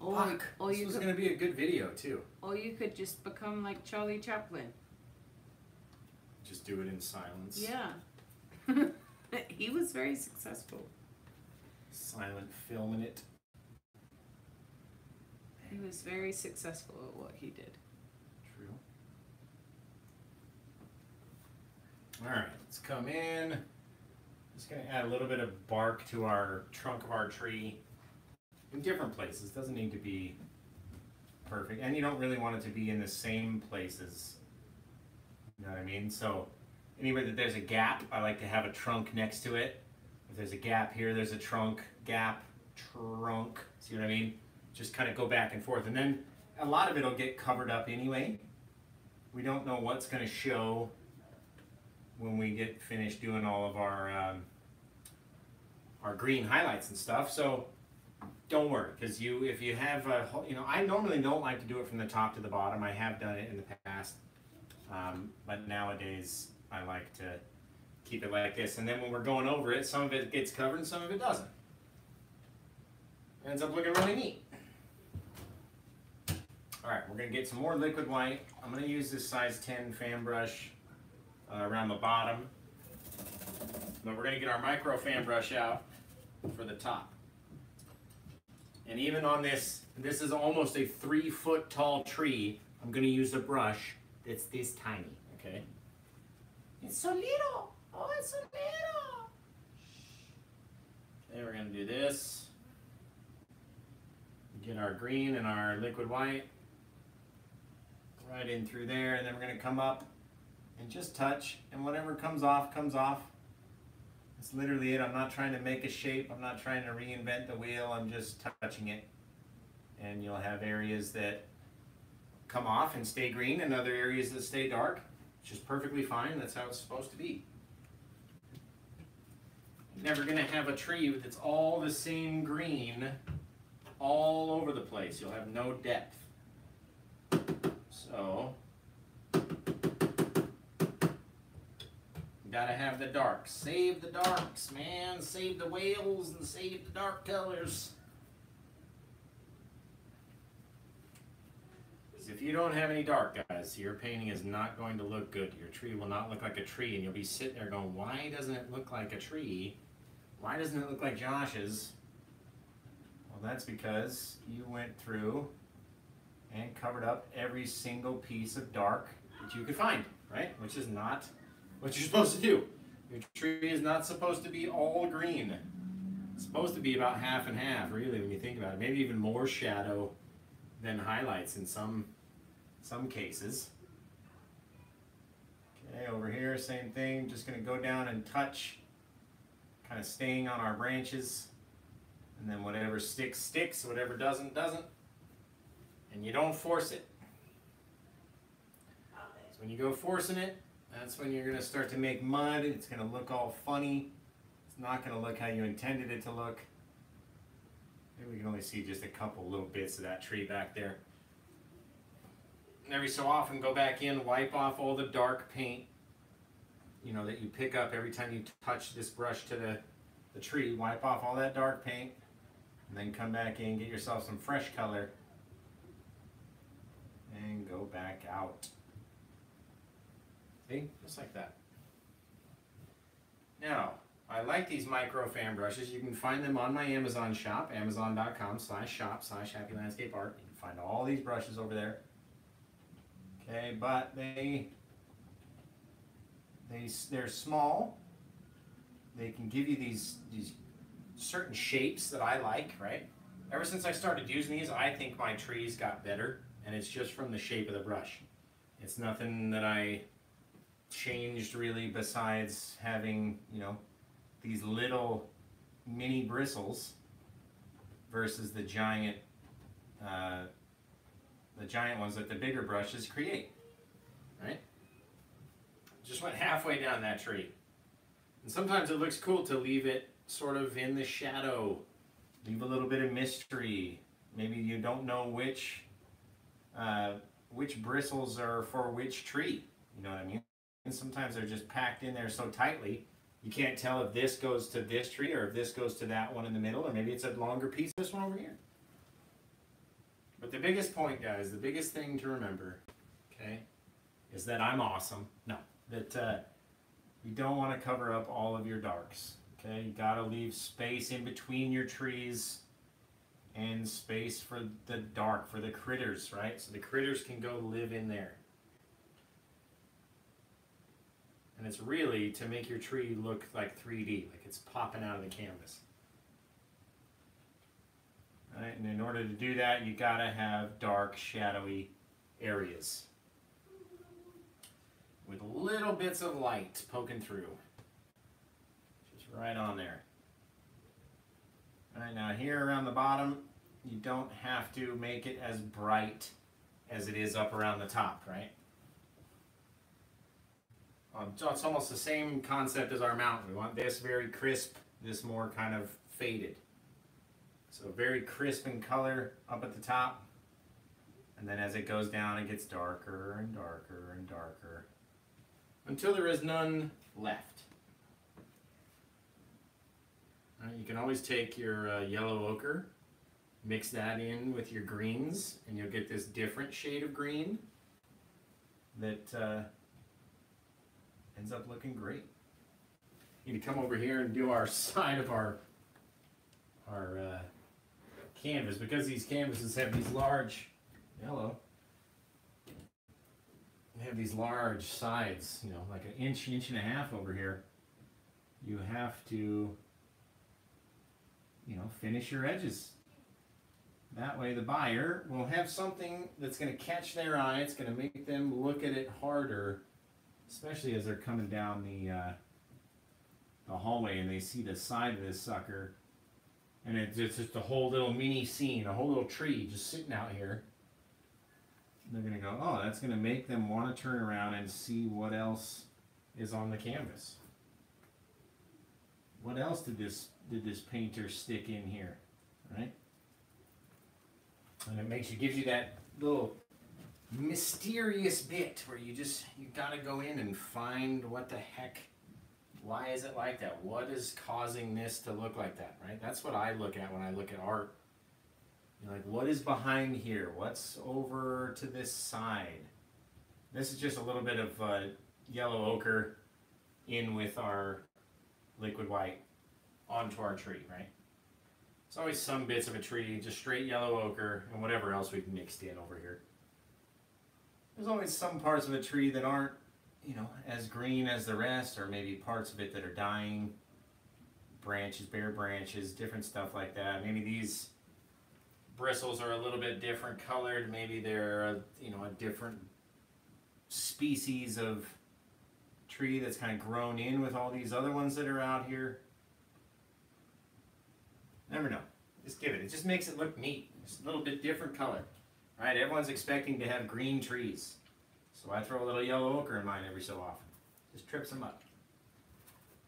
Or, Fuck, or this you was could, gonna be a good video too. or you could just become like Charlie Chaplin. Just do it in silence. Yeah. he was very successful. Silent filming it. He was very successful at what he did. True. All right, let's come in. Just gonna add a little bit of bark to our trunk of our tree in different places. Doesn't need to be perfect, and you don't really want it to be in the same places. You know what I mean? So anywhere that there's a gap, I like to have a trunk next to it. If there's a gap here, there's a trunk, gap, trunk. See what I mean? Just kind of go back and forth, and then a lot of it'll get covered up anyway. We don't know what's going to show when we get finished doing all of our um, our green highlights and stuff. So don't worry, because you if you have a whole- you know I normally don't like to do it from the top to the bottom. I have done it in the past, um, but nowadays I like to keep it like this. And then when we're going over it, some of it gets covered and some of it doesn't. Ends up looking really neat. All right, we're gonna get some more liquid white. I'm gonna use this size 10 fan brush uh, around the bottom. But we're gonna get our micro fan brush out for the top. And even on this, this is almost a three foot tall tree. I'm gonna use a brush that's this tiny, okay? It's so little. Oh, it's so little. Okay, we're gonna do this. Get our green and our liquid white right in through there, and then we're gonna come up and just touch, and whatever comes off, comes off. That's literally it. I'm not trying to make a shape. I'm not trying to reinvent the wheel. I'm just touching it. And you'll have areas that come off and stay green and other areas that stay dark, which is perfectly fine. That's how it's supposed to be. You're never going to have a tree that's all the same green all over the place. You'll have no depth. So, Gotta have the darks. Save the darks, man. Save the whales and save the dark colors. Because if you don't have any dark, guys, your painting is not going to look good. Your tree will not look like a tree, and you'll be sitting there going, why doesn't it look like a tree? Why doesn't it look like Josh's? Well, that's because you went through and covered up every single piece of dark that you could find, right? Which is not what you're supposed to do. Your tree is not supposed to be all green. It's supposed to be about half and half, really, when you think about it. Maybe even more shadow than highlights in some some cases. Okay, over here, same thing. Just gonna go down and touch, kind of staying on our branches. And then whatever sticks, sticks. Whatever doesn't, doesn't. And you don't force it. So when you go forcing it, that's when you're going to start to make mud. It's going to look all funny. It's not going to look how you intended it to look. Maybe we can only see just a couple little bits of that tree back there. And every so often go back in, wipe off all the dark paint, you know, that you pick up every time you touch this brush to the, the tree. Wipe off all that dark paint and then come back in, get yourself some fresh color and go back out. See, just like that. Now, I like these micro fan brushes. You can find them on my Amazon shop, amazon.com slash shop slash happy landscape art. You can find all these brushes over there. Okay, but they, they, they're small. They can give you these, these certain shapes that I like, right? Ever since I started using these, I think my trees got better, and it's just from the shape of the brush. It's nothing that I changed really besides having, you know, these little mini bristles versus the giant, uh, the giant ones that the bigger brushes create, right? Just went halfway down that tree. And sometimes it looks cool to leave it sort of in the shadow, leave a little bit of mystery. Maybe you don't know which, uh, which bristles are for which tree. You know what I mean? And sometimes they're just packed in there so tightly, you can't tell if this goes to this tree or if this goes to that one in the middle, or maybe it's a longer piece, this one over here. But the biggest point, guys, the biggest thing to remember, okay, is that I'm awesome. No, that uh, you don't want to cover up all of your darks. Okay, you gotta leave space in between your trees and space for the dark, for the critters, right? So the critters can go live in there. And it's really to make your tree look like 3D, like it's popping out of the canvas. Right, and in order to do that, you gotta have dark, shadowy areas with little bits of light poking through. Just right on there. All right, now here around the bottom, you don't have to make it as bright as it is up around the top, right? Um, so it's almost the same concept as our mountain. We want this very crisp, this more kind of faded. So very crisp in color up at the top. And then as it goes down, it gets darker and darker and darker until there is none left. Right, you can always take your uh, yellow ochre, mix that in with your greens, and you'll get this different shade of green that uh, ends up looking great. You need to come over here and do our side of our our uh, canvas because these canvases have these large yellow. They have these large sides, you know, like an inch, inch and a half over here. You have to, you know, finish your edges. That way the buyer will have something that's going to catch their eye. It's going to make them look at it harder, especially as they're coming down the uh, the hallway and they see the side of this sucker. And it's it's just a whole little mini scene, a whole little tree just sitting out here. They're to go, oh, that's to make them want to turn around and see what else is on the canvas. What else did this did this painter stick in here, right? And it makes you gives you that little mysterious bit where you just you got to go in and find what the heck why is it like that? What is causing this to look like that, right? That's what I look at when I look at art. You're like, what is behind here? What's over to this side? This is just a little bit of uh, yellow ochre in with our liquid white onto our tree, right? It's always some bits of a tree, just straight yellow ochre and whatever else we've mixed in over here. There's always some parts of a tree that aren't, you know, as green as the rest, or maybe parts of it that are dying, branches, bare branches, different stuff like that. Maybe these bristles are a little bit different colored. Maybe they're, a, you know, a different species of tree that's kind of grown in with all these other ones that are out here. Never know. Just give it. It just makes it look neat. Just a little bit different color. All right, everyone's expecting to have green trees. So I throw a little yellow ochre in mine every so often. Just trips them up.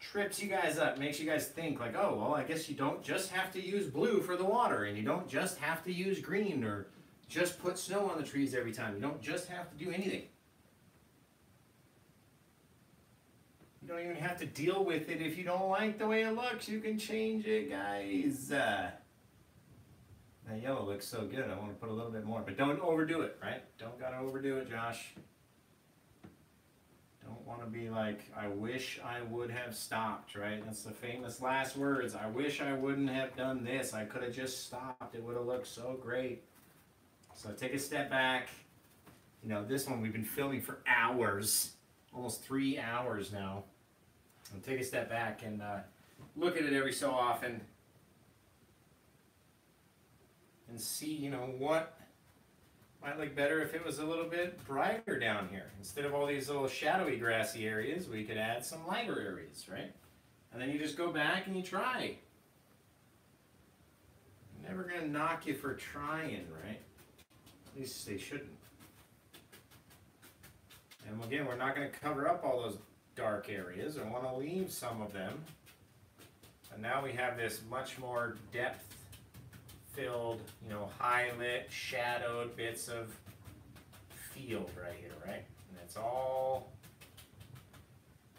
Trips you guys up, makes you guys think like, oh, well, I guess you don't just have to use blue for the water, and you don't just have to use green or just put snow on the trees every time. You don't just have to do anything. You don't even have to deal with it if you don't like the way it looks. You can change it, guys. Uh, that yellow looks so good. I want to put a little bit more, but don't overdo it, right? Don't gotta overdo it, Josh. Don't want to be like, I wish I would have stopped, right? That's the famous last words. I wish I wouldn't have done this. I could have just stopped. It would have looked so great. So take a step back. You know, this one we've been filming for hours, almost three hours now. And take a step back and uh, look at it every so often and see, you know, what might look better if it was a little bit brighter down here. Instead of all these little shadowy grassy areas, we could add some lighter areas, right? And then you just go back and you try. Never gonna knock you for trying, right? At least they shouldn't. And again, we're not gonna cover up all those dark areas. I wanna leave some of them. And now we have this much more depth filled, you know, high lit, shadowed bits of field right here, right? And it's all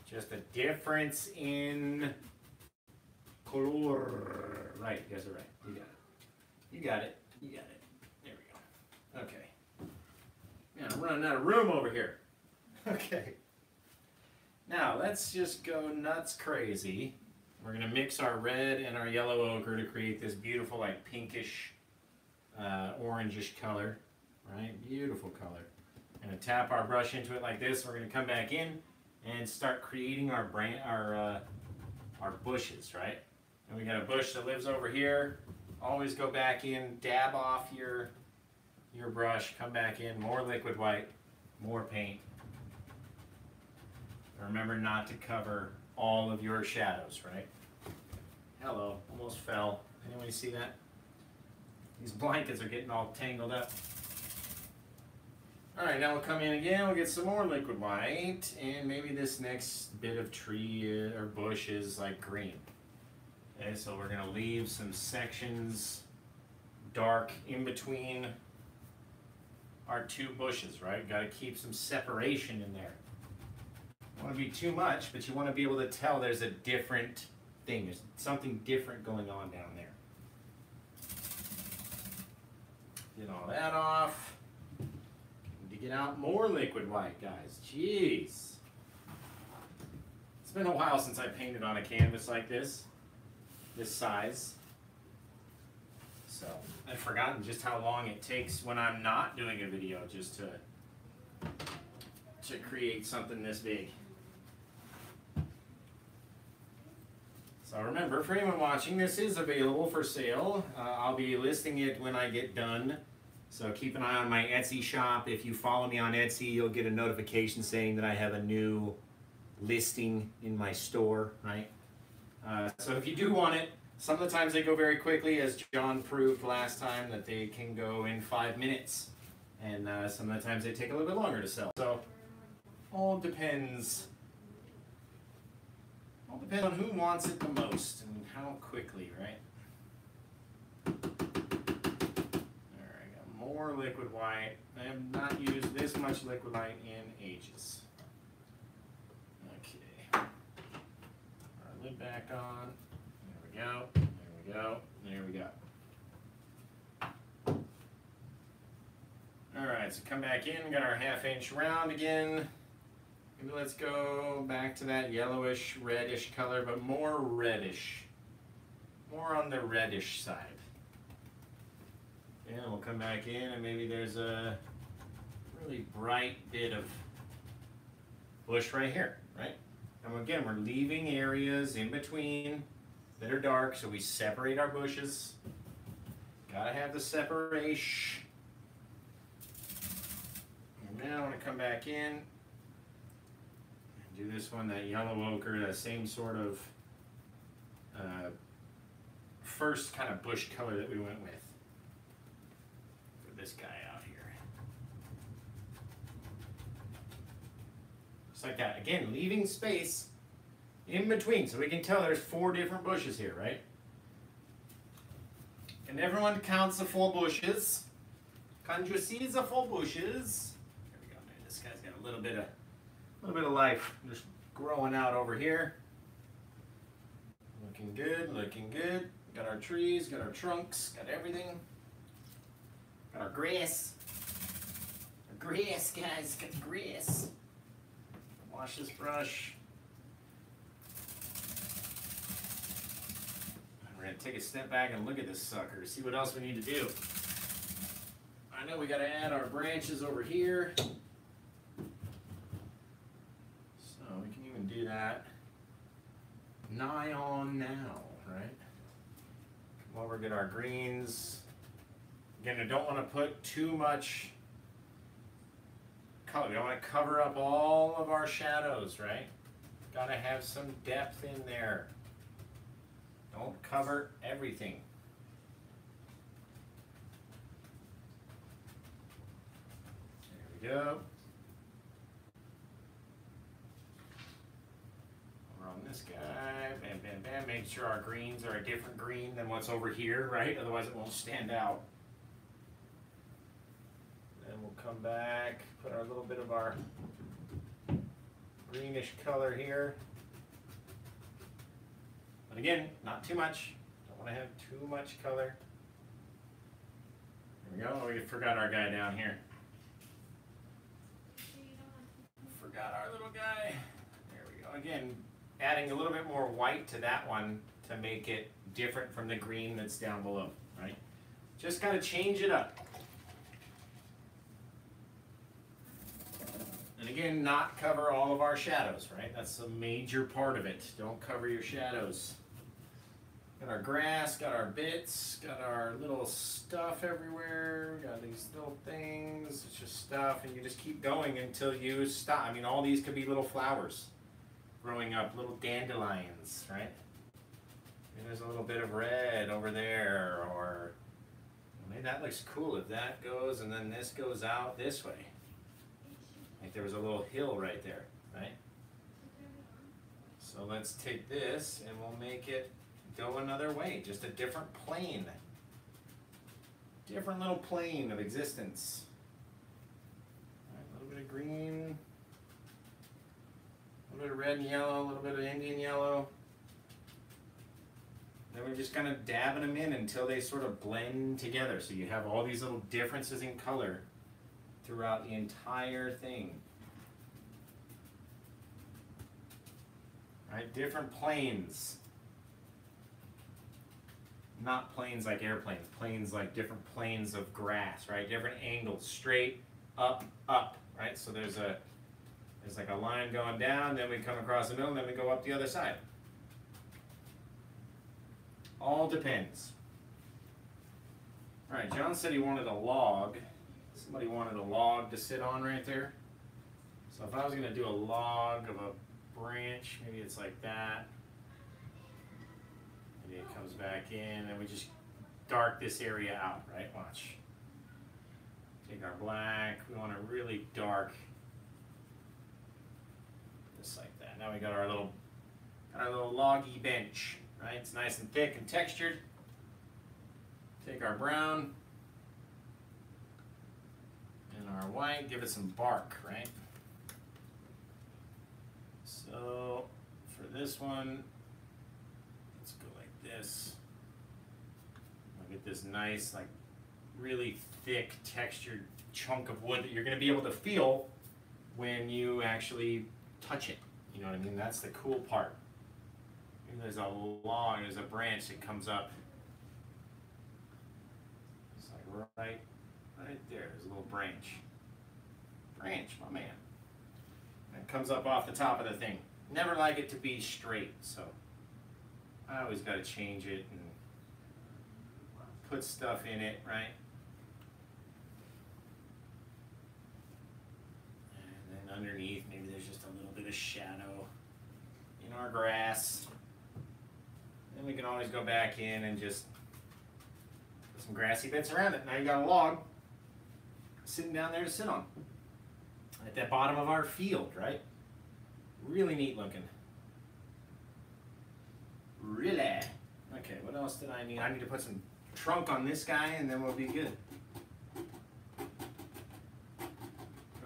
just a difference in color. Right, you guys are right. You got it. You got it. You got it. There we go. Okay. Man, I'm running out of room over here. Okay. Now, let's just go nuts crazy we're going to mix our red and our yellow ochre to create this beautiful like pinkish, uh, orangish color, right? Beautiful color. Going to tap our brush into it like this. We're going to come back in and start creating our brand, our uh, our bushes, right? And we got a bush that lives over here. Always go back in, dab off your your brush, come back in, more liquid white, more paint. Remember not to cover all of your shadows, right? Hello, almost fell. Anybody see that? These blankets are getting all tangled up. All right, now we'll come in again, we'll get some more liquid white, and maybe this next bit of tree uh, or bush is like green. Okay, so we're gonna leave some sections dark in between our two bushes, right? Got to keep some separation in there. Want to be too much, but you want to be able to tell there's a different thing. There's something different going on down there. Get all that off. Need to get out more liquid white, guys. Jeez. It's been a while since I painted on a canvas like this, this size. So I've forgotten just how long it takes when I'm not doing a video just to to create something this big. So remember, for anyone watching, this is available for sale. Uh, I'll be listing it when I get done. So keep an eye on my Etsy shop. If you follow me on Etsy, you'll get a notification saying that I have a new listing in my store, right? Uh, so if you do want it, some of the times they go very quickly, as John proved last time, that they can go in five minutes. And uh, some of the times they take a little bit longer to sell. So all depends all depends on who wants it the most and how quickly, right? There, I got more liquid white. I have not used this much liquid white in ages. Okay. Our lid back on. There we go. There we go. There we go. Alright, so come back in, got our half inch round again. Maybe let's go back to that yellowish, reddish color, but more reddish. More on the reddish side. Yeah, we'll come back in and maybe there's a really bright bit of bush right here, right? And again, we're leaving areas in between that are dark, so we separate our bushes. Gotta have the separation. And now I want to come back in do this one, that yellow ochre, that same sort of uh, first kind of bush color that we went with for this guy out here. Just like that. Again, leaving space in between so we can tell there's four different bushes here, right? And everyone counts the full bushes. Can you see the full bushes? There we go. Man, this guy's got a little bit of a little bit of life just growing out over here. Looking good, looking good. Got our trees, got our trunks, got everything. Got our grass. Our grass, guys, got the grass. Wash this brush. We're gonna take a step back and look at this sucker, see what else we need to do. I know we gotta add our branches over here. That nigh on now, right? Come over, get our greens. Again, I don't want to put too much color. We don't want to cover up all of our shadows, right? Got to have some depth in there. Don't cover everything. There we go. This guy, bam, bam, bam, make sure our greens are a different green than what's over here, right? Otherwise it won't stand out. Then we'll come back, put our little bit of our greenish color here. But again, not too much. Don't want to have too much color. There we go. Oh, we forgot our guy down here. Forgot our little guy. There we go. Again, adding a little bit more white to that one to make it different from the green that's down below, right? Just kind of change it up. And again, not cover all of our shadows, right? That's a major part of it. Don't cover your shadows. Got our grass, got our bits, got our little stuff everywhere, got these little things, it's just stuff, and you just keep going until you stop. I mean, all these could be little flowers growing up, little dandelions, right? And there's a little bit of red over there, or maybe that looks cool if that goes and then this goes out this way. Like there was a little hill right there, right? So let's take this and we'll make it go another way, just a different plane. different little plane of existence. A little bit of green, a little bit of red and yellow, a little bit of Indian yellow. Then we're just kind of dabbing them in until they sort of blend together. So you have all these little differences in color throughout the entire thing. Right, different planes. Not planes like airplanes, planes like different planes of grass, right? Different angles, straight, up, up, right? So there's a there's like a line going down, then we come across the middle, and then we go up the other side. All depends. All right, John said he wanted a log. Somebody wanted a log to sit on right there. So if I was gonna do a log of a branch, maybe it's like that. Maybe it comes back in, and we just dark this area out, right? Watch. Take our black, we want it really dark. Just like that. Now we got our little, our little loggy bench, right? It's nice and thick and textured. Take our brown and our white, give it some bark, right? So for this one, let's go like this. I'll get this nice, like really thick textured chunk of wood that you're gonna be able to feel when you actually touch it. You know what I mean? That's the cool part. And there's a long, there's a branch that comes up. It's like right, right there. There's a little branch. Branch, my man. And it comes up off the top of the thing. Never like it to be straight, so I always got to change it and put stuff in it, right? And then underneath, maybe there's just a little shadow in our grass. Then we can always go back in and just put some grassy bits around it. Now you got a log sitting down there to sit on at the bottom of our field, right? Really neat looking. Really? Okay, what else did I need? I need to put some trunk on this guy and then we'll be good.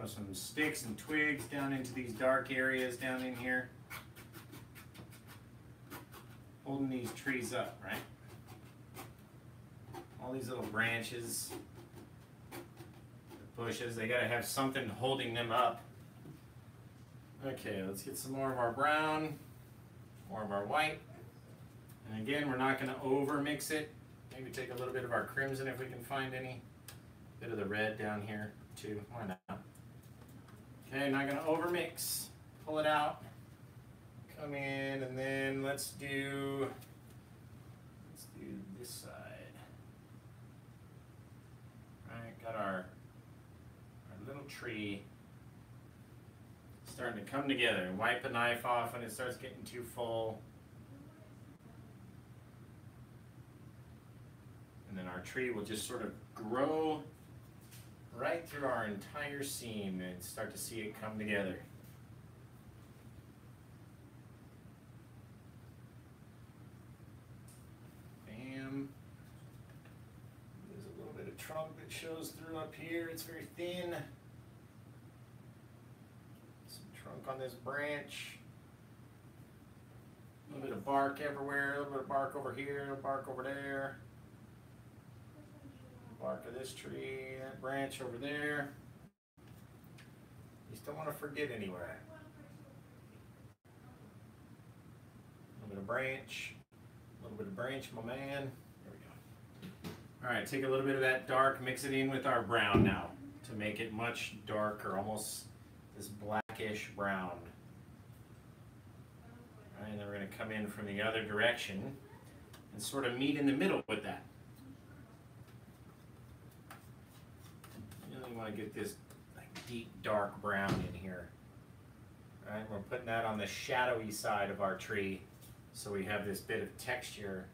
Throw some sticks and twigs down into these dark areas down in here. Holding these trees up, right? All these little branches, the bushes, they gotta have something holding them up. Okay, let's get some more of our brown, more of our white. And again, we're not gonna over mix it. Maybe take a little bit of our crimson if we can find any. Bit of the red down here too, why not? Okay, not gonna over mix. Pull it out. Come in and then let's do, let's do this side. Alright, got our, our little tree starting to come together. Wipe the knife off when it starts getting too full. And then our tree will just sort of grow right through our entire seam and start to see it come together. Bam. There's a little bit of trunk that shows through up here. It's very thin. Some trunk on this branch. A little bit of bark everywhere, a little bit of bark over here, bark over there. Bark of this tree, that branch over there. You don't want to forget anywhere. A little bit of branch, a little bit of branch, my man. There we go. All right, take a little bit of that dark, mix it in with our brown now to make it much darker, almost this blackish brown. And then we're going to come in from the other direction and sort of meet in the middle with that. really want to get this like deep dark brown in here. All right, we're putting that on the shadowy side of our tree so we have this bit of texture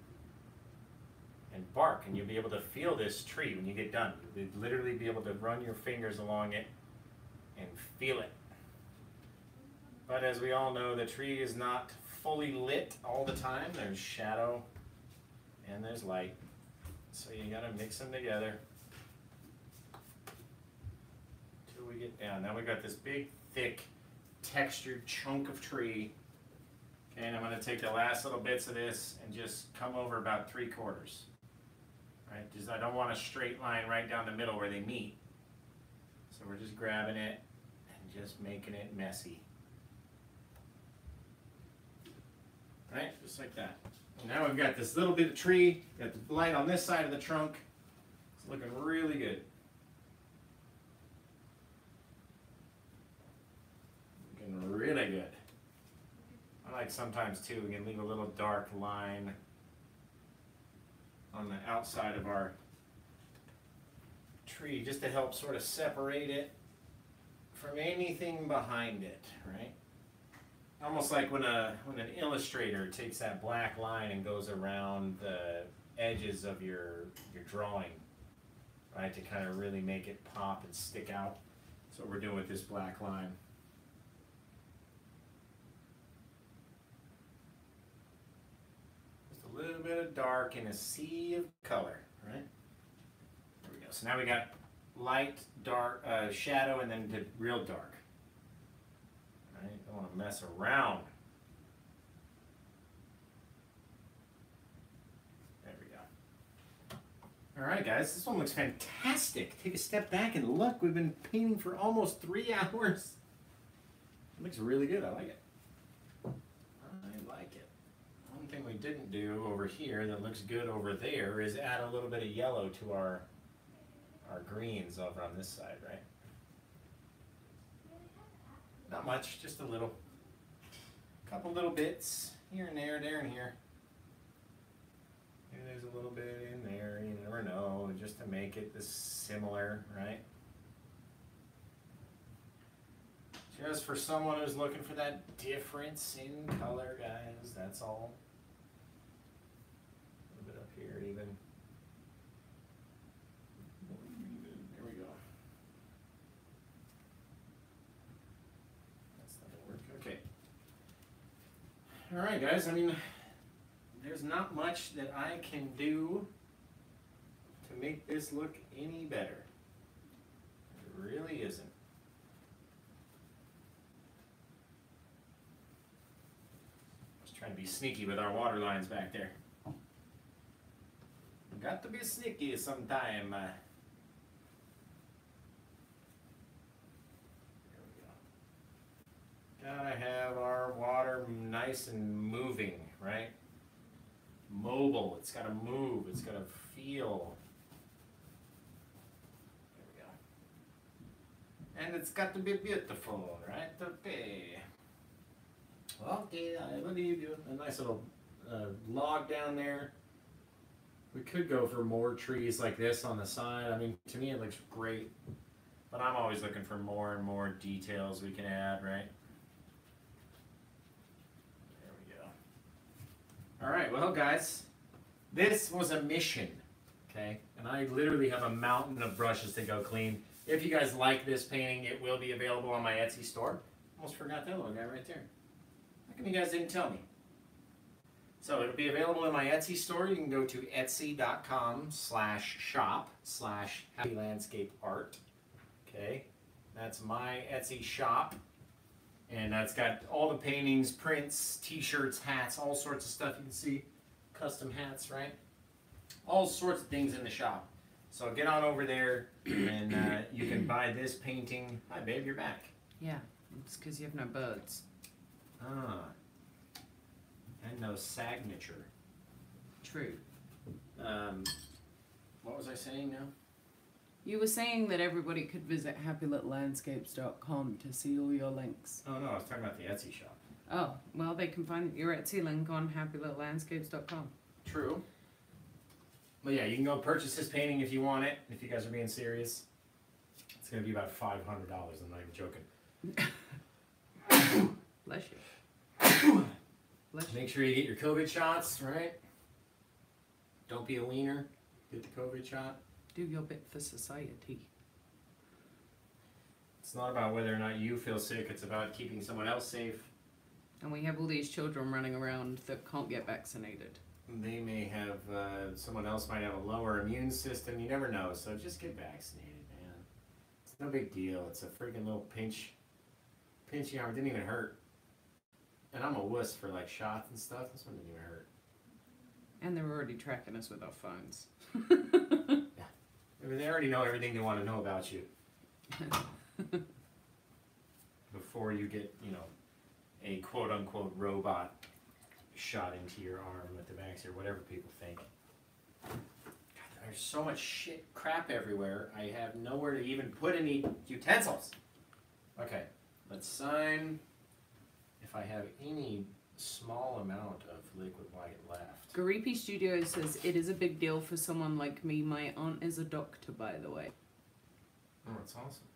and bark and you'll be able to feel this tree when you get done. You'll literally be able to run your fingers along it and feel it. But as we all know, the tree is not fully lit all the time. There's shadow and there's light. So you gotta mix them together. Till we get down. Now we've got this big, thick, textured chunk of tree. Okay, and I'm gonna take the last little bits of this and just come over about three quarters. Right, just I don't want a straight line right down the middle where they meet. So we're just grabbing it and just making it messy. Right, just like that. And now we've got this little bit of tree, got the light on this side of the trunk. It's looking really good. Looking really good. I like sometimes too, we can leave a little dark line on the outside of our tree just to help sort of separate it from anything behind it, right? Almost like when a when an illustrator takes that black line and goes around the edges of your your drawing, right, to kind of really make it pop and stick out. That's what we're doing with this black line. Just a little bit of dark in a sea of color, right? There we go. So now we got light, dark, uh, shadow, and then the real dark. Right? Don't want to mess around. There we go. All right, guys, this one looks fantastic. Take a step back and look. We've been painting for almost three hours. It looks really good. I like it. Thing we didn't do over here that looks good over there is add a little bit of yellow to our our greens over on this side, right? Not much, just a little. Couple little bits here and there, there and here. Maybe there's a little bit in there, you never know, just to make it this similar, right? Just for someone who's looking for that difference in color, guys, that's all. A little bit up even. There we go. That's not gonna work, okay. Alright guys, I mean, there's not much that I can do to make this look any better. It really isn't. Trying to be sneaky with our water lines back there. Got to be sneaky sometime. Uh, there we go. Gotta have our water nice and moving, right? Mobile. It's gotta move. It's gotta feel. There we go. And it's got to be beautiful, right? Okay. Okay, I believe you. A nice little uh, log down there. We could go for more trees like this on the side. I mean, to me it looks great. But I'm always looking for more and more details we can add, right? There we go. All right, well, guys, this was a mission, okay? And I literally have a mountain of brushes to go clean. If you guys like this painting, it will be available on my Etsy store. Almost forgot that little guy right there. How come you guys didn't tell me? So it'll be available in my Etsy store. You can go to etsy.com slash shop slash happy landscape art. Okay, that's my Etsy shop. And that's got all the paintings, prints, t-shirts, hats, all sorts of stuff you can see. Custom hats, right? All sorts of things in the shop. So get on over there and uh, you can buy this painting. Hi babe, you're back. Yeah, it's because you have no birds. Ah. And no signature. True. Um, what was I saying now? You were saying that everybody could visit happylittlelandscapes.com to see all your links. Oh no, I was talking about the Etsy shop. Oh, well, they can find your Etsy link on happylittlelandscapes.com. True. But yeah, you can go purchase this painting if you want it. If you guys are being serious, it's gonna be about five hundred dollars. I'm not even joking. Bless you. Bless you. Make sure you get your COVID shots, right? Don't be a wiener. Get the COVID shot. Do your bit for society. It's not about whether or not you feel sick. It's about keeping someone else safe. And we have all these children running around that can't get vaccinated. They may have uh, someone else might have a lower immune system. You never know. So just get vaccinated, man. It's It's no big deal. It's a freaking little pinch, pinchy arm. It didn't even hurt. And I'm a wuss for like shots and stuff. This one didn't even hurt. And they're already tracking us with our phones. I mean, they already know everything they want to know about you before you get, you know, a quote unquote robot shot into your arm at the vaccine or whatever people think. God, there's so much shit crap everywhere. I have nowhere to even put any utensils. Okay, let's sign. If I have any small amount of liquid white left. Garipi Studio says it is a big deal for someone like me. My aunt is a doctor, by the way. Oh, that's awesome.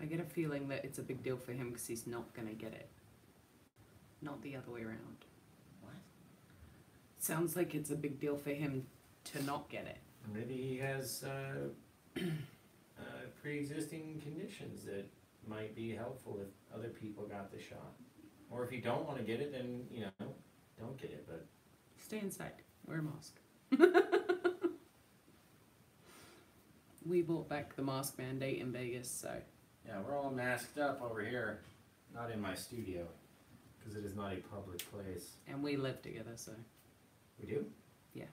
I get a feeling that it's a big deal for him because he's not gonna get it. Not the other way around. What? Sounds like it's a big deal for him to not get it. Maybe he has uh, uh, pre-existing conditions that might be helpful if other people got the shot. Or if you don't want to get it, then you know, don't get it. But Stay inside. Wear a mask. we brought back the mask mandate in Vegas, so yeah, we're all masked up over here, not in my studio, because it is not a public place. and we live together, so We do. Yeah.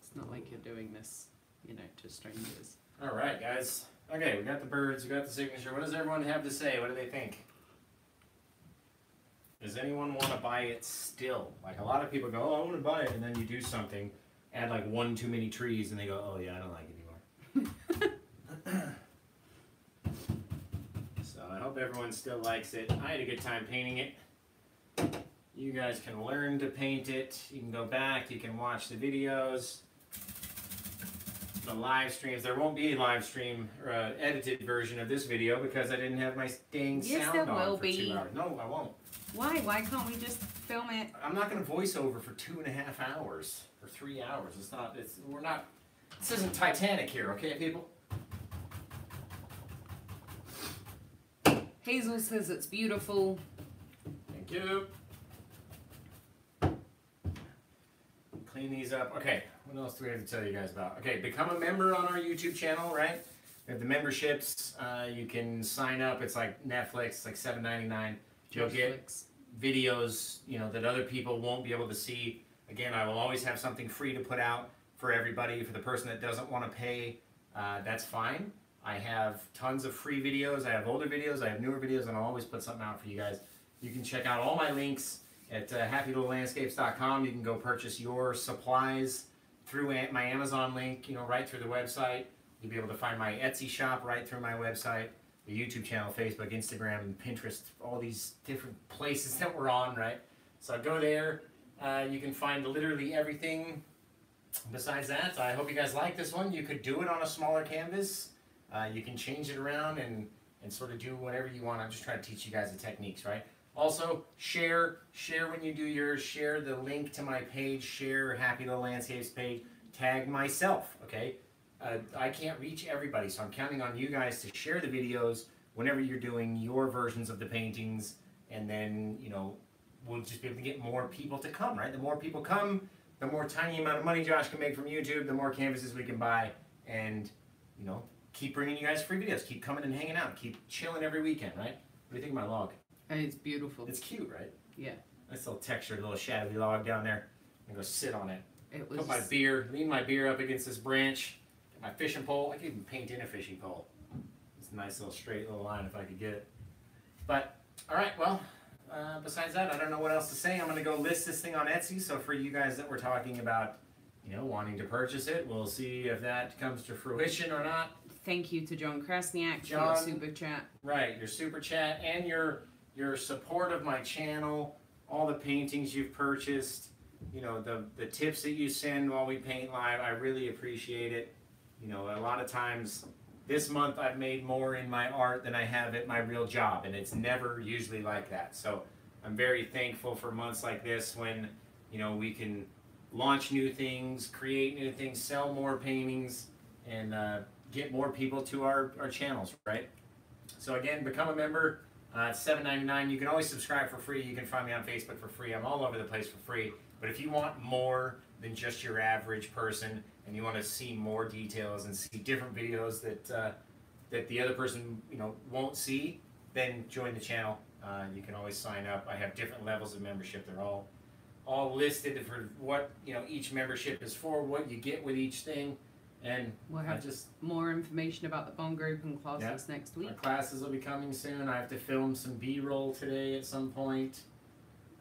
It's not like you're doing this, you know, to strangers. All right, guys. Okay, we got the birds. We got the signature. What does everyone have to say? What do they think? Does anyone want to buy it still? Like a lot of people go, "Oh, I want to buy it," and then you do something, add like one too many trees, and they go, "Oh yeah, I don't like it anymore." so I hope everyone still likes it. I had a good time painting it. You guys can learn to paint it. You can go back. You can watch the videos the live streams. There won't be a live stream or uh, edited version of this video because I didn't have my dang Yes, sound there on will for be. two hours. No, I won't. Why? Why can't we just film it? I'm not going to voice over for two and a half hours or three hours. It's not. It's we're not. This isn't Titanic here, okay, people? Hazel says it's beautiful. Thank you. Clean these up. Okay, what else do we have to tell you guys about? Okay, become a member on our YouTube channel, right? We have the memberships. Uh, you can sign up. It's like Netflix. It's like seven ninety nine. You'll get videos, you know, that other people won't be able to see. Again, I will always have something free to put out for everybody. For the person that doesn't want to pay, uh, that's fine. I have tons of free videos. I have older videos. I have newer videos, and I'll always put something out for you guys. You can check out all my links at uh, happylittlelandscapes.com. You can go purchase your supplies through my Amazon link, you know, right through the website. You'll be able to find my Etsy shop right through my website, the YouTube channel, Facebook, Instagram, Pinterest, all these different places that we're on, right? So go there. Uh, you can find literally everything. Besides that, I hope you guys like this one. You could do it on a smaller canvas. Uh, you can change it around and, and sort of do whatever you want. I'm just trying to teach you guys the techniques, right? Also, share share when you do yours. Share the link to my page. Share Happy Little Landscapes page. Tag myself, okay? Uh, I can't reach everybody, so I'm counting on you guys to share the videos whenever you're doing your versions of the paintings, and then you know we'll just be able to get more people to come, right? The more people come, the more tiny amount of money Josh can make from YouTube, the more canvases we can buy, and you know keep bringing you guys free videos. Keep coming and hanging out. Keep chilling every weekend, right? What do you think of my log? It's beautiful. It's cute, right? Yeah. Nice little textured, little shadowy log down there. I'm gonna go sit on it. It was. Put my beer, lean my beer up against this branch. Get my fishing pole. I could even paint in a fishing pole. It's a nice little straight little line if I could get it. But all right, well. Uh, besides that, I don't know what else to say. I'm gonna go list this thing on Etsy. So for you guys that were talking about, you know, wanting to purchase it, we'll see if that comes to fruition or not. Thank you to John Krasniak for John- your super chat. Right, your super chat and your your support of my channel, all the paintings you've purchased, you know, the the tips that you send while we paint live, I really appreciate it. You know, a lot of times this month I've made more in my art than I have at my real job, and it's never usually like that. So I'm very thankful for months like this when, you know, we can launch new things, create new things, sell more paintings, and uh, get more people to our, our channels, right? So again, become a member. Uh, it's seven ninety nine. You can always subscribe for free. You can find me on Facebook for free. I'm all over the place for free. But if you want more than just your average person, and you want to see more details and see different videos that uh, that the other person you know won't see, then join the channel. Uh, you can always sign up. I have different levels of membership. They're all all listed for what you know each membership is for, what you get with each thing, and We'll I have just more information about the bond group and classes next week. my classes will be coming soon. I have to film some B-roll today at some point.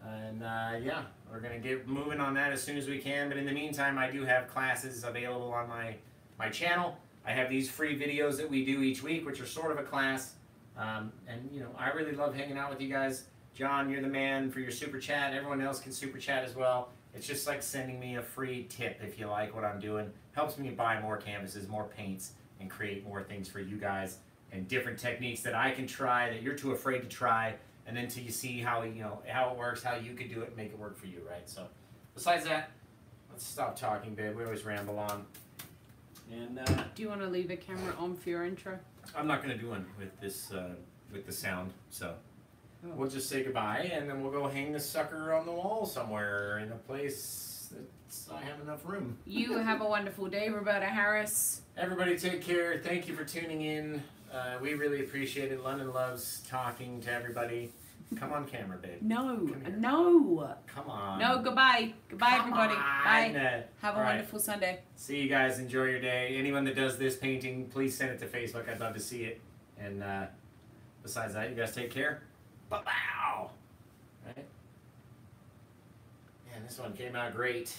And uh, yeah, we're gonna get moving on that as soon as we can. But in the meantime, I do have classes available on my my channel. I have these free videos that we do each week, which are sort of a class. Um, and you know, I really love hanging out with you guys. John, you're the man for your super chat. Everyone else can super chat as well. It's just like sending me a free tip if you like what I'm doing. Helps me buy more canvases, more paints, and create more things for you guys and different techniques that I can try that you're too afraid to try. And then till you see how you know how it works, how you could do it, make it work for you, right? So, besides that, let's stop talking, babe. We always ramble on. And uh, Do you want to leave a camera on for your intro? I'm not gonna do one with this uh, with the sound, so. We'll just say goodbye, and then we'll go hang the sucker on the wall somewhere in a place that's I have enough room. You have a wonderful day, Roberta Harris. Everybody, take care. Thank you for tuning in. Uh, we really appreciate it. London loves talking to everybody. Come on, camera, babe. No, Come no, Come on. no. Goodbye, goodbye, Come everybody. Bye. on. Have a All right. wonderful Sunday. See you guys. Enjoy your day. Anyone that does this painting, please send it to Facebook. I'd love to see it. And uh, besides that, you guys take care. Bye bow. Right? Man, this one came out great.